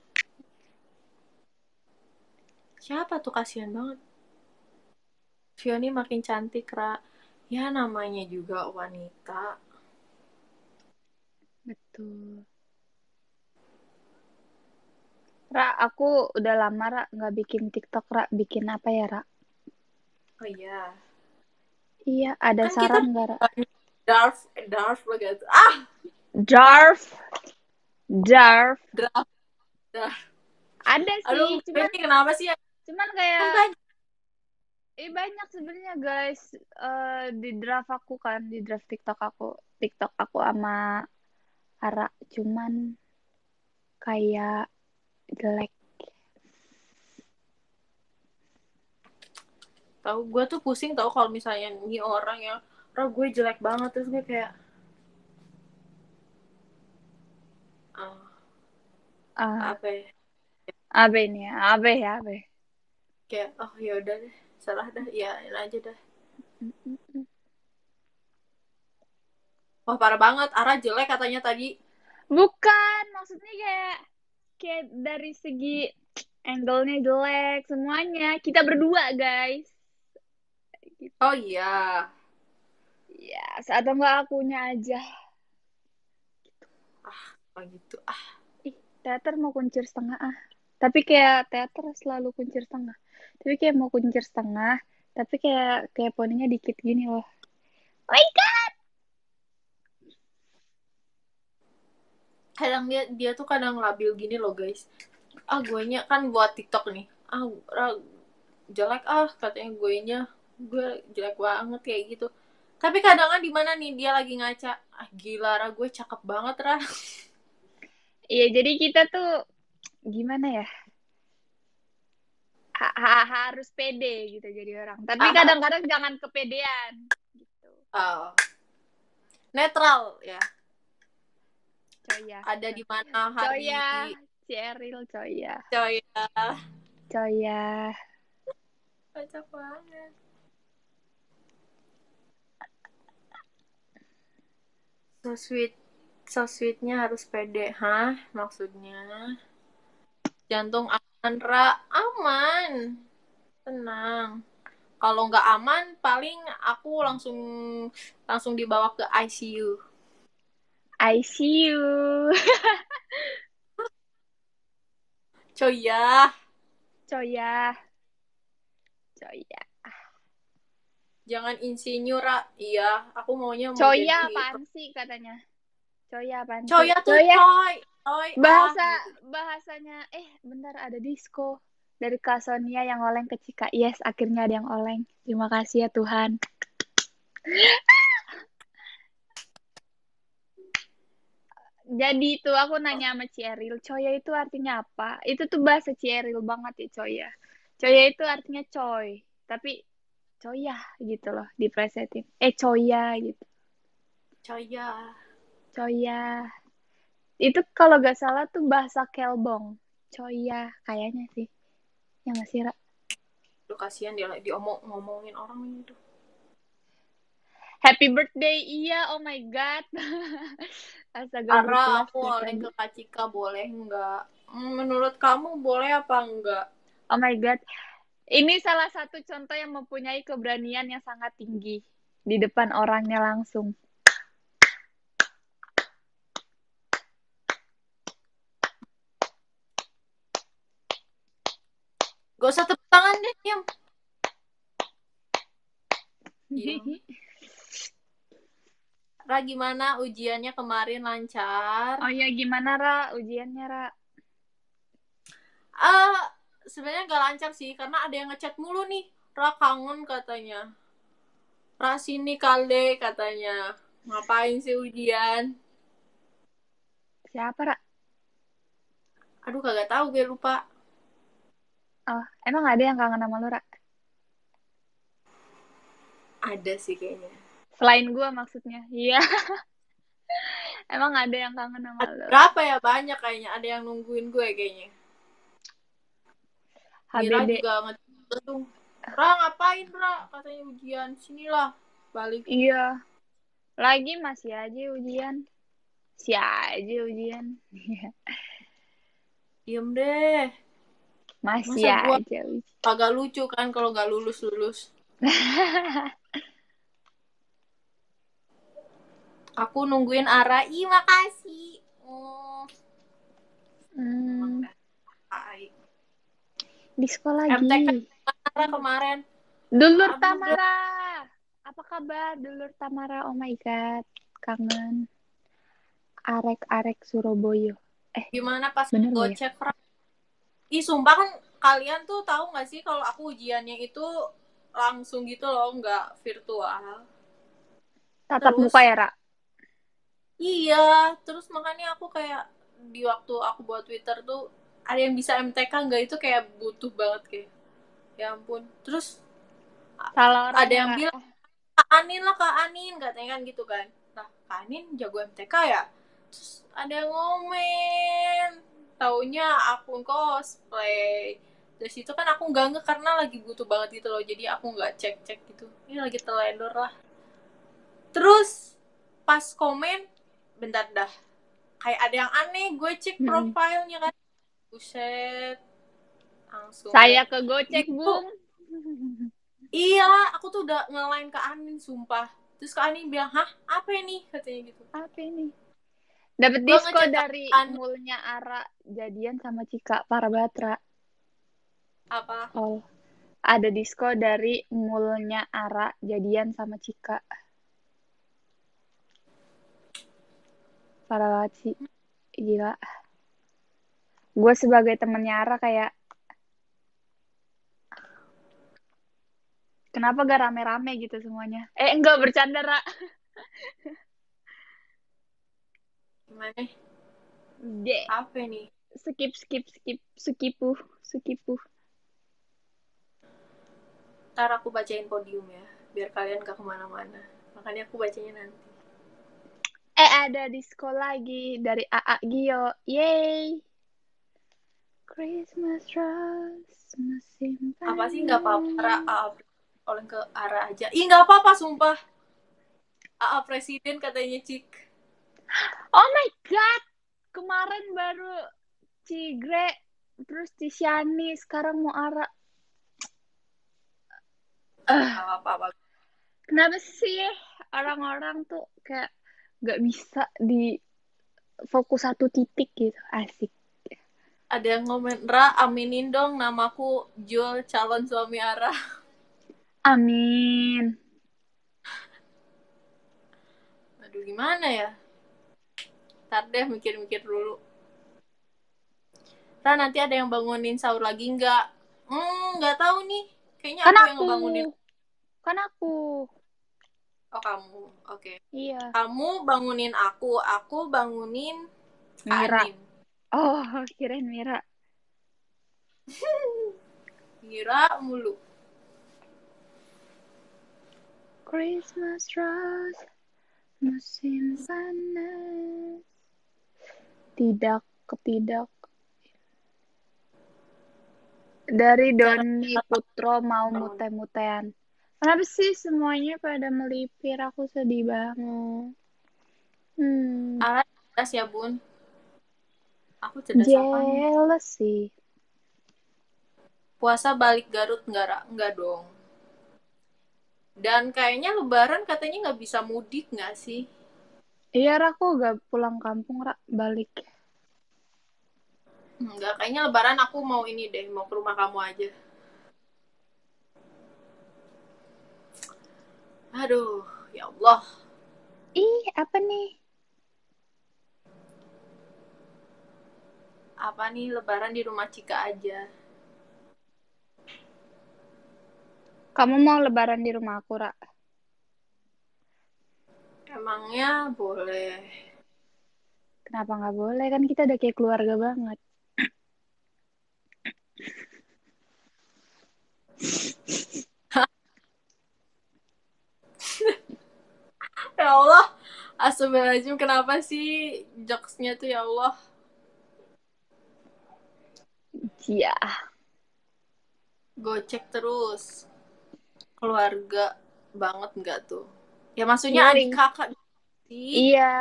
siapa tuh kasihan banget Fioni makin cantik ra ya namanya juga wanita Betul. Ra, aku udah lama Ra nggak bikin TikTok Ra. Bikin apa ya Ra? oh iya Iya, ada kan saran nggak? Darf Darf begitu. Ah! Darf, Darf. Darf. Darf. Ada aduh sih, cuman ini kenapa sih ya? cuman kan kayak banyak. Eh banyak sebenarnya guys. Eh, di draft aku kan, di draft TikTok aku, TikTok aku sama Ara, cuman kayak jelek. Tahu gue tuh pusing tahu kalau misalnya ini orang yang Ra gue jelek banget terus gue kayak ah, Ah, apa ya apa ini ya? Apa ya? Apa? ya? kayak oh ya udah deh salah dah ya ini aja dah wah parah banget Ara jelek katanya tadi Bukan, maksudnya kayak kayak dari segi angle-nya jelek semuanya. Kita berdua, guys. Gitu. oh iya Ya, atau enggak akunya aja. oh gitu ah Ih, teater mau kuncir setengah ah. Tapi kayak teater selalu kuncir setengah. Tapi kayak mau kuncir setengah, tapi kayak kayak poninya dikit gini loh. Oh my god. kadang dia dia tuh kadang labil gini loh guys ah guenya kan buat TikTok nih ah jelek ah katanya guenya gue jelek banget kayak gitu tapi kadang di mana nih dia lagi ngaca ah gila Ra gue cakep banget Ra Iya, jadi kita tuh gimana ya? Ha- ha- harus pede gitu jadi orang. Tapi Ah. kadang-kadang jangan kepedean gitu. Oh. netral ya Coy ya. ada di mana hari ya. Ceril coy ya. coy ya Coy ya. kocak banget so sweet so sweetnya harus pede. Hah? Maksudnya? Jantung aman ra. Aman. Tenang. Kalau nggak aman paling aku langsung langsung dibawa ke ICU I see you. coy ya Coy ya. Coy ya. Jangan insinyur Ra. iya aku maunya mau Coy jadi apaan sih katanya? Coy ya apaan sih? coy ya tuh Coy coy coy ah, Bahasa bahasanya eh bentar ada disco dari Kak Sonia yang oleng ke Cika. Yes, akhirnya ada yang oleng. Terima kasih ya Tuhan. Jadi itu aku nanya sama Ceril, coya itu artinya apa? Itu tuh bahasa Ceril banget ya coya. Coya itu artinya coy, tapi coya gitu loh, dipresetin. Eh coya gitu. coy ya Coya. Itu kalau gak salah tuh bahasa Kelbong. Coya kayaknya sih. Ya nggak sih, Ra? Lu kasihan dia diomong ngomongin orang itu. Happy birthday, iya, oh my god. Astaga, Ara, aku oleh ke Kak Cika boleh nggak? Hmm, Menurut kamu boleh apa enggak? Oh my god. Ini salah satu contoh yang mempunyai keberanian yang sangat tinggi di depan orangnya langsung. Gak usah tepuk tangan deh, diam. Ra, gimana ujiannya kemarin lancar? Oh iya, gimana Ra ujiannya Ra? Ah, sebenarnya gak lancar sih karena ada yang ngechat mulu nih. Ra kangen katanya. Ra sini kali katanya. Ngapain sih ujian? Siapa Ra? Aduh kagak tahu gue lupa. Oh, emang ada yang kangen sama lu Ra? Ada sih kayaknya. Selain gua maksudnya. Iya. emang ada yang kangen sama lu? Berapa ya banyak kayaknya ada yang nungguin gue kayaknya. Mira HBD. juga tuh. Ra ngapain Ra? Katanya ujian. Sinilah balik. Iya. Lagi masih aja ujian. Si aja ujian. Diem deh. Masih Masa gua- aja ujian. Kagak lucu kan kalau nggak lulus lulus. Aku nungguin Ara. Ih makasih. Oh, Hmm. Disco lagi. MTK. Ara kemarin. Dulur Aduh, Tamara. Apa kabar Dulur Tamara? Oh my god. Kangen. Arek-arek Surabaya. Gimana pas Bener ya? gocek Ra? Ih sumpah kan kalian tuh tahu nggak sih kalau aku ujiannya itu langsung gitu loh, nggak virtual. Tatap Terus? muka ya, Ra? Iya, terus makanya aku kayak di waktu aku buat Twitter tuh ada yang bisa MTK nggak itu kayak butuh banget kayak. Ya ampun. Terus Salah ada ya, yang bilang Kak Anin lah Kak Anin katanya kan gitu kan. Nah Kak Anin jago MTK ya. Terus ada yang ngomen. Taunya akun cosplay. Dari situ kan aku nggak nge karena lagi butuh banget gitu loh. Jadi aku nggak cek cek gitu. Ini lagi teledor lah. Terus pas komen bentar dah kayak ada yang aneh gue cek profilnya kan buset langsung Saya ke Gocek. Bung. iya aku tuh udah ngelain ke Anin sumpah terus ke Anin bilang hah apa ini katanya gitu Apa ini? Dapat disko dari An- mulnya Ara jadian sama Cika parah banget, Ra. apa Oh. Ada disko dari mulnya Ara jadian sama Cika. Parah banget sih. Gila. Gue sebagai temennya Ara kayak Kenapa gak rame-rame gitu semuanya? Eh, enggak bercanda, Ra. gimana Deh. apa nih Skip, skip, skip. Sukipu, sukipu. ntar aku bacain podium ya biar kalian gak ke mana-mana makanya aku bacanya nanti Eh, ada disko lagi dari AA Gio. Yay! Christmas rose musim apa sih nggak apa-apa oleh ke arah aja ih nggak apa-apa sumpah AA presiden katanya cik Oh my god! Kemarin baru Cigre, terus Cisyani, sekarang mau Ara. Eh, nggak apa-apa kenapa sih orang-orang tuh kayak gak bisa di fokus satu titik gitu? Asik. Ada yang ngomen Ra aminin dong namaku Jul calon suami Ara Amin. aduh gimana ya ntar deh mikir-mikir dulu Ra nanti ada yang bangunin sahur lagi nggak hmm nggak tahu nih kayaknya Kan aku yang aku. ngebangunin Kan aku. oh kamu oke Iya. kamu bangunin aku aku bangunin Mira. Anin. Oh, kirain Mira. Mira mulu Christmas rose musim panas. Tidak ketidak. Dari Doni Putro mau mute-mutean. Kenapa sih semuanya pada melipir? Aku sedih banget. Hmm, cerdas ya bun aku cerdas apa jealous sih. Puasa balik Garut nggak, Ra? Nggak dong. Dan kayaknya lebaran katanya nggak bisa mudik nggak sih? Iya, aku gak pulang kampung, Ra. Balik. Enggak, kayaknya lebaran aku mau ini deh, mau ke rumah kamu aja. Aduh, ya Allah. Ih, apa nih? Apa nih lebaran di rumah Cika aja. Kamu mau lebaran di rumah aku, Ra? Emangnya boleh. Kenapa nggak boleh? Kan kita udah kayak keluarga banget. Ya Allah, Astagfirullahaladzim, kenapa sih jokesnya tuh ya Allah? Iya. Gocek terus. Keluarga banget nggak tuh? Ya maksudnya Iya, adik kakak. Iya,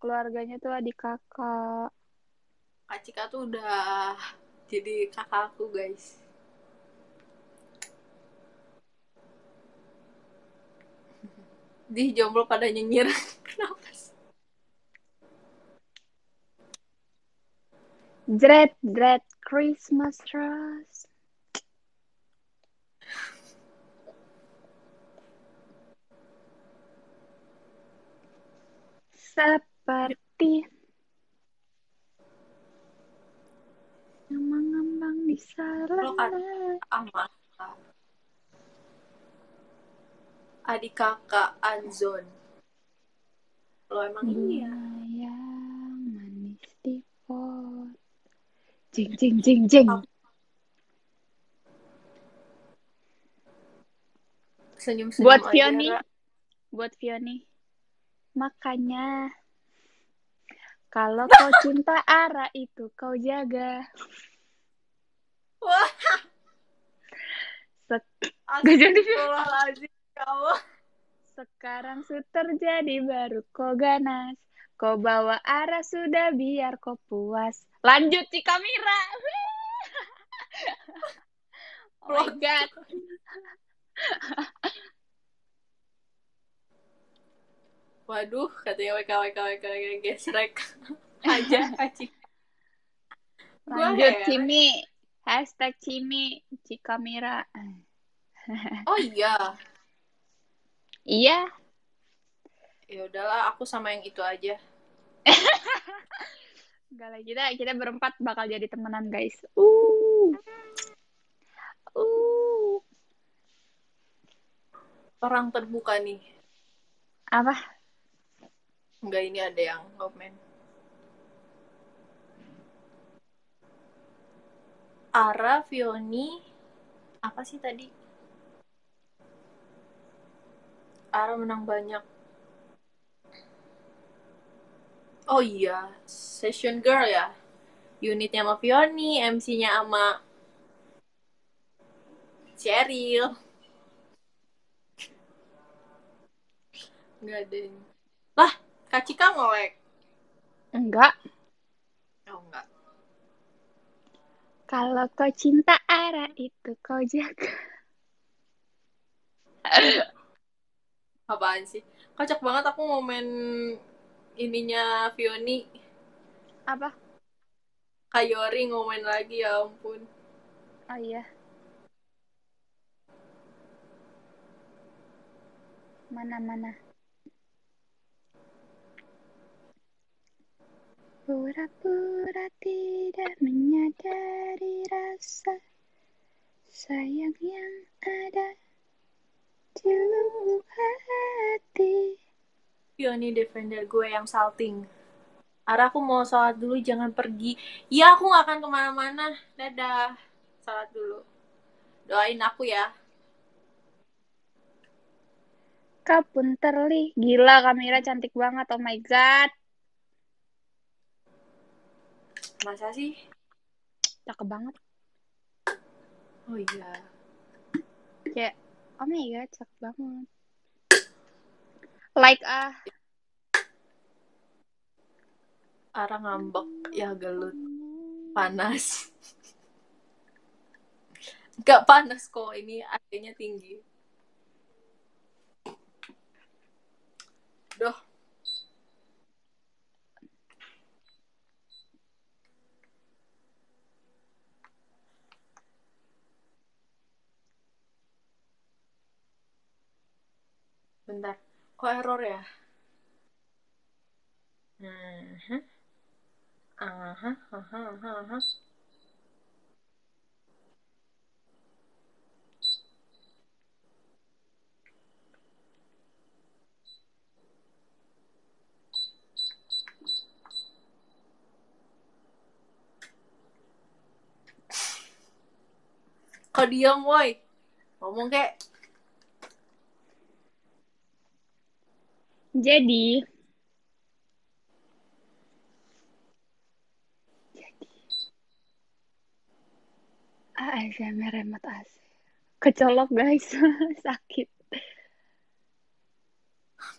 keluarganya tuh adik kakak. Kak Cika tuh udah jadi kakakku guys. Di jomblo pada nyinyir. Kenapa sih? Dread, dread, Christmas rose. Seperti ngambang-ngambang di Lo kan ama adik kakak Anzon. Lo emang iya. yang manis di pot. Jing, jing, jing, jing. Senyum-senyum Buat aja, Fioni. Ra. Buat Fioni. Makanya kalau kau cinta Ara itu kau jaga. Wah, Sek- Gak jadi. ya. Sekarang su terjadi baru kau ganas. Kau bawa Ara sudah biar kau puas. Lanjut si Kamira. oh my god. Waduh, katanya WK, WK, WK, WK, gesrek. aja. Gua Lanjut. Cimi. Hashtag Cimi. Cikamira. Oh iya. Iya. Ya udahlah, aku sama yang itu aja. Enggak lah, kita, kita berempat bakal jadi temenan guys. Uh. Uh. Orang terbuka nih. Apa? Enggak, ini ada yang komen. Ara, Fioni, apa sih tadi? Ara menang banyak. Oh iya, Session Girl ya. Unitnya sama Fioni, MC-nya sama Cheryl. Enggak ada yang... Lah, Kak Cika ngelek. Enggak. Oh, enggak. Kalau kau cinta Ara itu kau jaga. Apaan sih? Kocak banget aku ngomen ininya Fioni. Apa? Kayori ngomen lagi, ya ampun. Oh iya. Mana-mana. Pura-pura tidak menyadari rasa sayang yang ada di lubuk hati. Fioni defender gue yang salting. Ara, aku mau sholat dulu, jangan pergi. Iya, aku gak akan ke mana-mana. Dadah. Sholat dulu. Doain aku ya. Kau pun terli. Gila, Kamira cantik banget. Oh my God. Masa sih? Cakep banget. Oh iya. Kayak, oh my God, cakep banget. Like, ah. Ara ngambek. Ya gelut. Panas. Gak panas kok, ini AC-nya tinggi. Duh. Bentar, kok error ya? Aha. Aha, aha, aha. Kau diam, woi. Ngomong kek. Jadi, ah, ASMR remote AC. Kecolok guys, sakit.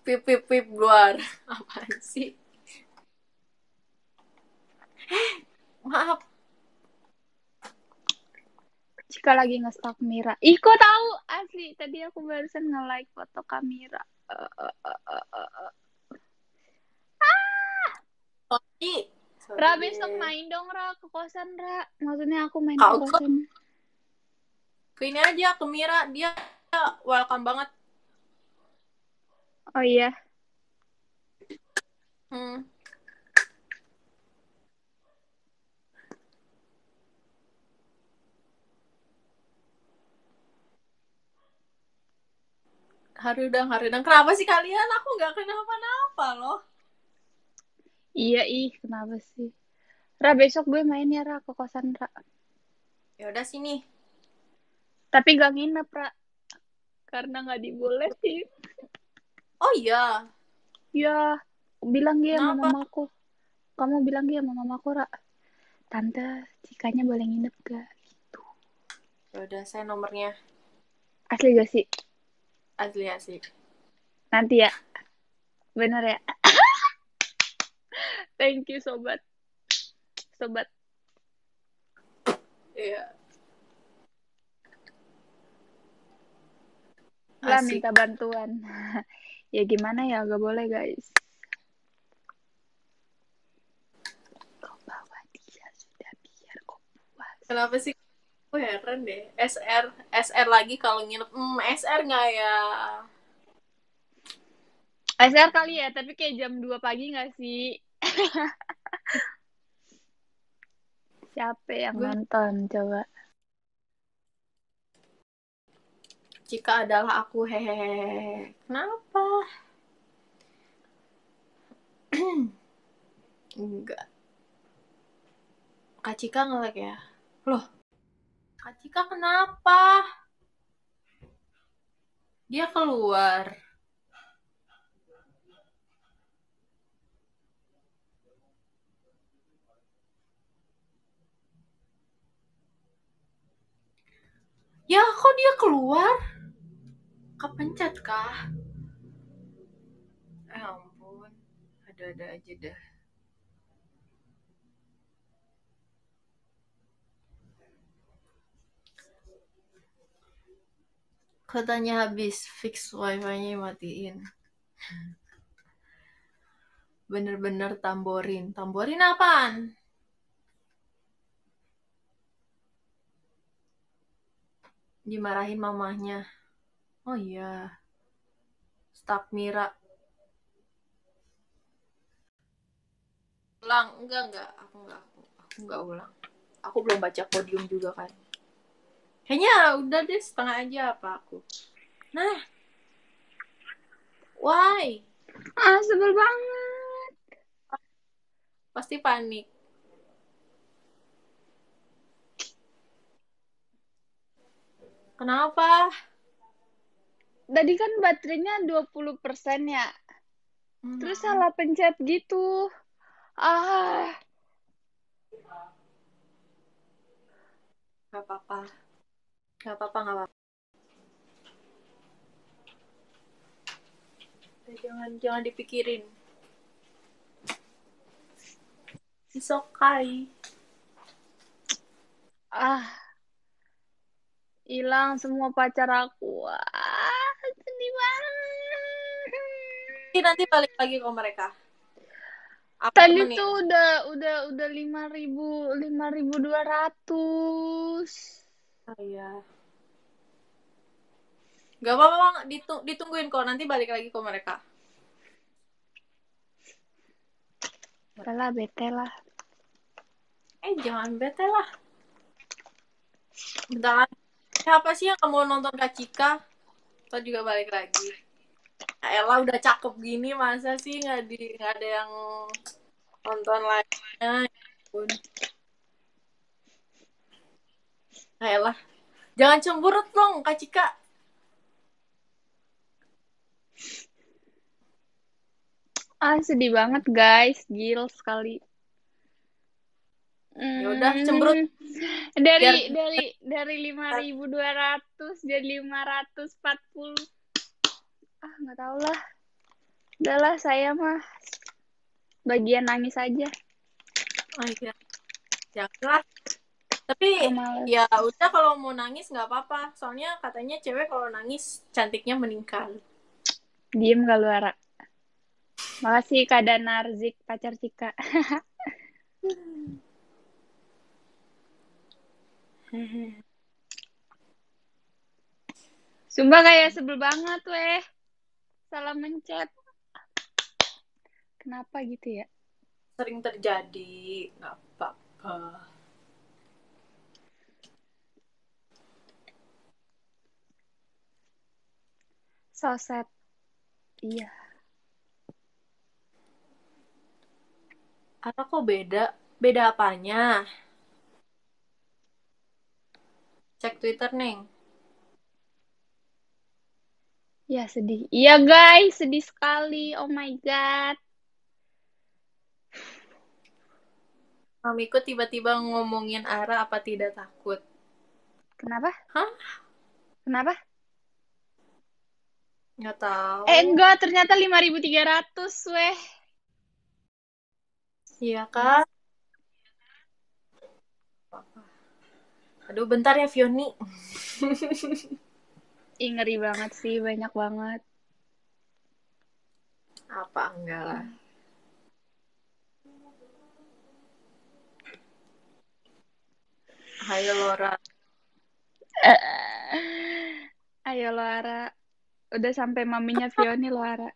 Pip, pip, pip, luar. Apaan sih? Eh, maaf. Jika lagi nge-stalk Mira. Ih, kok tahu? Asli, tadi aku barusan nge-like foto Kamira. Sorry. Sorry Ra, besok main dong, Ra, ke kosan, Ra. Maksudnya aku main Kau ke kosan. Ke ini aja, ke Mira. Dia welcome banget. Oh iya, Hmm. Harudang, harudang. Kenapa sih kalian? Aku nggak kenapa-napa loh. iya ih, kenapa sih? Ra, besok gue main ya, Ra, ke kosan, Ra. Ya udah sini. Tapi gak nginep, Ra. Karena gak dibolehin. Oh iya. Ya, bilang dia sama mamaku. Kamu bilang dia sama mamaku, Ra. Tante, cikanya boleh nginep gak? Gitu. Ya udah, saya nomornya Asli gak sih? Asli asli. Nanti ya. Bener ya? Thank you, Sobat. Sobat. Iya. Lah, Asik. minta bantuan. ya gimana ya, gak boleh, guys. Kenapa sih? Aku heran deh. SR, SR lagi kalau nginep. Hmm, SR nggak ya? SR kali ya, tapi kayak jam 2 pagi gak sih? Siapa yang Gue- nonton, coba? Jika adalah aku hehehe. Kenapa? Enggak. Kak Cika nge-lag ya? Loh, Kak Cika kenapa? Dia keluar. Ya, kok dia keluar? Kepencet kah? Eh ampun, ada-ada aja dah. Katanya habis fix wifi-nya matiin. Bener-bener tamborin. Tamborin apaan? Dimarahin mamahnya. Oh iya. Stuck Mira. Ulang. Enggak, enggak. Aku enggak. Aku enggak ulang. Aku belum baca podium juga kan. Kayaknya udah deh setengah aja apa aku. Nah. Why? Ah, sebel banget. Pasti panik. Kenapa? Tadi kan baterainya 20% ya. Terus Hmm. salah pencet gitu. Ah, Gak apa-apa. Gak apa-apa, gak apa-apa. Eh, Jangan, jangan dipikirin. It's okay. ah. hilang semua pacar aku wah sedih banget nanti balik lagi ke mereka. Apa tadi temenin? tuh udah udah udah lima ribu lima ribu dua ratus iya. Gak apa-apa bang, Ditu- ditungguin kok nanti balik lagi ke mereka. lah bete lah Eh jangan bete lah. Bentar. Siapa sih yang kamu nonton Kak Cika? Atau juga balik lagi. Kak Ella udah cakep gini masa sih nggak di nggak ada yang nonton lainnya? Ya Ella, jangan cemburut dong Kak Cika. ah sedih banget guys gil sekali Yaudah, cemberut. Hmm, dari Biar- dari dari lima ribu dua ratus jadi lima ratus empat puluh ah nggak tahu lah udahlah saya mah bagian nangis aja Oh iya. Janganlah. Tapi ya udah kalau mau nangis nggak apa-apa. Soalnya katanya cewek kalau nangis cantiknya meningkat. diem gak lu Ara? Makasih Kak Narzik pacar Cika. Sumpah kayak sebel banget weh. Salah mencet. Kenapa gitu ya? Sering terjadi, nggak apa-apa. So sad iya Apa kok beda? Beda apanya? Cek Twitter, Neng. Ya sedih. Iya guys, sedih sekali. Oh my god. Mamiku tiba-tiba ngomongin Ara apa tidak takut? Kenapa? Hah? Kenapa? Nggak tahu. Eh enggak, ternyata 5.300 weh. Iya kan? Aduh, bentar ya, Fioni. Ih, ngeri banget sih, banyak banget. Apa enggak lah. Hayo Lora. Ayo Loara. Udah sampai maminya Fioni Loara.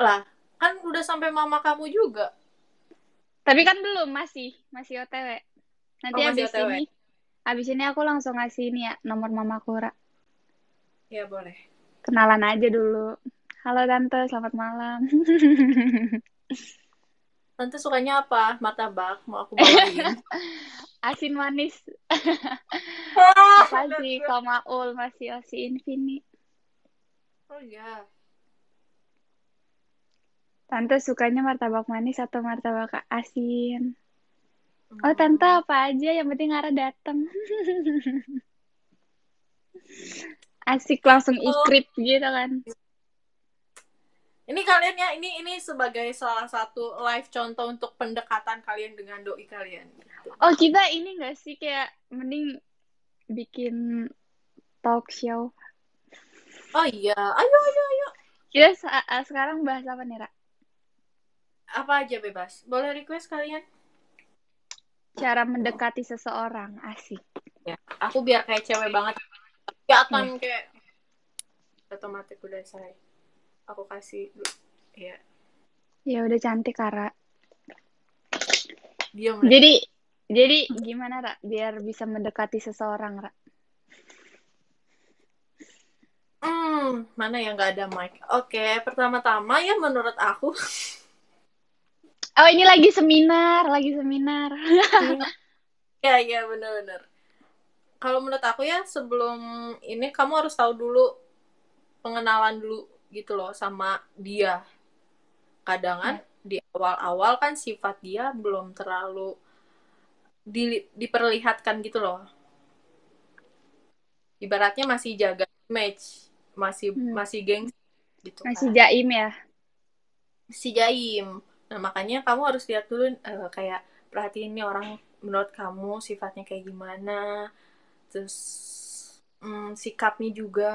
Lah, kan udah sampai mama kamu juga. Tapi kan belum, masih. Masih OTW. Nanti Oh, masih habis OTW. ini. Habis ini aku langsung ngasih ini ya, nomor mamaku, Ra. Ya, boleh. Kenalan aja dulu. Halo Tante, selamat malam. Tante sukanya apa? Martabak, mau aku bawain. Asin manis. Ah, Makasih Kak Maul, masih Osi Infini. Oh iya. Tante sukanya martabak manis atau martabak asin? Oh, Tante apa aja, yang penting Ara datang. Asik langsung Oh. ikrip gitu kan. Ini kalian ya, ini ini sebagai salah satu live contoh untuk pendekatan kalian dengan doi kalian. Oh, kita ini gak sih kayak mending bikin talk show. Oh iya, ayo ayo ayo. Kita sa- ah, sekarang bahas apa nih, Ra? Apa aja bebas. Boleh request kalian? Cara mendekati seseorang, asik. Ya, aku biar kayak cewek banget. Kelihatan kayak otomatis udah saya. Aku kasih. Ya, Ya udah cantik, Ara. diam. Jadi, jadi gimana, Ra? Biar bisa mendekati seseorang, Ra? Hmm, mana yang nggak ada mic? Oke, pertama-tama ya menurut aku Oh, ini lagi seminar, lagi seminar. ya ya bener-bener. Kalau menurut aku ya sebelum ini kamu harus tahu dulu pengenalan dulu gitu loh sama dia. Kadang kan di awal-awal kan sifat dia belum terlalu di- diperlihatkan gitu loh. Ibaratnya masih jaga image, masih Hmm. masih gengsi gitu Masih kan. jaim ya? si Jaim. Nah, makanya kamu harus lihat dulu eh, kayak perhatiin nih orang menurut kamu sifatnya kayak gimana. Terus mm, sikapnya juga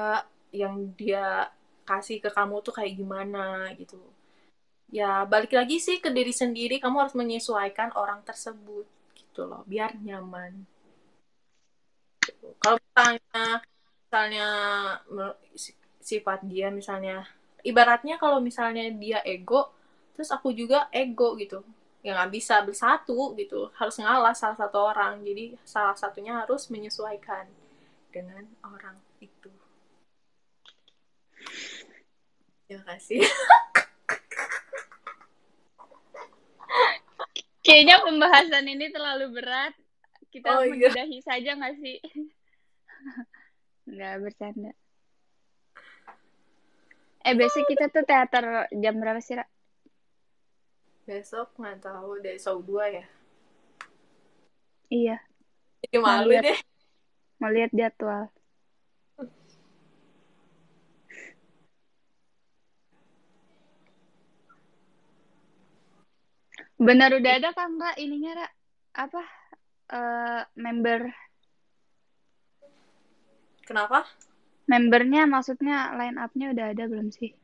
yang dia kasih ke kamu tuh kayak gimana gitu ya balik lagi sih ke diri sendiri kamu harus menyesuaikan orang tersebut gitu loh biar nyaman kalau misalnya misalnya sifat dia misalnya. Ibaratnya kalau misalnya dia ego terus aku juga ego gitu. Ya nggak bisa bersatu gitu. Harus ngalah salah satu orang. Jadi salah satunya harus menyesuaikan dengan orang itu. Terima kasih kayaknya pembahasan ini terlalu berat. Kita Oh, iya. saja nggak sih nggak bercanda. Eh biasanya kita tuh teater jam berapa sih Ra? besok nggak tahu dari show dua ya? Iya. Jadi malu deh. mau lihat jadwal. Benar udah ada kan nggak ininya Ra? apa? Eh, member kenapa? Membernya maksudnya line up-nya udah ada belum sih?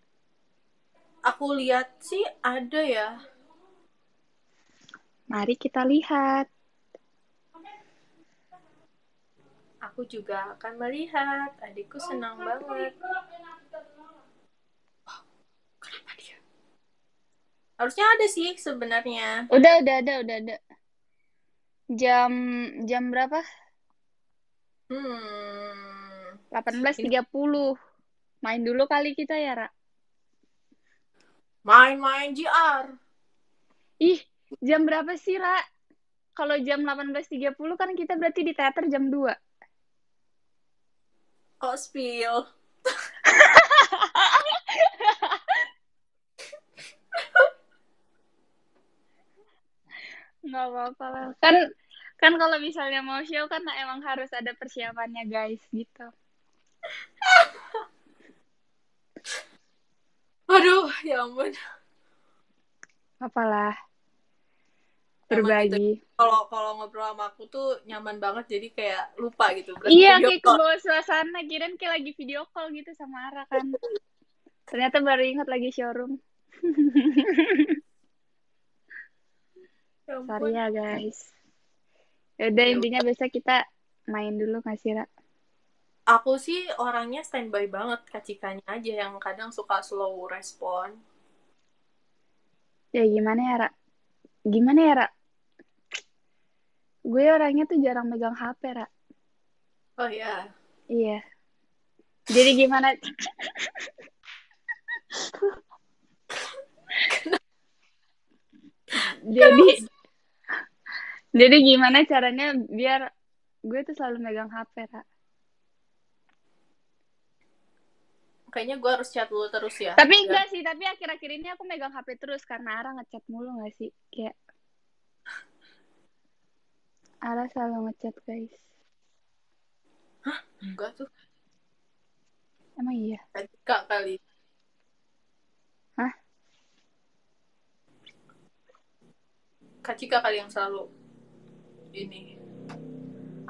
Aku lihat sih ada ya. Mari kita lihat. Aku juga akan melihat. Adikku senang banget. Wow, kenapa dia? Harusnya ada sih sebenarnya. Udah udah ada udah ada jam jam berapa? Hmm 18.30 main dulu kali kita ya Ra. Main-main JR ih jam berapa sih Ra? Kalau jam 18.30 kan kita berarti di teater jam 2 kok spill? Nggak apa-apa lah kan kan kalau misalnya mau show kan emang harus ada persiapannya guys gitu aduh ya ampun. Apalah. Emang berbagi. Kalau kalau ngobrol sama aku tuh nyaman banget jadi kayak lupa gitu. Berarti iya kayak ke call. bawah suasana. Kirain kayak lagi video call gitu sama Ara kan. Ternyata baru ingat lagi showroom. Ya sorry ya guys. Yaudah Ya intinya besok kita main dulu nggak sih Ra? Aku sih orangnya standby banget kacikanya aja yang kadang suka slow respon Ya gimana ya Ra? Gimana ya Ra? Gue orangnya tuh jarang megang HP Ra. oh ya Iya. Jadi gimana? jadi jadi gimana caranya biar gue tuh selalu megang HP Ra? Kayaknya gue harus chat dulu terus ya Tapi Biar- enggak sih, tapi akhir-akhir ini aku megang HP terus karena Ara ngechat mulu gak sih? Kayak Ara selalu ngechat guys. enggak tuh Emang iya? kak kali Hah? Kak Cika kali yang selalu ini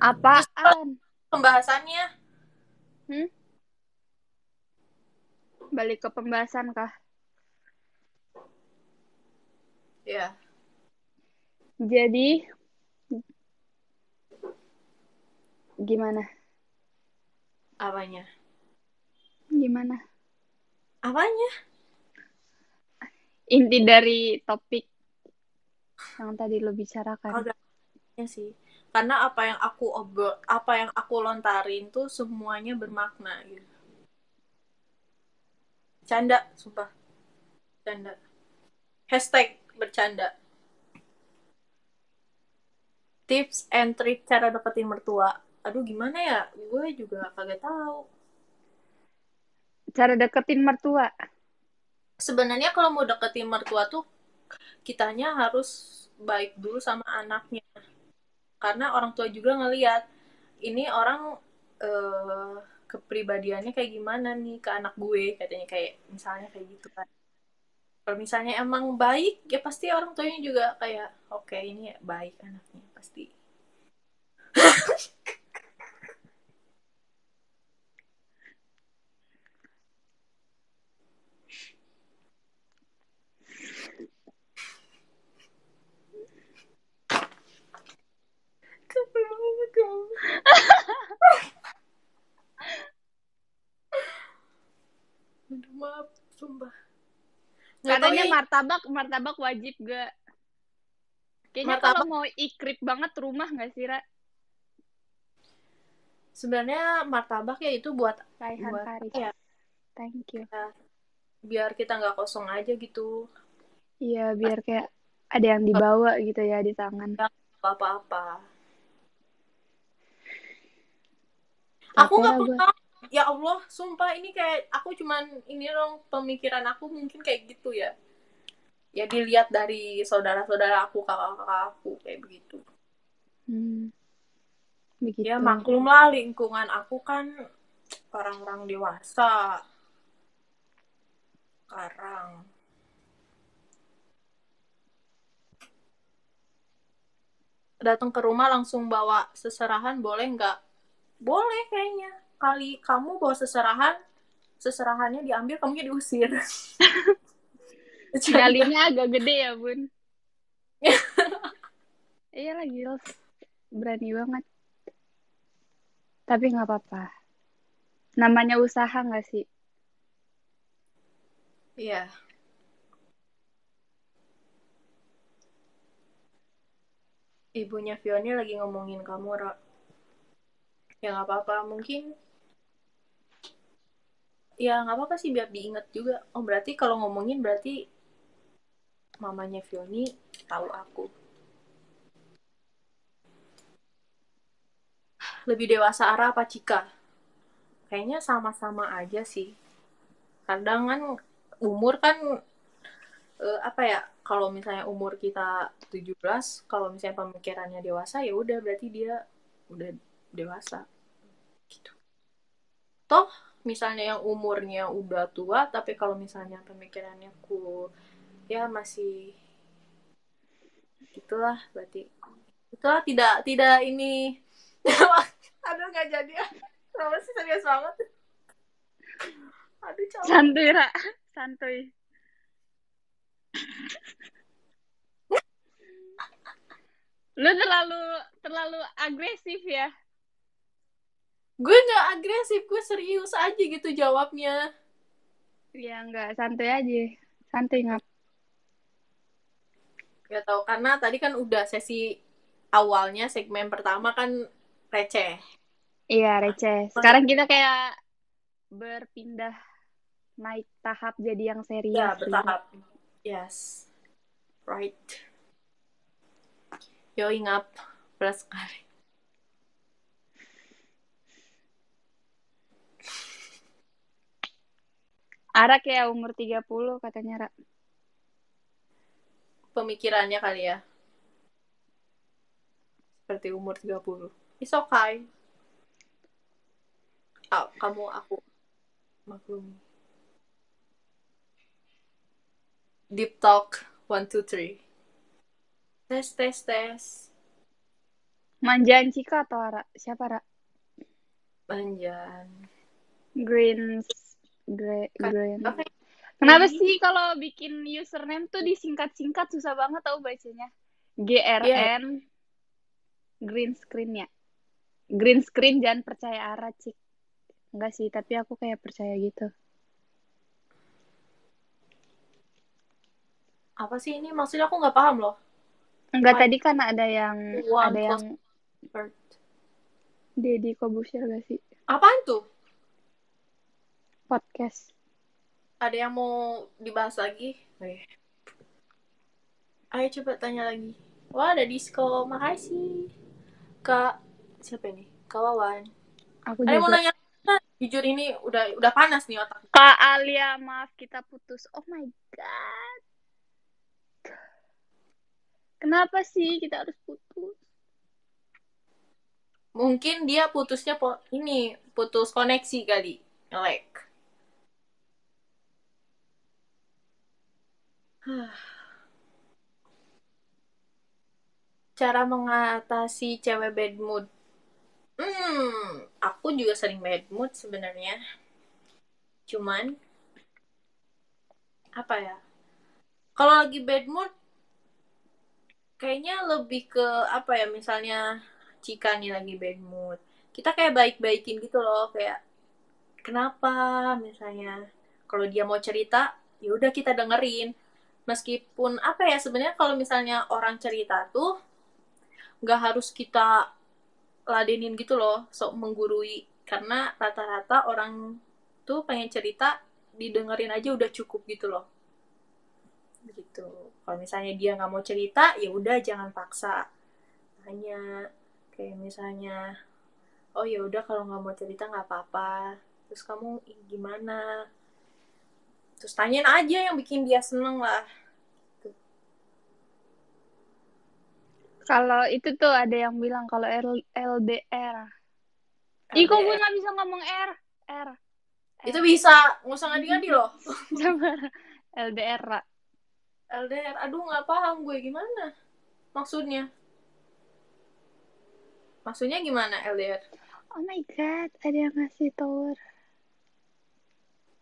Apaan? pembahasannya Hmm? Balik ke pembahasan kah? ya Jadi gimana? apanya Gimana? apanya Inti dari topik yang tadi lo bicarakan. agak ya sih karena apa yang aku obrol apa yang aku lontarin tuh semuanya bermakna gitu canda sumpah. Canda. Hashtag bercanda. Tips and trick cara dapetin mertua. Aduh gimana ya? Gue juga kagak tahu. Cara deketin mertua. sebenarnya kalau mau deketin mertua tuh kitanya harus baik dulu sama anaknya. Karena orang tua juga ngelihat ini orang eh, kepribadiannya kayak gimana nih ke anak gue katanya kayak misalnya kayak gitu kan kalau misalnya emang baik ya pasti orang tuanya juga kayak oke okay, ini baik anaknya pasti Kenapa kamu? sumpah Nggak Katanya ya, martabak, martabak wajib gak? Kayaknya Martabak- kalau mau ikrip banget rumah gak sih, Ra? sebenarnya martabak ya itu buat Raihan Buat Faris. apa ya? Thank you. biar kita nggak kosong aja gitu Iya, biar kayak ada yang dibawa gitu ya di tangan. apa-apa aku nggak pernah ya Allah sumpah ini kayak aku cuman ini dong pemikiran aku mungkin kayak gitu ya. Ya dilihat dari saudara-saudara aku kakak-kakak aku kayak begitu. Hmm. Begitu. ya maklum lah lingkungan aku kan orang-orang dewasa. Sekarang. Datang ke rumah langsung bawa seserahan boleh nggak? Boleh kayaknya kali kamu bawa seserahan seserahannya diambil kamunya diusir Nyalinya agak gede ya, Bun. iya lah, gila. Berani banget. Tapi nggak apa-apa. Namanya usaha nggak sih? Iya. Ibunya Fiona lagi ngomongin kamu, Ra. Ya nggak apa-apa, mungkin ya nggak apa-apa sih biar diingat juga. Oh berarti kalau ngomongin berarti mamanya Fioni tahu aku. Lebih dewasa Ara apa Cika? Kayaknya sama-sama aja sih. Kadang kan umur kan eh, apa ya kalau misalnya umur kita 17 kalau misalnya pemikirannya dewasa ya udah berarti dia udah dewasa gitu toh misalnya yang umurnya udah tua tapi kalau misalnya pemikirannya ku ya masih gitulah berarti itulah tidak tidak ini aduh nggak jadi kenapa sih serius banget aduh capek Santuy, Ra. Santuy. Lu terlalu terlalu agresif ya. Gue nggak agresif gue serius aja gitu jawabnya Ya enggak, santuy aja. Santuy ngap. Gak tau karena tadi kan udah sesi awalnya segmen pertama kan receh. Iya, receh. Sekarang kita kayak berpindah naik tahap jadi yang serius. Ya gitu. bertahap. Yes, right. Yo ingap beras sekali. Ara kayak umur 30 katanya, Ra. Pemikirannya kali ya. Seperti umur 30. It's okay. Ah, kamu aku maklumi. Deep talk one two three. Tes tes tes. Manjaan Cika atau Ara? Siapa, Ra? Banjan. Green Gre, Kan-. Oke. Kenapa Jadi- sih kalau bikin username tuh disingkat-singkat susah banget tau bacanya? GRN green screen ya. Green screen jangan percaya Ara, Cik. Enggak sih, tapi aku kayak percaya gitu. Apa sih ini? Maksudnya aku nggak paham loh. Enggak Why? tadi kan ada yang One ada yang. Deddy Kobusir gak sih? Apaan tuh? Podcast. Ada yang mau dibahas lagi? Oke. Ayo coba tanya lagi. Wah, ada disco. Makasih. Kak, siapa ini? Kak Wawan. Aku Ada yang mau nanya? Jujur ini udah udah panas nih otak. Kak Alia, maaf kita putus. Oh my god. Kenapa sih kita harus putus? Mungkin dia putusnya po ini putus koneksi kali. Like. Cara mengatasi cewek bad mood. Hmm, aku juga sering bad mood sebenarnya. Cuman apa ya? Kalau lagi bad mood kayaknya lebih ke apa ya misalnya Cika nih lagi bad mood. Kita kayak baik-baikin gitu loh, kayak kenapa misalnya kalau dia mau cerita ya udah kita dengerin meskipun apa ya sebenarnya kalau misalnya orang cerita tuh nggak harus kita ladenin gitu loh sok menggurui. Karena rata-rata orang tuh pengen cerita didengerin aja udah cukup gitu loh. Gitu. Kalau misalnya dia nggak mau cerita ya udah jangan paksa. Hanya kayak misalnya oh ya udah kalau nggak mau cerita nggak apa-apa. Terus kamu gimana terus tanyain aja yang bikin dia seneng lah Kalau itu tuh ada yang bilang kalau LDR. Ih, kok gue nggak bisa ngomong R? R. itu bisa nggak usah ngadi-ngadi loh Sabar. LDR, Ra. LDR aduh nggak paham gue gimana maksudnya maksudnya gimana LDR Oh my god, ada yang ngasih tower.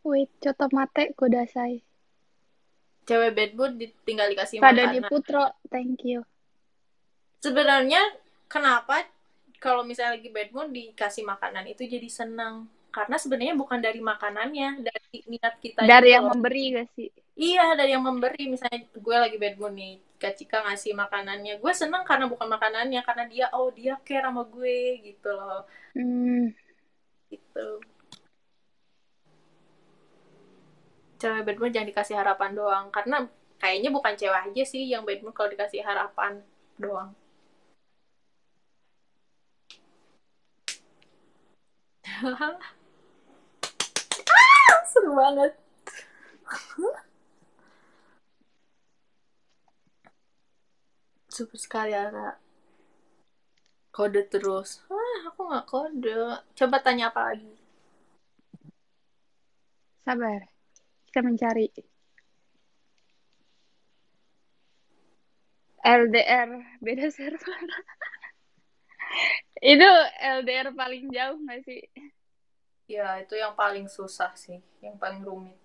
Wait, coto mate kudasai. cewek bad mood ditinggal dikasih makanan Putro, thank you. sebenarnya kenapa kalau misalnya lagi bad mood dikasih makanan itu jadi senang karena sebenarnya bukan dari makanannya dari niat kita Dari gitu yang loh. memberi gak sih? iya dari yang memberi misalnya gue lagi bad mood nih Kak Cika ngasih makanannya gue senang karena bukan makanannya karena dia oh dia care sama gue gitu loh Hmm, gitu cewek bad mood jangan dikasih harapan doang. Karena kayaknya bukan cewek aja sih yang bad mood kalau dikasih harapan doang. Ah, seru banget. Super sekali Ara. Kode terus. Ah aku nggak kode. Coba tanya apa lagi? Sabar. Kita mencari. LDR, beda server. itu LDR paling jauh gak sih? Ya, itu yang paling susah sih, yang paling rumit.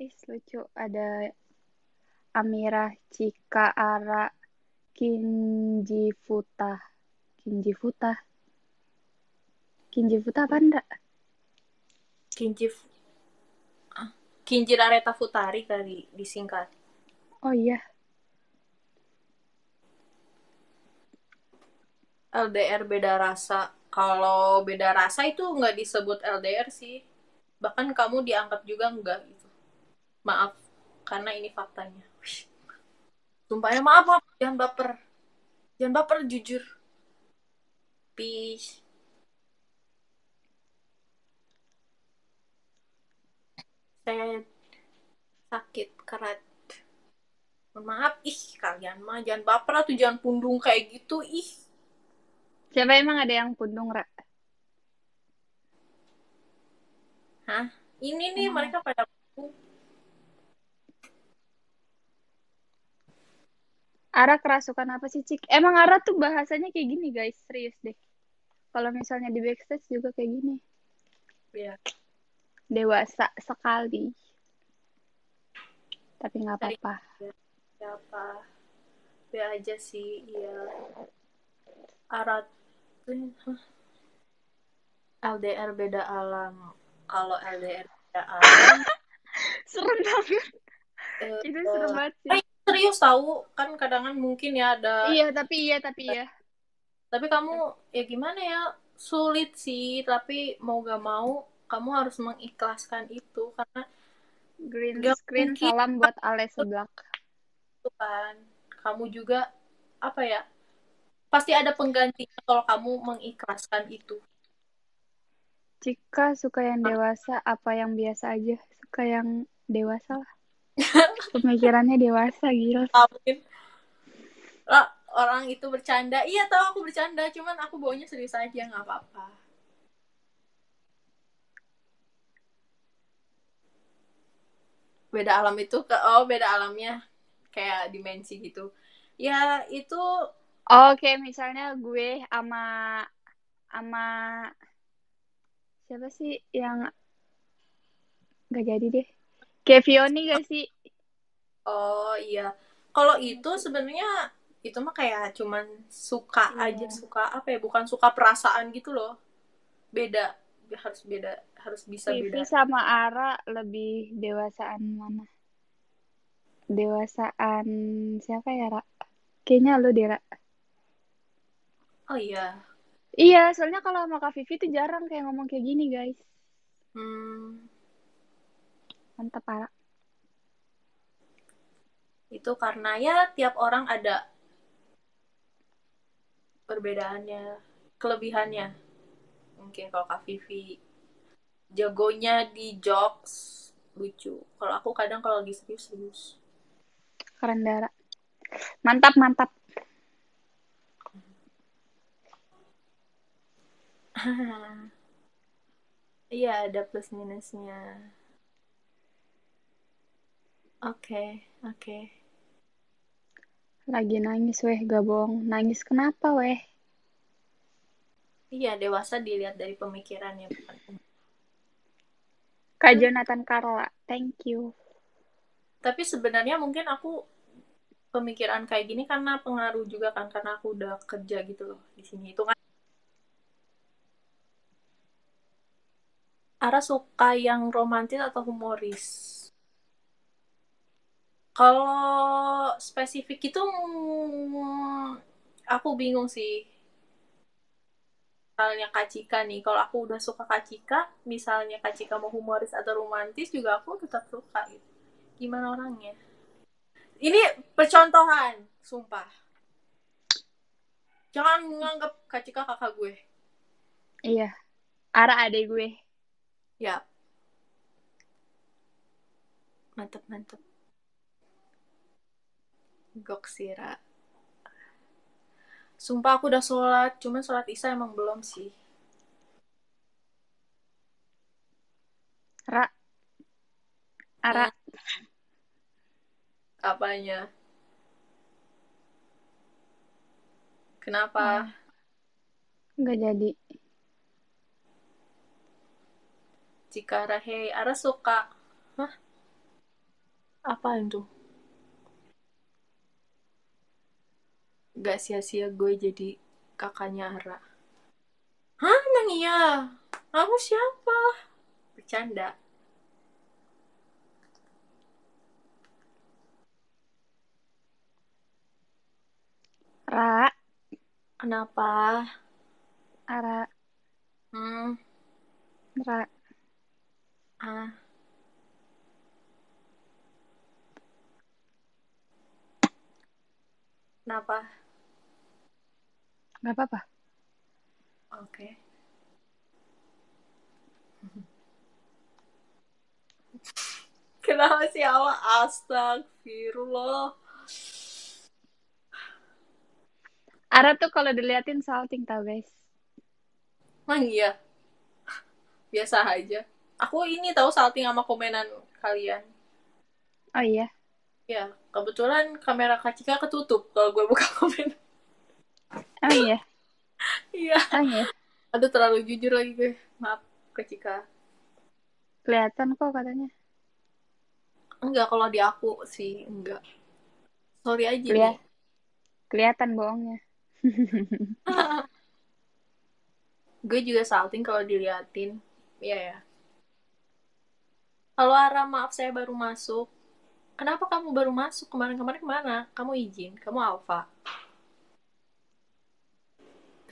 Ih, lucu. Ada Amira, Cika, Ara, Kinji Futa. Kinji Futa. Kinji Futa apa enggak? Kinji Kinji Rareta Futari kali disingkat. Oh iya. LDR beda rasa. Kalau beda rasa itu nggak disebut LDR sih. Bahkan kamu dianggap juga nggak gitu. Maaf, karena ini faktanya. Sumpahnya maaf, maaf. Jangan baper. Jangan baper, jujur. Peace. Saya sakit kerat. Mohon maaf, ih kalian mah jangan baper atau jangan pundung kayak gitu, ih. Siapa emang ada yang pundung, Ra? Hah? Ini nih Emang? mereka pada Ara kerasukan apa sih, Cik? Emang Ara tuh bahasanya kayak gini, guys. Serius deh. Kalau misalnya di backstage juga kayak gini. ya. Dewasa sekali. Tapi nggak apa-apa. siapa B aja sih iya Arat Hah? LDR beda alam kalau LDR beda alam Serem banget. eh, Itu serem banget sih. eh, serius tahu kan kadang mungkin ya ada Iya, tapi iya, tapi iya. tapi kamu ya gimana ya sulit sih tapi mau gak mau kamu harus mengikhlaskan itu karena Green Gak screen, mungkin. salam buat Ale itu kan kamu juga apa ya pasti ada penggantinya kalau kamu mengikhlaskan itu Jika suka yang dewasa, apa yang biasa aja? Suka yang dewasa lah. Pemikirannya dewasa, gila. Amin. Lah, orang itu bercanda. Iya tahu aku bercanda, cuman aku baunya serius aja nggak apa-apa. Beda alam itu ke oh beda alamnya kayak dimensi gitu. Ya itu Oke, misalnya gue sama sama siapa sih yang nggak jadi deh. Kayak Vioni gak sih? oh iya. Kalau itu sebenarnya itu mah kayak cuman suka Iya. aja suka apa ya bukan suka perasaan gitu loh. Beda harus beda harus bisa Vivi beda sama Ara lebih dewasaan mana? Dewasaan siapa ya, Ra? Kayaknya lu deh, Ra. oh iya Iya, soalnya kalau sama Kak Vivi tuh jarang kayak ngomong kayak gini, guys. hmm, Mantap, Ara. itu karena ya tiap orang ada perbedaannya kelebihannya mungkin kalau Kak Vivi jagonya di jokes lucu kalau aku kadang kalau lagi serius serius Keren, Dara. Mantap, mantap. iya ada plus minusnya oke oke Lagi nangis, weh, gak bohong. Nangis kenapa, weh? iya dewasa dilihat dari pemikirannya bukan Kak Jonathan Carla, thank you. tapi sebenarnya mungkin aku pemikiran kayak gini karena pengaruh juga kan karena aku udah kerja gitu loh di sini. Itu kan Ara suka yang romantis atau humoris? Kalau spesifik itu mm, aku bingung sih misalnya Kak Cika nih kalau aku udah suka Kak Cika misalnya Kak Cika mau humoris atau romantis juga aku tetap suka gitu. Gimana orangnya? Ini percontohan sumpah. Jangan menganggap Kak Cika kakak gue. Iya. Ara adek gue. ya. Mantep mantep. Goksira sumpah aku udah sholat cuman sholat isya emang belum sih. Ra. Ara. apanya? Kenapa? Nggak jadi. jika Rahe Ara suka. Hah? Apa itu gak sia-sia gue jadi kakaknya Ara. Hah emang iya? Kamu siapa? Bercanda. Ra. kenapa? Ara. hmm. Ra. ah. Kenapa Nggak apa-apa. Oke. Kenapa sih Allah? Astagfirullah. Ara tuh kalau diliatin salting tau guys. Emang iya? Biasa aja. Aku ini tahu salting sama komenan kalian. Oh iya. Ya, kebetulan kamera Kacika ketutup kalau gue buka komen. Oh iya. Iya. Oh iya. Aduh, terlalu jujur lagi gue. Maaf, Kacika. Kelihatan kok katanya. Enggak, kalau di aku sih, enggak. Sorry aja nih. Kelihatan bohongnya. gue juga salting kalau diliatin. Iya ya. Halo Ara, maaf saya baru masuk. Kenapa kamu baru masuk? Kemarin-kemarin ke mana? Kamu izin, kamu alfa.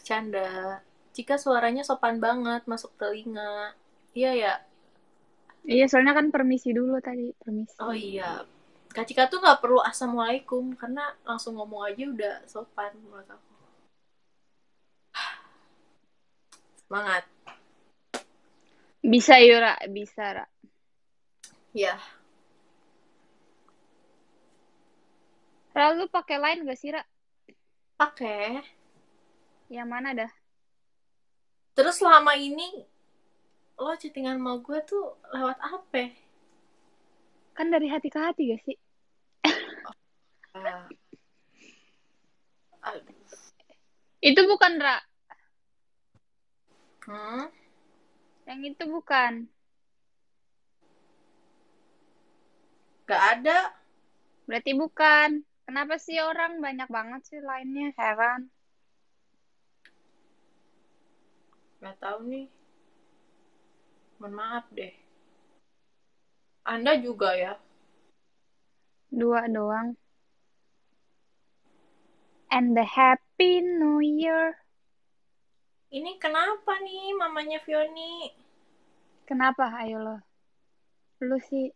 Bercanda. Jika suaranya sopan banget, masuk telinga. Iya ya. Iya, soalnya kan permisi dulu tadi. Permisi. Oh iya. Kak Cika tuh nggak perlu assalamualaikum karena langsung ngomong aja udah sopan menurut aku. Semangat. Bisa Yura, bisa Ra. Ya. Ra, lu pakai line gak sih, Ra? Pakai. Yang mana dah? Terus selama ini lo chattingan sama gue tuh lewat apa? Kan dari hati ke hati gak sih? Itu bukan, Ra. Hmm? Yang itu bukan. Gak ada. Berarti bukan. Kenapa sih orang banyak banget sih lainnya? Heran. Gak tahu nih. Mohon maaf deh. Anda juga ya? Dua doang. And the Happy New Year. Ini kenapa nih mamanya Fioni? Kenapa? Ayo lo. Lu sih.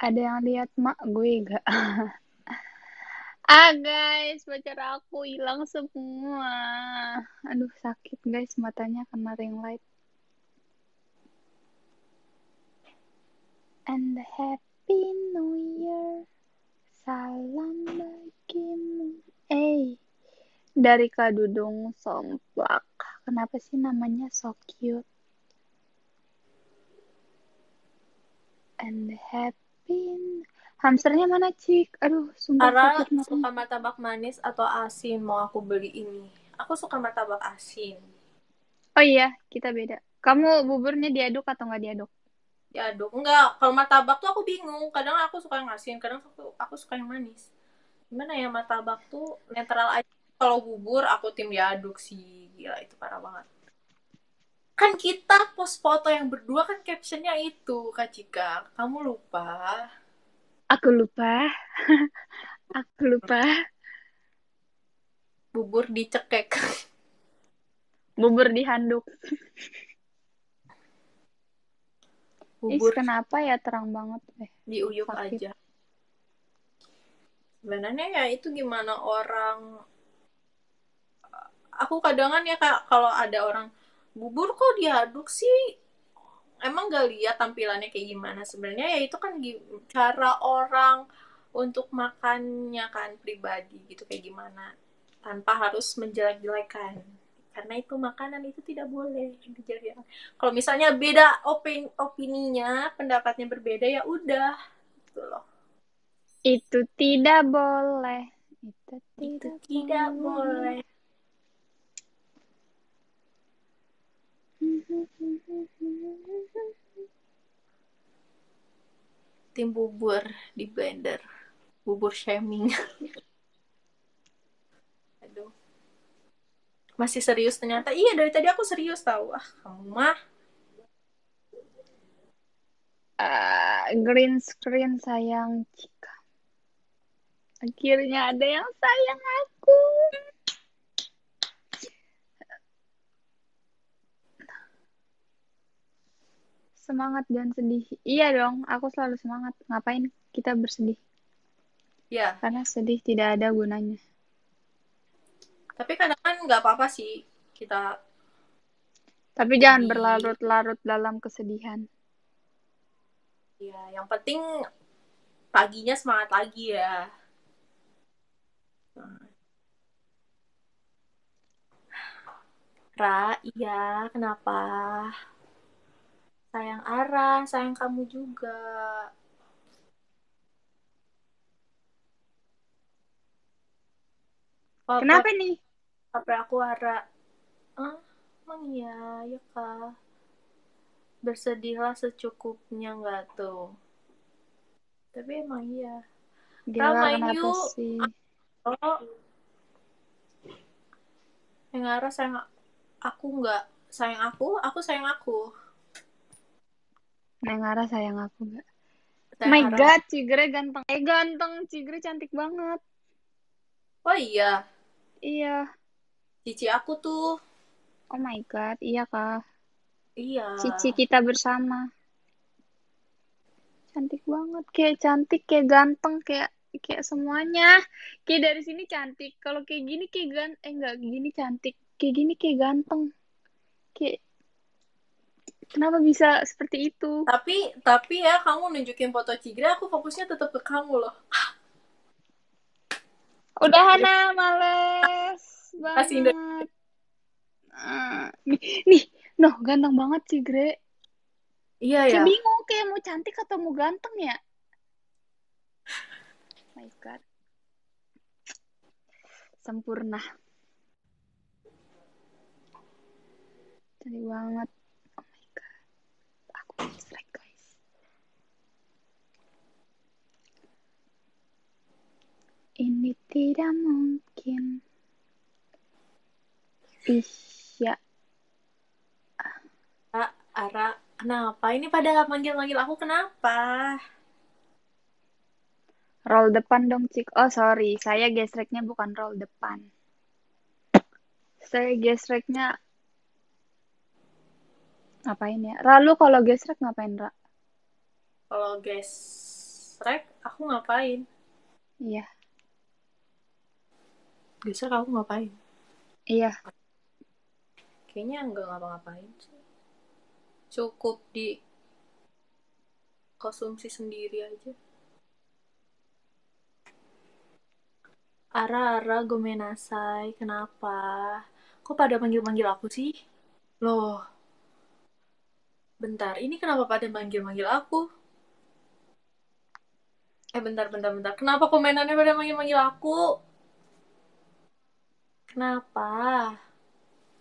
Ada yang lihat mak gue gak? ah guys, pacar aku hilang semua. Aduh sakit guys matanya kena ring light. And the Happy New Year. Salam bagimu. Eh, dari Kak Dudung Somplak. Kenapa sih namanya so cute? And the happy. Hamsternya mana, Cik? Aduh, sumpah Ara sakit suka martabak manis atau asin mau aku beli ini. Aku suka martabak asin. Oh iya, kita beda. Kamu buburnya diaduk atau nggak diaduk? Diaduk. Enggak, kalau martabak tuh aku bingung. Kadang aku suka yang asin, kadang aku, aku suka yang manis. Gimana ya martabak tuh netral aja. Kalau bubur aku tim diaduk sih. Gila, itu parah banget. Kan kita post foto yang berdua kan captionnya itu, Kak Cika. Kamu lupa. Aku lupa. Aku lupa. Bubur dicekek. Bubur dihanduk. Ih, Bubur kenapa ya terang banget deh. diuyuk Sakit. aja. Sebenarnya ya itu gimana orang aku kadangan ya kak kalau ada orang bubur kok diaduk sih? Emang gak lihat tampilannya kayak gimana? Sebenarnya ya itu kan cara orang untuk makannya kan pribadi gitu kayak gimana? Tanpa harus menjelek-jelekan. Karena itu makanan itu tidak boleh dijelek kalau misalnya beda opin opininya pendapatnya berbeda ya udah gitu loh. Itu tidak boleh. Itu itu tidak, tidak boleh tim bubur di blender. Bubur shaming. Aduh. Masih serius ternyata. Iya dari tadi aku serius tahu ah kamu mah. Ah, green screen sayang Cika. Akhirnya ada yang sayang aku. Semangat dan sedih. Iya dong, aku selalu semangat. Ngapain kita bersedih? ya Karena sedih tidak ada gunanya. tapi kadang kan nggak apa-apa sih kita Tapi jangan Sedih. berlarut-larut dalam kesedihan. ya yang penting paginya semangat lagi ya Ra, iya, kenapa? Sayang Ara, sayang kamu juga. Papa, Kenapa nih? Papa aku Ara. Ah, emang iya, ya kak. Bersedihlah secukupnya nggak tuh. Tapi emang iya. Gila, yuk. sih? Oh, yang Ara sayang aku nggak sayang aku, aku sayang aku. Neng Ara sayang aku gak? Sayang My Ara. God, Cigre ganteng. Eh, ganteng. Cigre cantik banget. Oh iya, Iya. cici aku tuh. Oh my God, iya kah? Iya. Cici kita bersama. Cantik banget, kayak cantik, kayak ganteng, kayak kayak semuanya. Kayak dari sini cantik. Kalau kayak gini kayak gan eh enggak gini cantik. Kayak gini kayak ganteng. Kayak kenapa bisa seperti itu? Tapi tapi ya kamu nunjukin foto Cigre, aku fokusnya tetap ke kamu loh. Udah Hana, males banget. Ah, nih, nih, noh ganteng banget sih Gre. Iya ya. Kayak bingung kayak mau cantik atau mau ganteng ya. My God. Sempurna. Cantik banget. Guys. Ini tidak mungkin. Isya. Ara, Ara, kenapa? Ini pada manggil-manggil aku kenapa? Roll depan dong, Cik. Oh, sorry. Saya gesreknya bukan roll depan. Saya gesreknya ngapain ya? Lalu kalau gesrek ngapain, Ra? Kalau gesrek, aku ngapain? Iya. Gesrek aku ngapain? Iya. Kayaknya enggak ngapa-ngapain sih. Cukup di konsumsi sendiri aja. Ara, Ara, gomenasai. Kenapa? Kok pada manggil-manggil aku sih? Loh. Bentar, ini kenapa pada manggil-manggil aku? Eh, bentar, bentar, bentar. Kenapa komenannya pada manggil-manggil aku? Kenapa?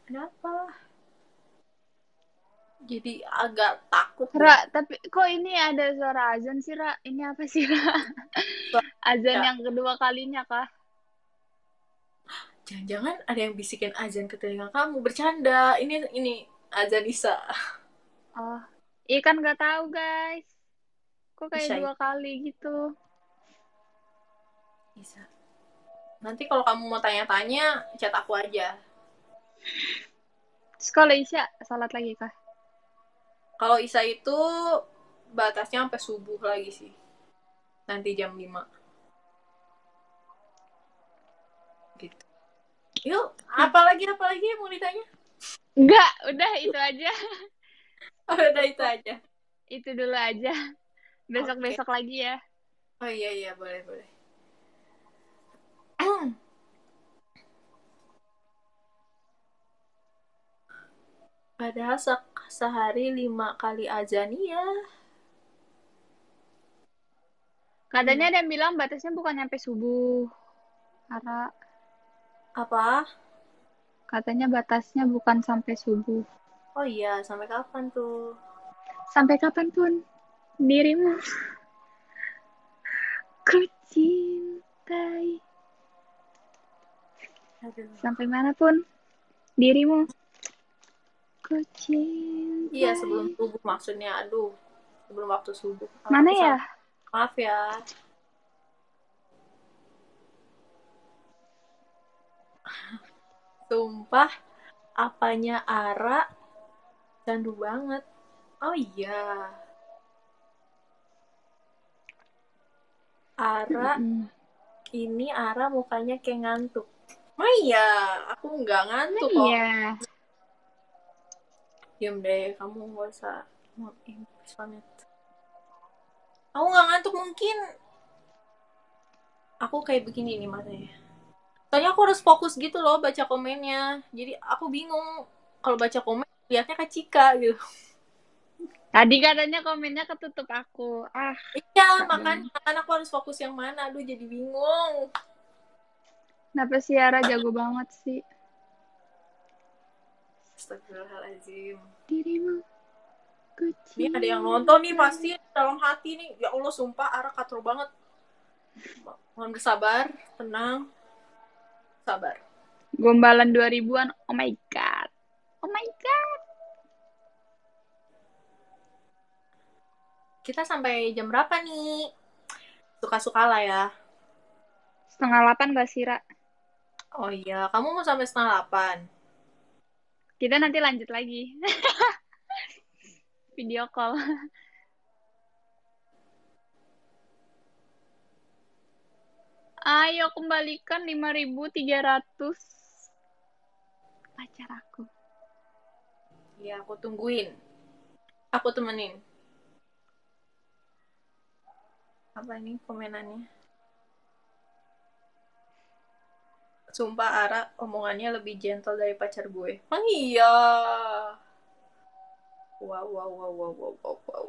Kenapa? Jadi agak takut. Ra, tapi kok ini ada suara azan sih, Ra? Ini apa sih, Ra? azan Ya. yang kedua kalinya kah? Jangan-jangan ada yang bisikin azan ke telinga kamu. Bercanda. Ini ini azan Isa. Oh, iya kan nggak tahu guys. Kok kayak Isya. dua kali gitu. Isa. Nanti kalau kamu mau tanya-tanya, chat aku aja. Terus kalau Isya, salat lagi kah? Kalau Isa itu batasnya sampai subuh lagi sih. Nanti jam 5. Gitu. Yuk, apalagi apalagi yang mau ditanya? Enggak, udah itu aja. Oh, udah itu aja. Itu dulu aja. Besok-besok lagi ya. Oh iya iya boleh boleh. Padahal se sehari lima kali azan iya. Katanya ada yang bilang batasnya bukan nyampe subuh. Ara, Apa? katanya batasnya bukan sampai subuh. Oh iya, sampai kapan tuh? Sampai kapan pun dirimu ku cintai. Aduh. Sampai mana pun dirimu ku cintai. Iya, sebelum subuh maksudnya. Aduh, sebelum waktu subuh. Mana ya? Maaf ya. Sumpah, apanya Ara candu banget. Oh iya. Ara, Mm-mm. ini Ara mukanya kayak ngantuk. Oh iya, aku nggak ngantuk kok. Iya. Diam deh, kamu nggak usah impersonate. Aku nggak ngantuk mungkin. Aku kayak begini nih matanya. Soalnya aku harus fokus gitu loh baca komennya. Jadi aku bingung kalau baca komen lihatnya ke Cika gitu. Tadi katanya komennya ketutup aku. Ah, Iya, makanya kan aku harus fokus yang mana. Aduh, jadi bingung. kenapa sih Ara jago banget sih? Astagfirullahaladzim. Dirimu ku Ini ada yang nonton nih pasti dalam hati nih. Ya Allah, sumpah Ara katro banget. Mohon bersabar, tenang. Sabar. Gombalan 2000-an. Oh my god. Oh my god. Kita sampai jam berapa nih? Suka-suka lah ya. Setengah delapan gak sih, Ra? Oh iya, kamu mau sampai setengah delapan. Kita nanti lanjut lagi. Video call. Ayo kembalikan 5.300 pacar aku. Iya, aku tungguin. Aku temenin. Apa ini komenannya? Sumpah Ara omongannya lebih gentle dari pacar gue. Oh iya. Wow, wow, wow, wow, wow, wow, wow.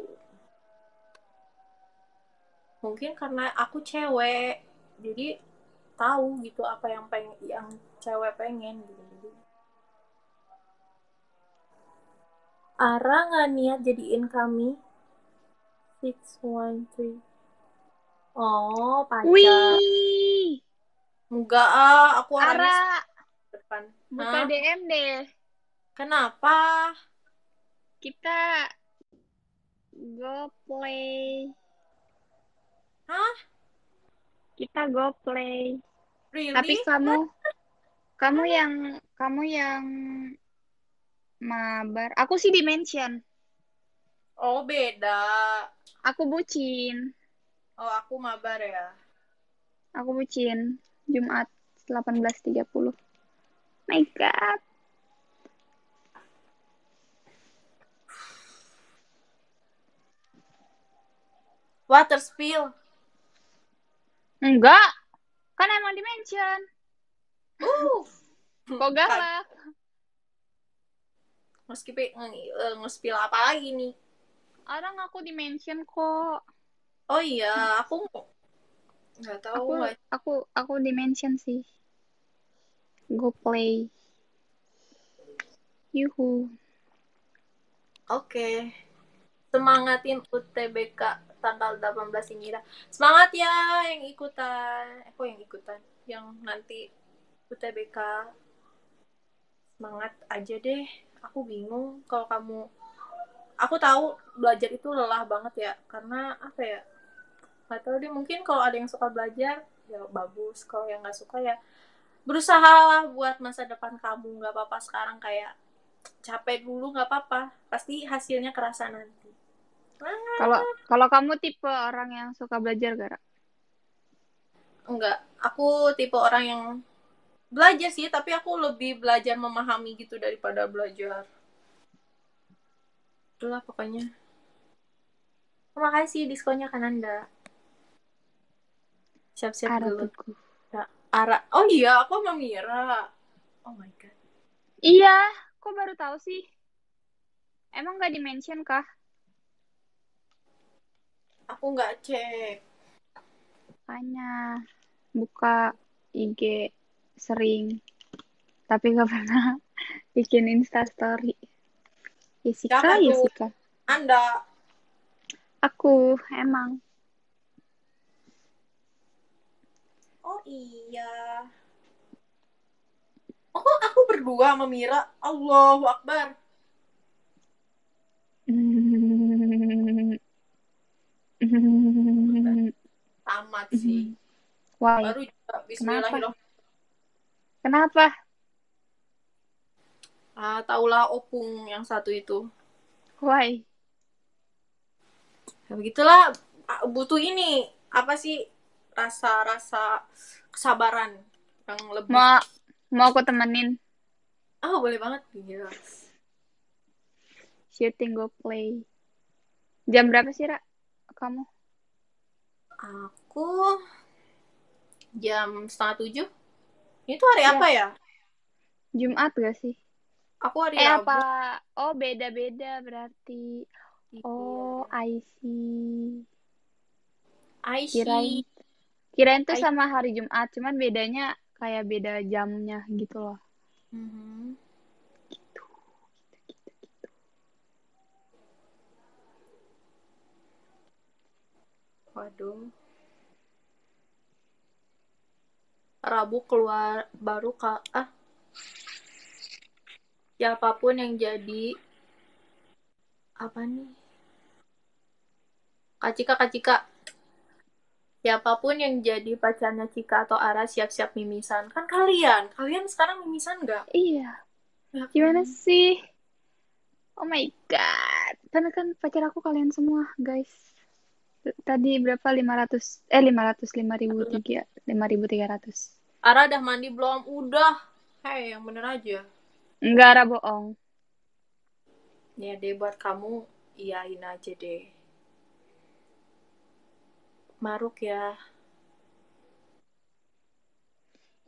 Mungkin karena aku cewek, jadi tahu gitu apa yang pengen yang cewek pengen gitu. Ara nggak niat jadiin kami six one three. Oh pacar. Wih. Enggak ah, aku Ara, depan. buka Hah? DM deh. Kenapa? Kita go play. Hah? Kita go play. Really? Tapi kamu kamu yang kamu yang mabar. Aku sih dimension. Oh, beda. Aku bucin. Oh, aku mabar ya. Aku bucin. Jumat 18.30. My God. Water spill. Enggak. Kan emang dimension. Uh. Kok galak? Nge- eh, nge-spill apa lagi nih? Orang aku dimension kok. Oh iya, aku nggak tahu. Aku aku aku dimension sih. Go play. Yuhu. Oke. Semangatin UTBK tanggal 18 ini dah. Semangat ya yang ikutan. Eh, kok yang ikutan? Yang nanti UTBK. Semangat aja deh. Aku bingung kalau kamu aku tahu belajar itu lelah banget ya karena apa ya nggak tahu deh mungkin kalau ada yang suka belajar ya bagus. Kalau yang nggak suka ya berusahalah buat masa depan kamu. Nggak apa-apa sekarang kayak capek dulu nggak apa-apa. Pasti hasilnya kerasa nanti. Kalau kalau kamu tipe orang yang suka belajar gak? Ra? enggak aku tipe orang yang belajar sih tapi aku lebih belajar memahami gitu daripada belajar. Itulah pokoknya. Terima kasih diskonnya Kananda siap-siap dulu tuku. Ara oh iya aku sama Mira oh my god Iya, kok baru tahu sih? Emang gak dimention kah? aku nggak cek Makanya buka IG sering, tapi gak pernah bikin. Jessica, Siapa tuh? Jessica. Anda Aku emang. Oh iya. Oh aku berdua sama Mira? Allahu Akbar. Tamat sih. Why? baru juga Bismillahirrahmanirrahim. Kenapa? ah taulah opung yang satu itu. Why? ya begitulah Ah, butuh ini apa sih rasa-rasa kesabaran yang lebih Mau mau aku temenin oh boleh banget Gila. shooting go play. Jam berapa sih, Ra? Kamu? aku jam setengah tujuh itu hari Iya. apa ya Jumat gak sih? aku hari Eh Rabu apa? Oh, beda-beda berarti. Iya. Oh, I see. I see. kirain tuh I- sama hari Jumat, cuman bedanya kayak beda jamnya gitu loh. Mhm. Gitu. Waduh. Rabu keluar baru kak ah siapa pun yang jadi apa nih Kak Cika Kak Cika siapa pun yang jadi pacarnya Cika atau Ara siap-siap mimisan kan kalian kalian sekarang mimisan nggak Iya, Ya gimana kan? sih? Oh my God. Tapi kan pacar aku kalian semua, guys. Tadi berapa? 500 eh 500 5003 5300. Ara udah mandi belum udah hei yang bener aja Enggak ada bohong. ya deh buat kamu iyain aja deh Maruk ya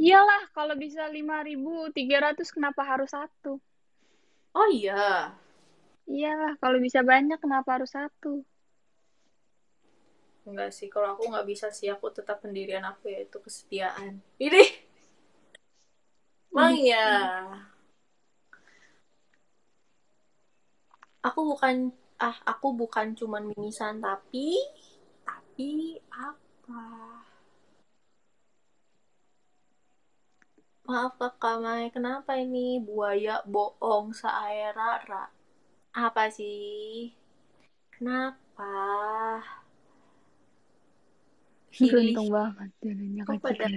Iyalah, kalau bisa 5300 kenapa harus satu? oh iya Iyalah, kalau bisa banyak kenapa harus satu? Enggak sih, kalau aku nggak bisa sih, aku tetap pendirian aku yaitu kesetiaan. Ini, Mang ya. Aku bukan, ah, aku bukan cuman mimisan, tapi, tapi apa? Maaf kakak Mai, kenapa ini buaya bohong seaera ra? Apa sih? Kenapa? Beruntung banget jalannya Cika.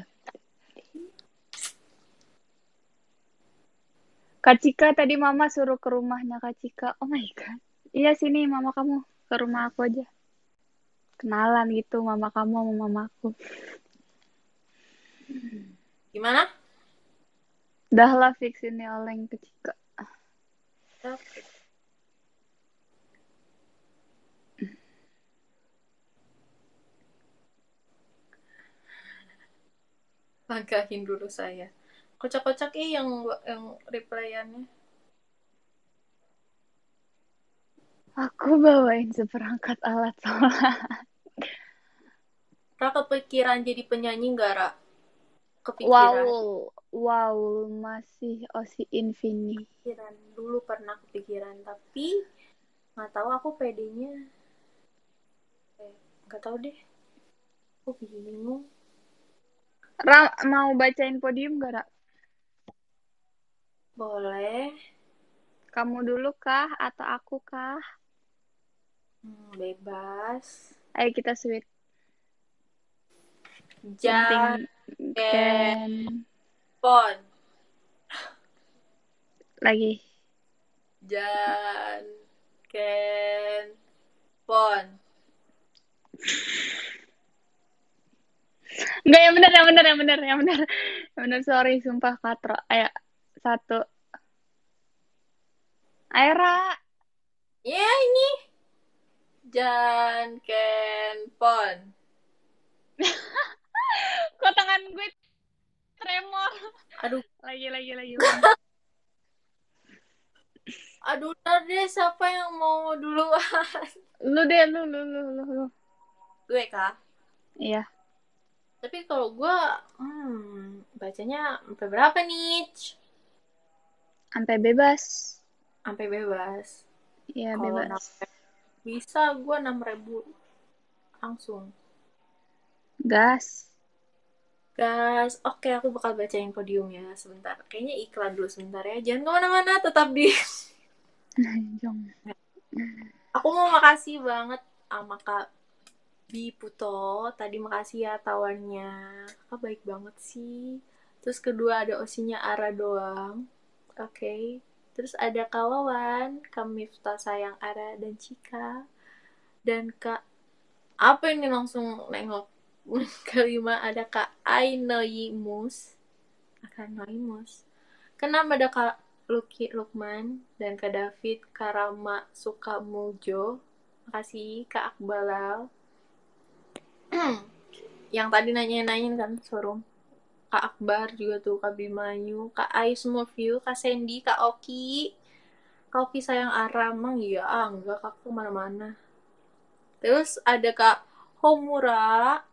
Kak Cika tadi mama suruh ke rumahnya Kak Cika. Oh my god. Iya sini mama kamu ke rumah aku aja. Kenalan gitu mama kamu sama mamaku. Gimana? Dah lah fix ini oleng ke Cika. Langkahin dulu saya. Kocak-kocak eh yang yang replyannya. Aku bawain seperangkat alat sholat. Ra kepikiran jadi penyanyi nggak, Ra? Kepikiran. Wow, wow, masih Osi Infini. Kepikiran. Dulu pernah kepikiran, tapi nggak tahu aku pedenya. Eh, Nggak tahu deh. Aku bingung. Ra, mau bacain podium gak, Ra? Boleh. Kamu dulu kah atau aku kah? Hmm, bebas. Ayo kita sweet. Jangan Ken. pon. Lagi. Jan Ken Pon. Enggak, yang benar, yang benar, yang benar, yang benar. Yang benar, sorry, sumpah katro. Ayo, satu. Ayo, Ra. Ya ini. Jan Ken Pon. Kok tangan gue tremor. Aduh, Lagi, lagi, lagi. aduh ntar deh siapa yang mau duluan? Lu deh, lu, lu, lu, lu, lu. Gue kah? Iya. Tapi kalau gue, hmm, bacanya sampai berapa nih? Sampai bebas. Sampai bebas. Iya, bebas. sampai bisa gue 6000 langsung. Gas. Guys, oke aku bakal bacain podium ya sebentar. Kayaknya iklan dulu sebentar ya. Jangan ke mana-mana, tetap di. Aku mau makasih banget sama Kak Bi Puto. Tadi makasih ya tawarnya. Kakak baik banget sih. Terus kedua ada osinya Ara doang. Oke. Terus ada Kak Wawan, Kak Miftah sayang Ara dan Cika. Dan Kak apa ini langsung nengok kelima ada Kak Ainoimus. Kak Ainoimus. Kenapa ada Kak Luki Lukman dan Kak David Karama Sukamujo. Makasih Kak Akbalal. Yang tadi nanya-nanyain kan showroom. Kak Akbar juga tuh, Kak Bimayu, Kak Ais view, Kak Sandy, Kak Oki. Kak Oki sayang Aram, emang iya, ah, enggak, Kak ke mana-mana. Terus ada Kak Homura,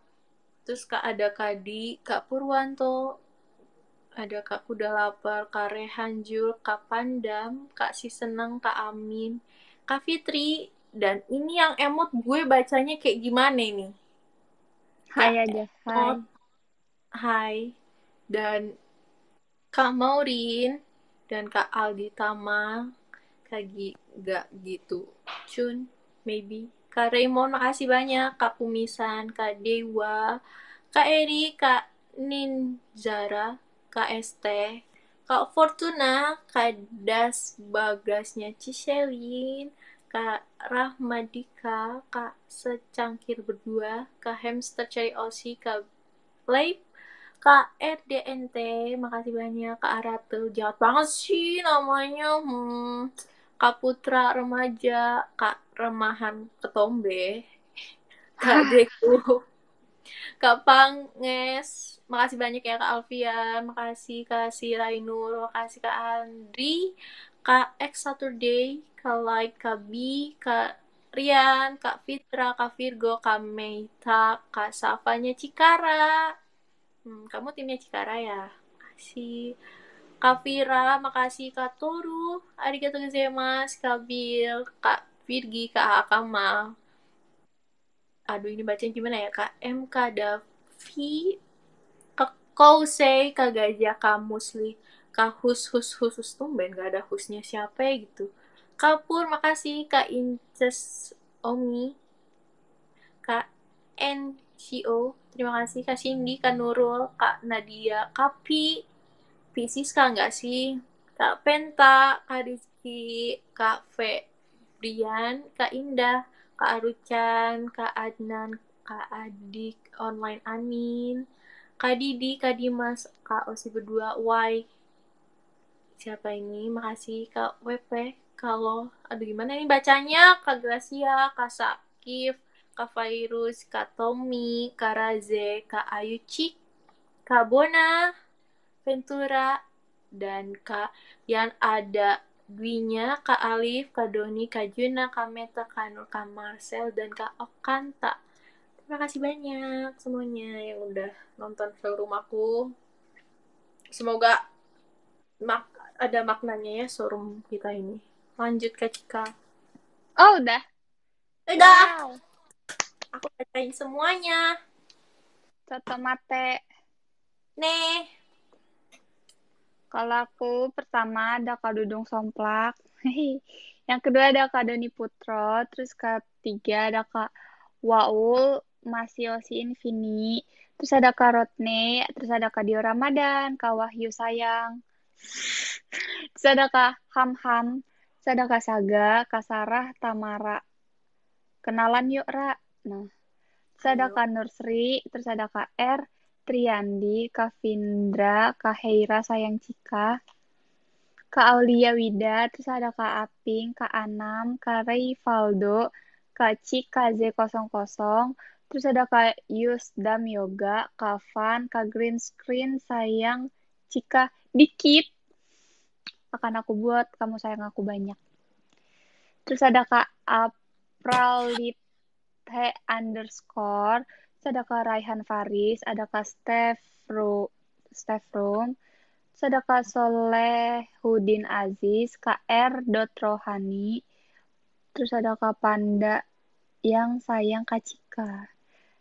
terus Kak ada Kadi, Kak Purwanto, ada Kak Kuda Lapar, Kak Rehan Jul, Kak Pandam, Kak Si Seneng, Kak Amin, Kak Fitri, dan ini yang emot gue bacanya kayak gimana ini? Hai aja. Hai. Hai, dan Kak Maurin, dan Kak Aldi Tama, Kak gak gitu, Chun, maybe. Kak Raymond, makasih banyak. Kak Kumisan, Kak Dewa, Kak Eri, Kak Ninjara, Kak Este, Kak Fortuna, Kak Das Bagasnya Ciselin, Kak Rahmadika, Kak Secangkir Berdua, Kak Hamster Cari Osi, Kak Play, Kak RDNT, makasih banyak. Kak Arate, jahat banget sih namanya. Hmm. Kak Putra Remaja, Kak Remahan Ketombe, Kak Deku, Kak Panges, makasih banyak ya Kak Alfian, makasih Kak Sirainur, makasih Kak Andri, Kak X Saturday, Kak Light, Kak B, Kak Rian, Kak Fitra, Kak Virgo, Kak Meita, Kak Safanya Cikara. Hmm, kamu timnya Cikara ya? Makasih. Kak makasih Kak Toru, arigato gozaimasu, Kak Bill, Kak Virgi, Kak Akamal. Aduh, ini bacanya gimana ya, Kak M, Kak Davi, Kak Kousei, Kak Gajah, Kak Musli, Kak Hus Hus Hus Hus tumben gak ada husnya siapa ya gitu. Kak Pur, makasih. Kak Inces Omi, Kak NCO, terima kasih. Kak Cindy, Kak Nurul, Kak Nadia, Kak Pi, Pisces Kak nggak sih? Kak Penta, Kak Rizky, Kak Febrian, Kak Indah, Kak Arucan, Kak Adnan, Kak Adik, Online Amin, Kak Didi, Kak Dimas, Kak Osi berdua, Y. Siapa ini? Makasih Kak WP. Kalau, aduh gimana ini bacanya? Kak Gracia, Kak Sakif, Kak Virus, Kak Tommy, Kak Raze, Kak Ayu Cik, Kak Bona, Ventura, dan Kak yang ada Dwinya, Kak Alif, Kak Doni, Kak Juna, Kak Meta, Kak Nur, Kak Marcel, dan Kak Okanta. Terima kasih banyak semuanya yang udah nonton showroom aku. Semoga mak ada maknanya ya showroom kita ini. Lanjut Kak Cika. Oh, udah. Udah, Wow. Aku bacain semuanya. Coto mate. Nih, Kalau aku pertama ada Kak Dudung Somplak. Yang kedua ada Kak Doni Putro. Terus ketiga ada Kak Waul Masiosi Infini. Terus ada Kak Rotne. Terus ada Kak Dio Ramadan. Kak Wahyu Sayang. Terus ada Kak Ham Ham. Terus ada Kak Saga. Kak Sarah Tamara. Kenalan yuk, Ra. Nah. Terus ada. Kak Nursri. Terus ada Kak R. Triandi, Kak Vindra, Kak Heira Sayang Cika, Kak Aulia Wida, terus ada Kak Aping, Kak Anam, Kak Ray Valdo, Kak Cik, Kak Z00, terus ada Kak Yusdam Yoga, Kak Van, Kak Green Screen, Sayang Cika, dikit. Akan aku buat, kamu sayang aku banyak. Terus ada Kak Apralite underscore, terus ada Kak Raihan Faris, ada Kak Steph Ro, Steph Room, ada Kak Solehudin Aziz, Kak R. Dot Rohani, terus ada Kak Panda yang sayang Kak Cika.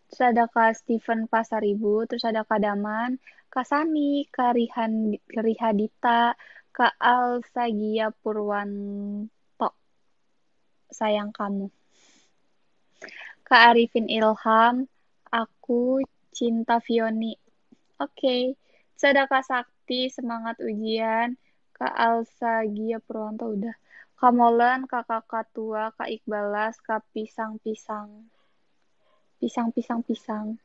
Terus ada Kak Steven Pasaribu, terus ada Kak Daman, Kak Sani, Kak Rihan, Rihadita, Kak Alsagia Purwanto, sayang kamu. Kak Arifin Ilham, aku cinta Fioni. Oke. Terus ada Kak Sakti, semangat ujian. Kak Alsagia Purwanto udah. Kak Molen, Kak Kakak Tua, Kak Iqbalas, Kak Pisang-Pisang. Pisang-pisang-pisang.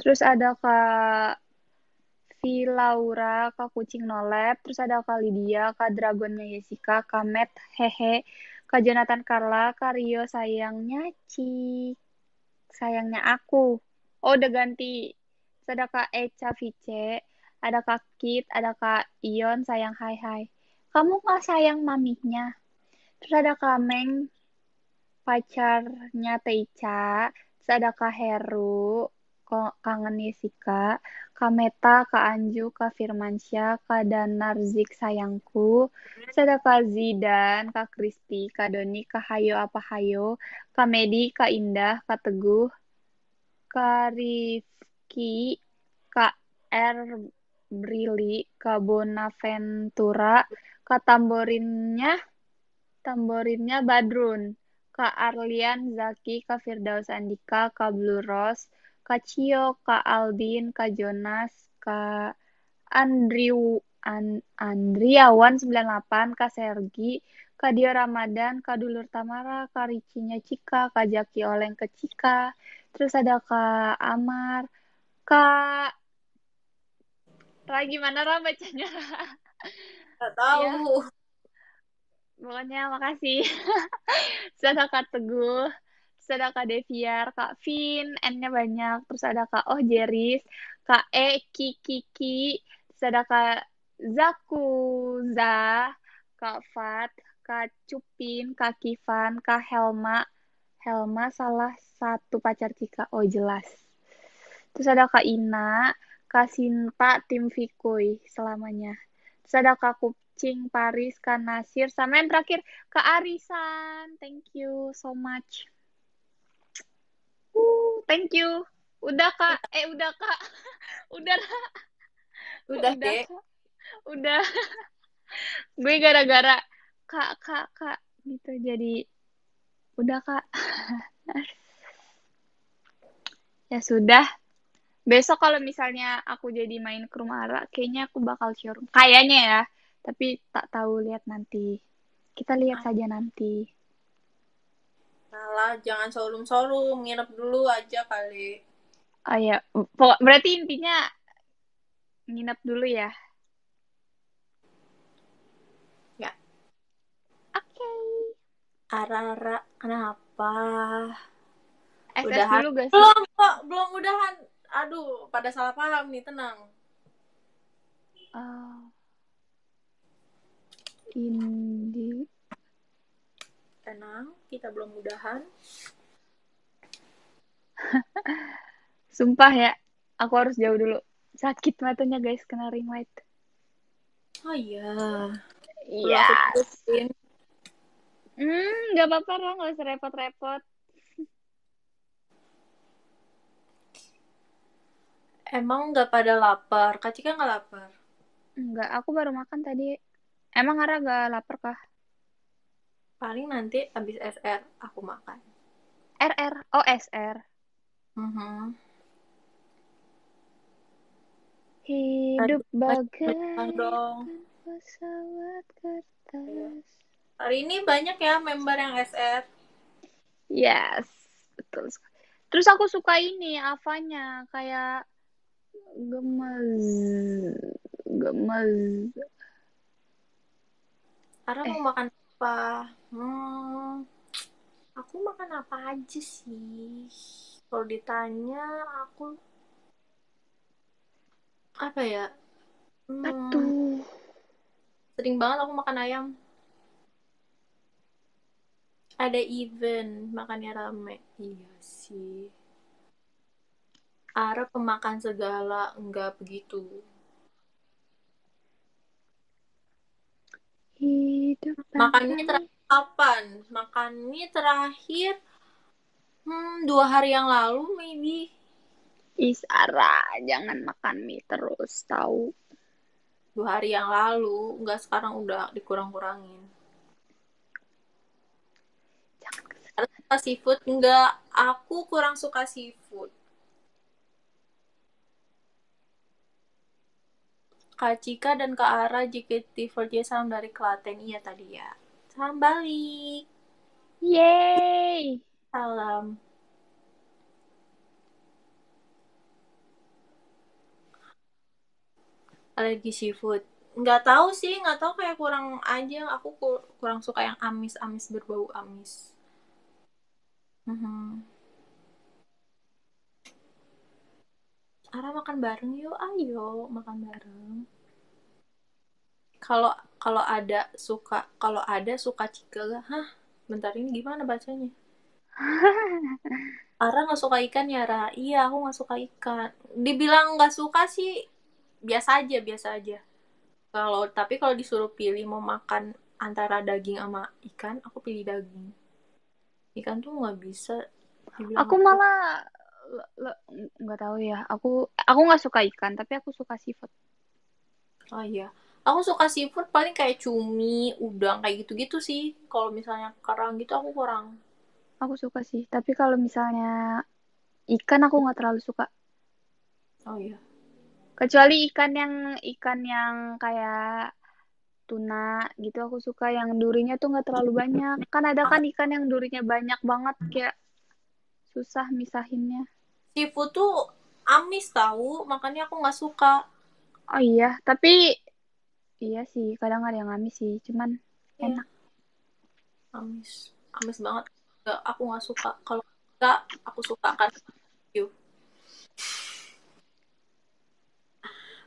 Terus ada Kak V. Laura, Kak Kucing Nolep. Terus ada Kak Lydia, Kak Dragonnya Jessica, Kak Matt, Hehe. Kak Jonathan Carla, Kak Rio sayangnya Cik. Sayangnya aku. Oh, udah ganti. Terus ada Kak Eca Vice, ada Kak Kit, ada Kak Ion sayang hai hai. Kamu nggak sayang maminya? Terus ada Kak Meng, pacarnya Teica. Terus ada Kak Heru, kangen Jessica. Kak Meta, Kak Anju, Kak Firmansyah, Kak Danarzik sayangku. Terus ada Kak Zidan, Kak Kristi, Kak Doni, Kak Hayo apa Hayo, Kak Medi, Kak Indah, Kak Teguh, Kak Rifki, Kak R. Brili, Kak Bonaventura, Kak Tamborinnya, Tamborinnya Badrun, Kak Arlian, Zaki, Kak Firdaus Andika, Kak Blue Rose, Kak Cio, Kak Aldin, Kak Jonas, Kak Andrew, An Andriawan 98, Kak Sergi, Kak Dio Ramadan, Kak Dulur Tamara, Kak Ricinya Cika, Kak Jaki Oleng ke Cika, terus ada Kak Amar, Kak Ra gimana Ra bacanya? Gak tahu. Pokoknya makasih. Ada Kak Teguh, terus ada Kak Deviar, Kak Vin, N-nya banyak. Terus ada Kak Oh Jeris, Kak E, Kiki, Ki, terus ada Kak Zakuza, Kak Fat, Kak Cupin, Kak Kivan, Kak Helma. Helma salah satu pacar Cika. Oh jelas. Terus ada Kak Ina, Kak Sinta, tim Fikuy selamanya. Terus ada Kak Kucing, Paris, Kak Nasir, sama yang terakhir Kak Arisan. Thank you so much. Thank you. Udah kak, eh udah kak, udah Udah, udah Dek. Kak. udah. Gue gara-gara kak kak kak gitu jadi udah kak. ya sudah. Besok kalau misalnya aku jadi main ke rumah Ara, kayaknya aku bakal showroom. Kayaknya ya, tapi tak tahu lihat nanti. Kita lihat saja nanti. Salah, jangan showroom-showroom. Nginep dulu aja kali. Oh ya, Pokok- berarti intinya nginep dulu ya. Ya. Oke. Ara-ara, kenapa? SS Udahan. dulu gak sih? Belum kok, belum udahan. Aduh, pada salah paham nih, tenang. Oh. Indi. Tenang, kita belum udahan. Sumpah ya, aku harus jauh dulu. Sakit matanya guys, kena ring light. Oh iya. Iya. Hmm, gak apa-apa lah, gak usah repot-repot. Emang nggak pada lapar? Kak Cika nggak lapar? Enggak, aku baru makan tadi. Emang Ara gak lapar kah? Paling nanti habis SR aku makan. RR, oh SR. Mhm. Hidup bagai dong. pesawat kertas. Hari ini banyak ya member yang SR. Yes, betul. Terus aku suka ini, Avanya, kayak gemes, gemes. Ara Eh. mau makan apa? Hmm, aku makan apa aja sih? Kalau ditanya aku apa ya? Hmm, Aduh, sering banget aku makan ayam. Ada event, makannya rame. Iya sih. Ara pemakan segala, enggak begitu. Makannya bagai terakhir kapan? Makannya terakhir hmm, dua hari yang lalu maybe. Isara, jangan makan mie terus, tahu. Dua hari yang lalu, enggak sekarang udah dikurang-kurangin. Jangan suka seafood? Enggak, aku kurang suka seafood. Kak Cika dan Kak Ara JKT48 salam dari Klaten. Iya tadi ya. Salam balik. Yeay. Salam. Alergi seafood. Nggak tahu sih, nggak tahu kayak kurang aja. Aku ku- kurang suka yang amis-amis berbau amis. Mhm. Ara makan bareng yuk, ayo makan bareng. Kalau kalau ada suka kalau ada suka Cika gak? Hah? Bentar ini gimana bacanya? Ara nggak suka ikan ya, Ra? Iya, aku nggak suka ikan. Dibilang nggak suka sih, biasa aja, biasa aja. Kalau tapi kalau disuruh pilih mau makan antara daging sama ikan, aku pilih daging. Ikan tuh nggak bisa. Aku malah nggak tahu ya. Aku aku nggak suka ikan, tapi aku suka seafood. Oh iya. Aku suka seafood paling kayak cumi, udang, kayak gitu-gitu sih. Kalau misalnya kerang gitu aku kurang. Aku suka sih. Tapi kalau misalnya ikan aku nggak terlalu suka. Oh iya. Kecuali ikan yang ikan yang kayak tuna gitu aku suka yang durinya tuh nggak terlalu banyak. Kan ada kan ikan yang durinya banyak banget kayak susah misahinnya. Seafood tuh amis tahu, makanya aku nggak suka. Oh iya, tapi iya sih kadang ada yang amis sih. Cuman Iya. enak. Amis. Amis banget. Nggak, aku nggak suka. Kalau nggak, aku suka kan.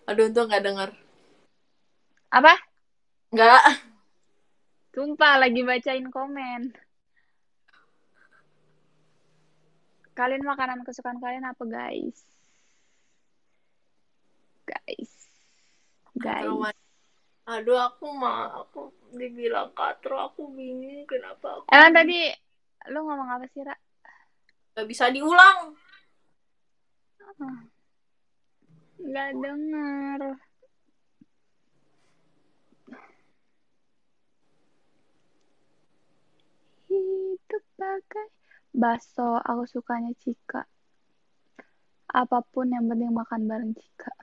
Aduh, untung nggak denger. Apa? Nggak. Sumpah lagi bacain komen. Kalian makanan kesukaan kalian apa guys? Guys. Guys. Aduh, aku mah, aku dibilang katro, aku bingung kenapa aku Emang tadi lu ngomong apa sih, Ra? nggak bisa diulang. Nggak denger. Hidup bagai bakso. Aku sukanya Cika. Apa pun yang penting makan bareng Cika.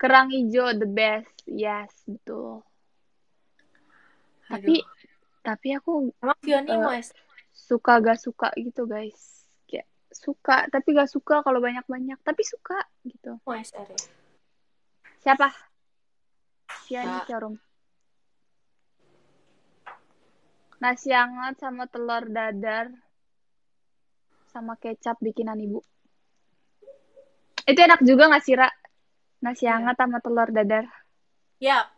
Kerang hijau the best. Yes, betul. Tapi Aduh. tapi aku Emang mau es? suka gak suka gitu guys kayak suka tapi gak suka kalau banyak-banyak tapi suka gitu Mau SR ya? siapa Charum nasi hangat sama telur dadar sama kecap bikinan ibu itu enak juga gak sih Ra? nasi Iya. hangat sama telur dadar Ya,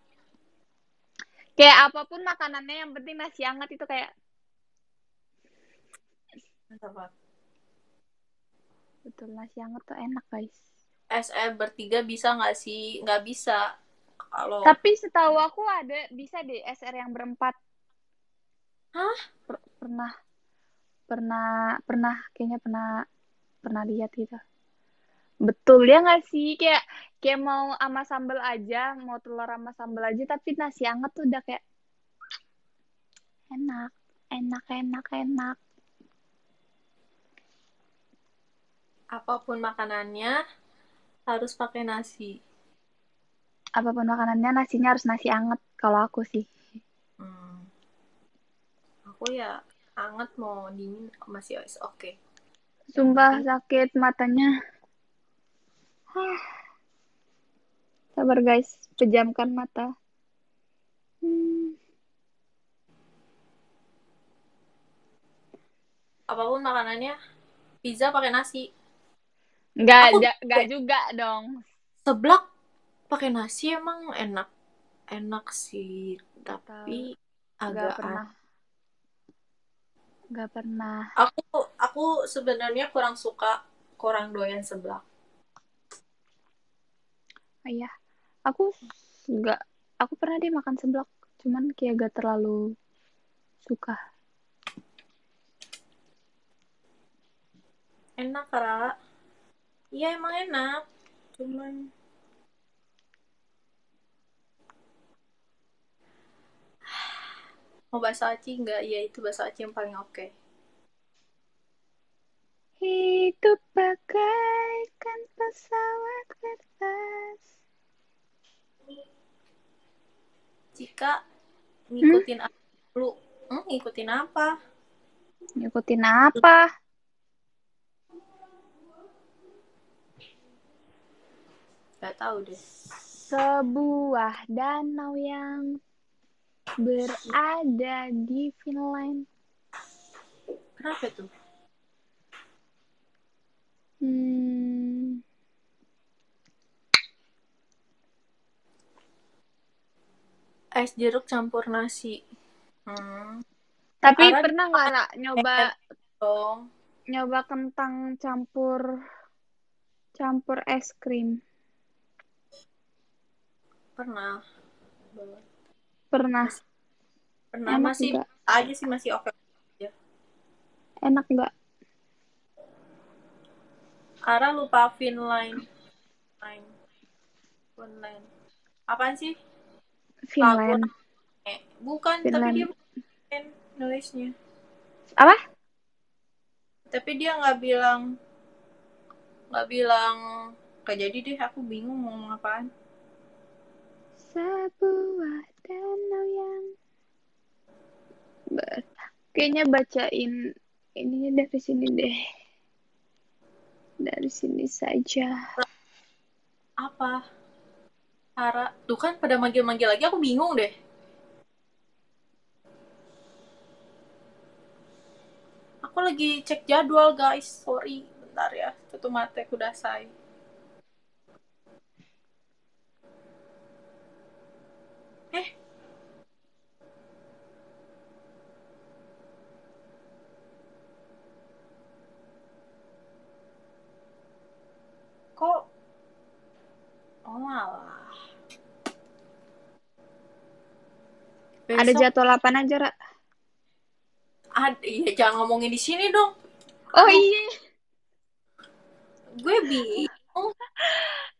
kayak apa pun makanannya yang penting nasi hangat itu kayak mantap betul nasi hangat tuh enak guys SR bertiga bisa nggak sih? Nggak bisa. Kalau Tapi setahu aku ada bisa deh SR yang berempat. Hah? Per- pernah pernah pernah kayaknya pernah pernah lihat gitu. Betul ya nggak sih kayak kayak mau sama sambal aja, mau telur sama sambal aja tapi nasi hangat tuh udah kayak enak, enak, enak, enak. apa pun makanannya harus pakai nasi. Apa pun makanannya nasinya harus nasi hangat kalau aku sih. Hmm. Aku ya hangat mau dingin masih. Oke. Sumpah sakit matanya. Sabar guys, pejamkan mata. Hmm. Apa pun makanannya pizza pakai nasi. Nggak, Aku- ja- nggak juga dong. Seblak pakai nasi emang enak. Enak sih, tapi Nggak agak pernah. Nggak pernah. Aku aku sebenarnya kurang suka kurang doyan seblak. Oh, iya. Aku nggak. Aku pernah deh makan seblak. Cuman kayak gak terlalu suka. Enak, Ra. Iya, emang enak. Cuman mau bakso aci nggak? Iya, itu bakso aci yang paling oke. Hidup bagaikan pesawat kertas. Jika ngikutin apa dulu? Hmm, ngikutin apa? Ngikutin apa? Gak tahu deh. Sebuah danau yang berada di Finland. Kenapa tuh? Hmm, Es jeruk campur nasi. Hmm, tapi Ara pernah nggak Ra, nyoba dong. nyoba kentang campur campur es krim? Pernah. Pernah. Pernah Enak masih nggak? aja sih masih oke. Enak nggak? Ara lupa Finline. Line. Finline. Apaan sih? Finland. Eh, bukan, Finland. tapi dia bukan nulisnya. Apa? Tapi dia nggak bilang nggak bilang gak jadi deh aku bingung mau ngomong apaan. Sebuah danau yang ber... Kayaknya bacain ininya dari sini deh. Dari sini saja. Apa? Ara, tuh kan pada manggil-manggil lagi aku bingung deh. Aku lagi cek jadwal guys, sorry. Bentar ya, tutup mata udah say. Eh, kok Oh alah. Ada Besok jadwal apa aja, Ra? Ad, iya jangan ngomongin di sini dong. Oh iya. Gue bingung.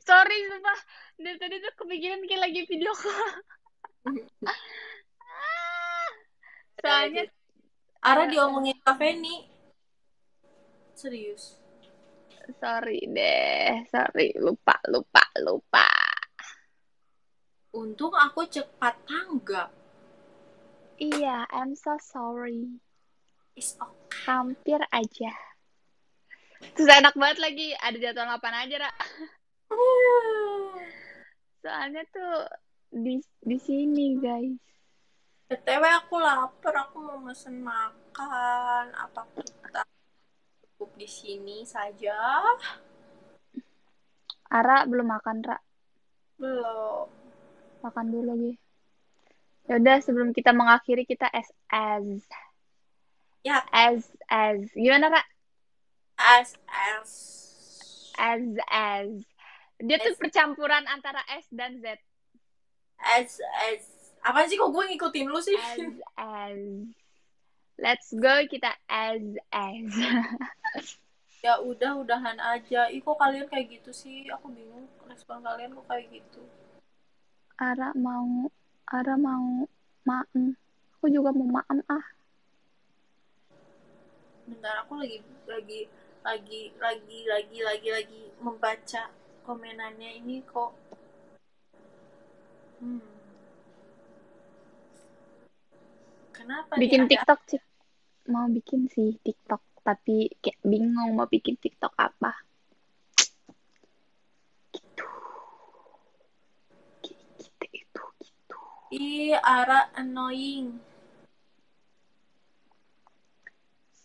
Sorry sumpah. Dari tadi tuh kepikiran kayak lagi video call. Soalnya Ara diomongin Kak Feni. Serius. Sorry deh, sorry lupa lupa lupa. Untung aku cepat tanggap. Iya, I'm so sorry. Is okay. Hampir aja. Terus enak banget lagi ada jadwal kapan aja, Ra. Soalnya tuh di di sini, guys. BTW aku lapar, aku mau mesen makan. Apa kita cukup di sini saja? Ara belum makan, Ra. Belum. Makan dulu lagi. Ya udah sebelum kita mengakhiri kita as as Ya, as as gimana, Ra? as as As as. Dia tuh As. percampuran antara S dan Z. as as apa sih kok gue ngikutin lu sih? As as. Let's go kita as as. ya udah udahan aja. Ih kok kalian kayak gitu sih? Aku bingung respon kalian kok kayak gitu. Ara mau Ara mau maem. Aku juga mau maem ah. Bentar aku lagi lagi lagi lagi lagi lagi lagi membaca komenannya ini kok. Hmm. Kenapa nih Bikin ada- TikTok sih. Mau bikin sih TikTok, tapi kayak bingung mau bikin TikTok apa. Gitu. Gitu itu gitu. Ih, Ara annoying.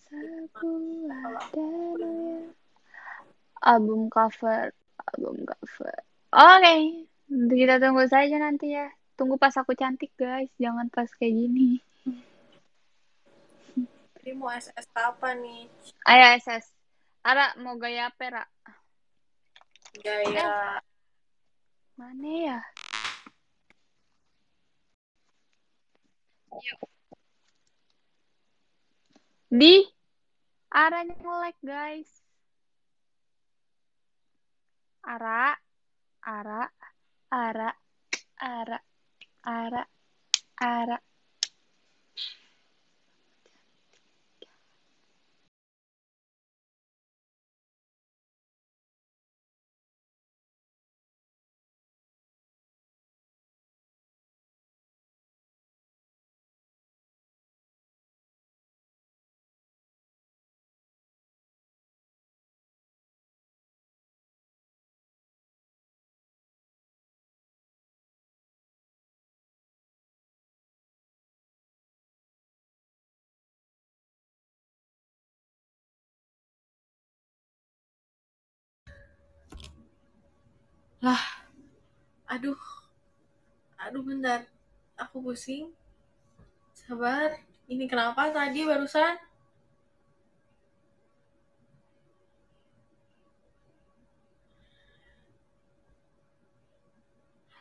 Sebuah. Album cover, album cover. Oke, nanti kita tunggu saja nanti ya. Tunggu pas aku cantik guys, jangan pas kayak gini. Jadi mau SS apa nih? Ayo SS. Ara mau gaya apa Ra? Gaya Mana ya? Yuk. Di Ara nge-like guys. Ara, Ara, Ara, Ara, Ara, Ara. Aduh. Aduh bentar. Aku pusing. Sabar. Ini kenapa tadi barusan?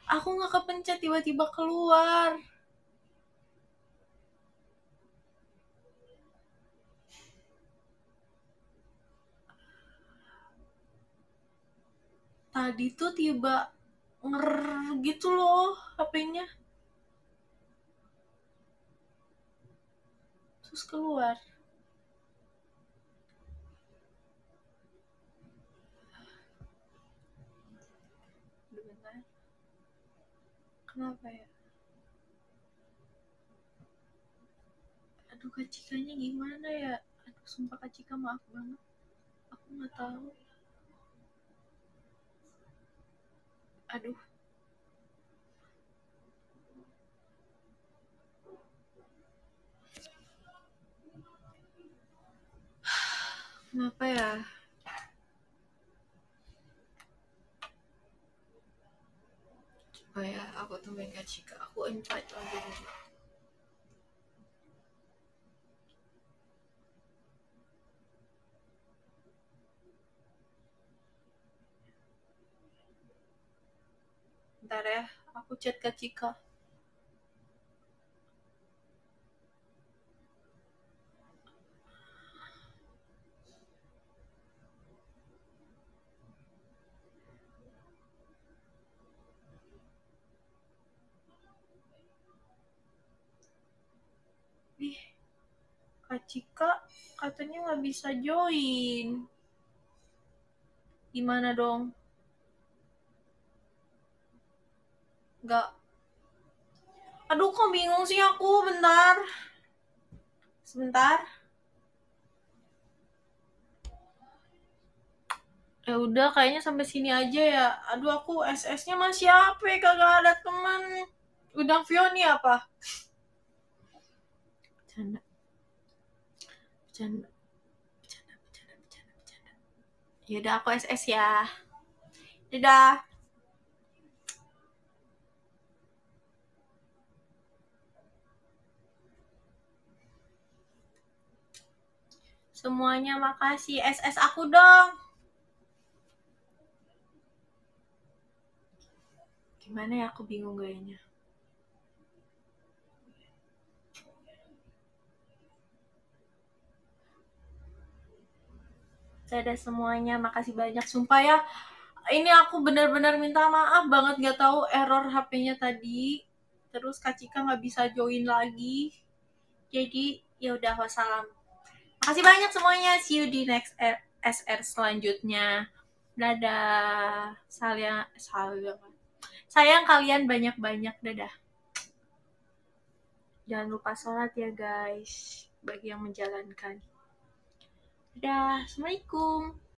Aku nggak kepencet tiba-tiba keluar. Tadi tuh tiba nger gitu loh HP-nya. Terus keluar. Kenapa ya? Aduh, kacikanya gimana ya? Aduh, sumpah kacika maaf banget. Aku nggak tahu. Aduh. Kenapa ya? Coba ya, aku temuin Kak Cika. Aku invite lagi dulu. Bentar ya, aku chat ke Cika. Ih, Kak Cika katanya nggak bisa join. Gimana dong? Nggak. Aduh, kok bingung sih aku. Bentar. Sebentar. Ya udah, kayaknya sampai sini aja ya. Aduh, aku SS-nya masih apa? Kagak ada teman. Udang Fioni apa? Bercanda. Bercanda. Bercanda, bercanda, bercanda, bercanda. Yaudah, aku SS ya. Dadah. Semuanya makasih. SS aku dong. Gimana ya aku bingung gayanya. Dadah semuanya, makasih banyak. Sumpah ya, ini aku benar-benar minta maaf banget gak tahu error HP-nya tadi. Terus Kak Cika nggak bisa join lagi. Jadi ya udah wassalam. Makasih banyak semuanya. See you di next SR selanjutnya. Dadah. Sayang, sayang. Sayang kalian banyak-banyak. Dadah. Jangan lupa sholat ya guys. Bagi yang menjalankan. Dadah. Assalamualaikum.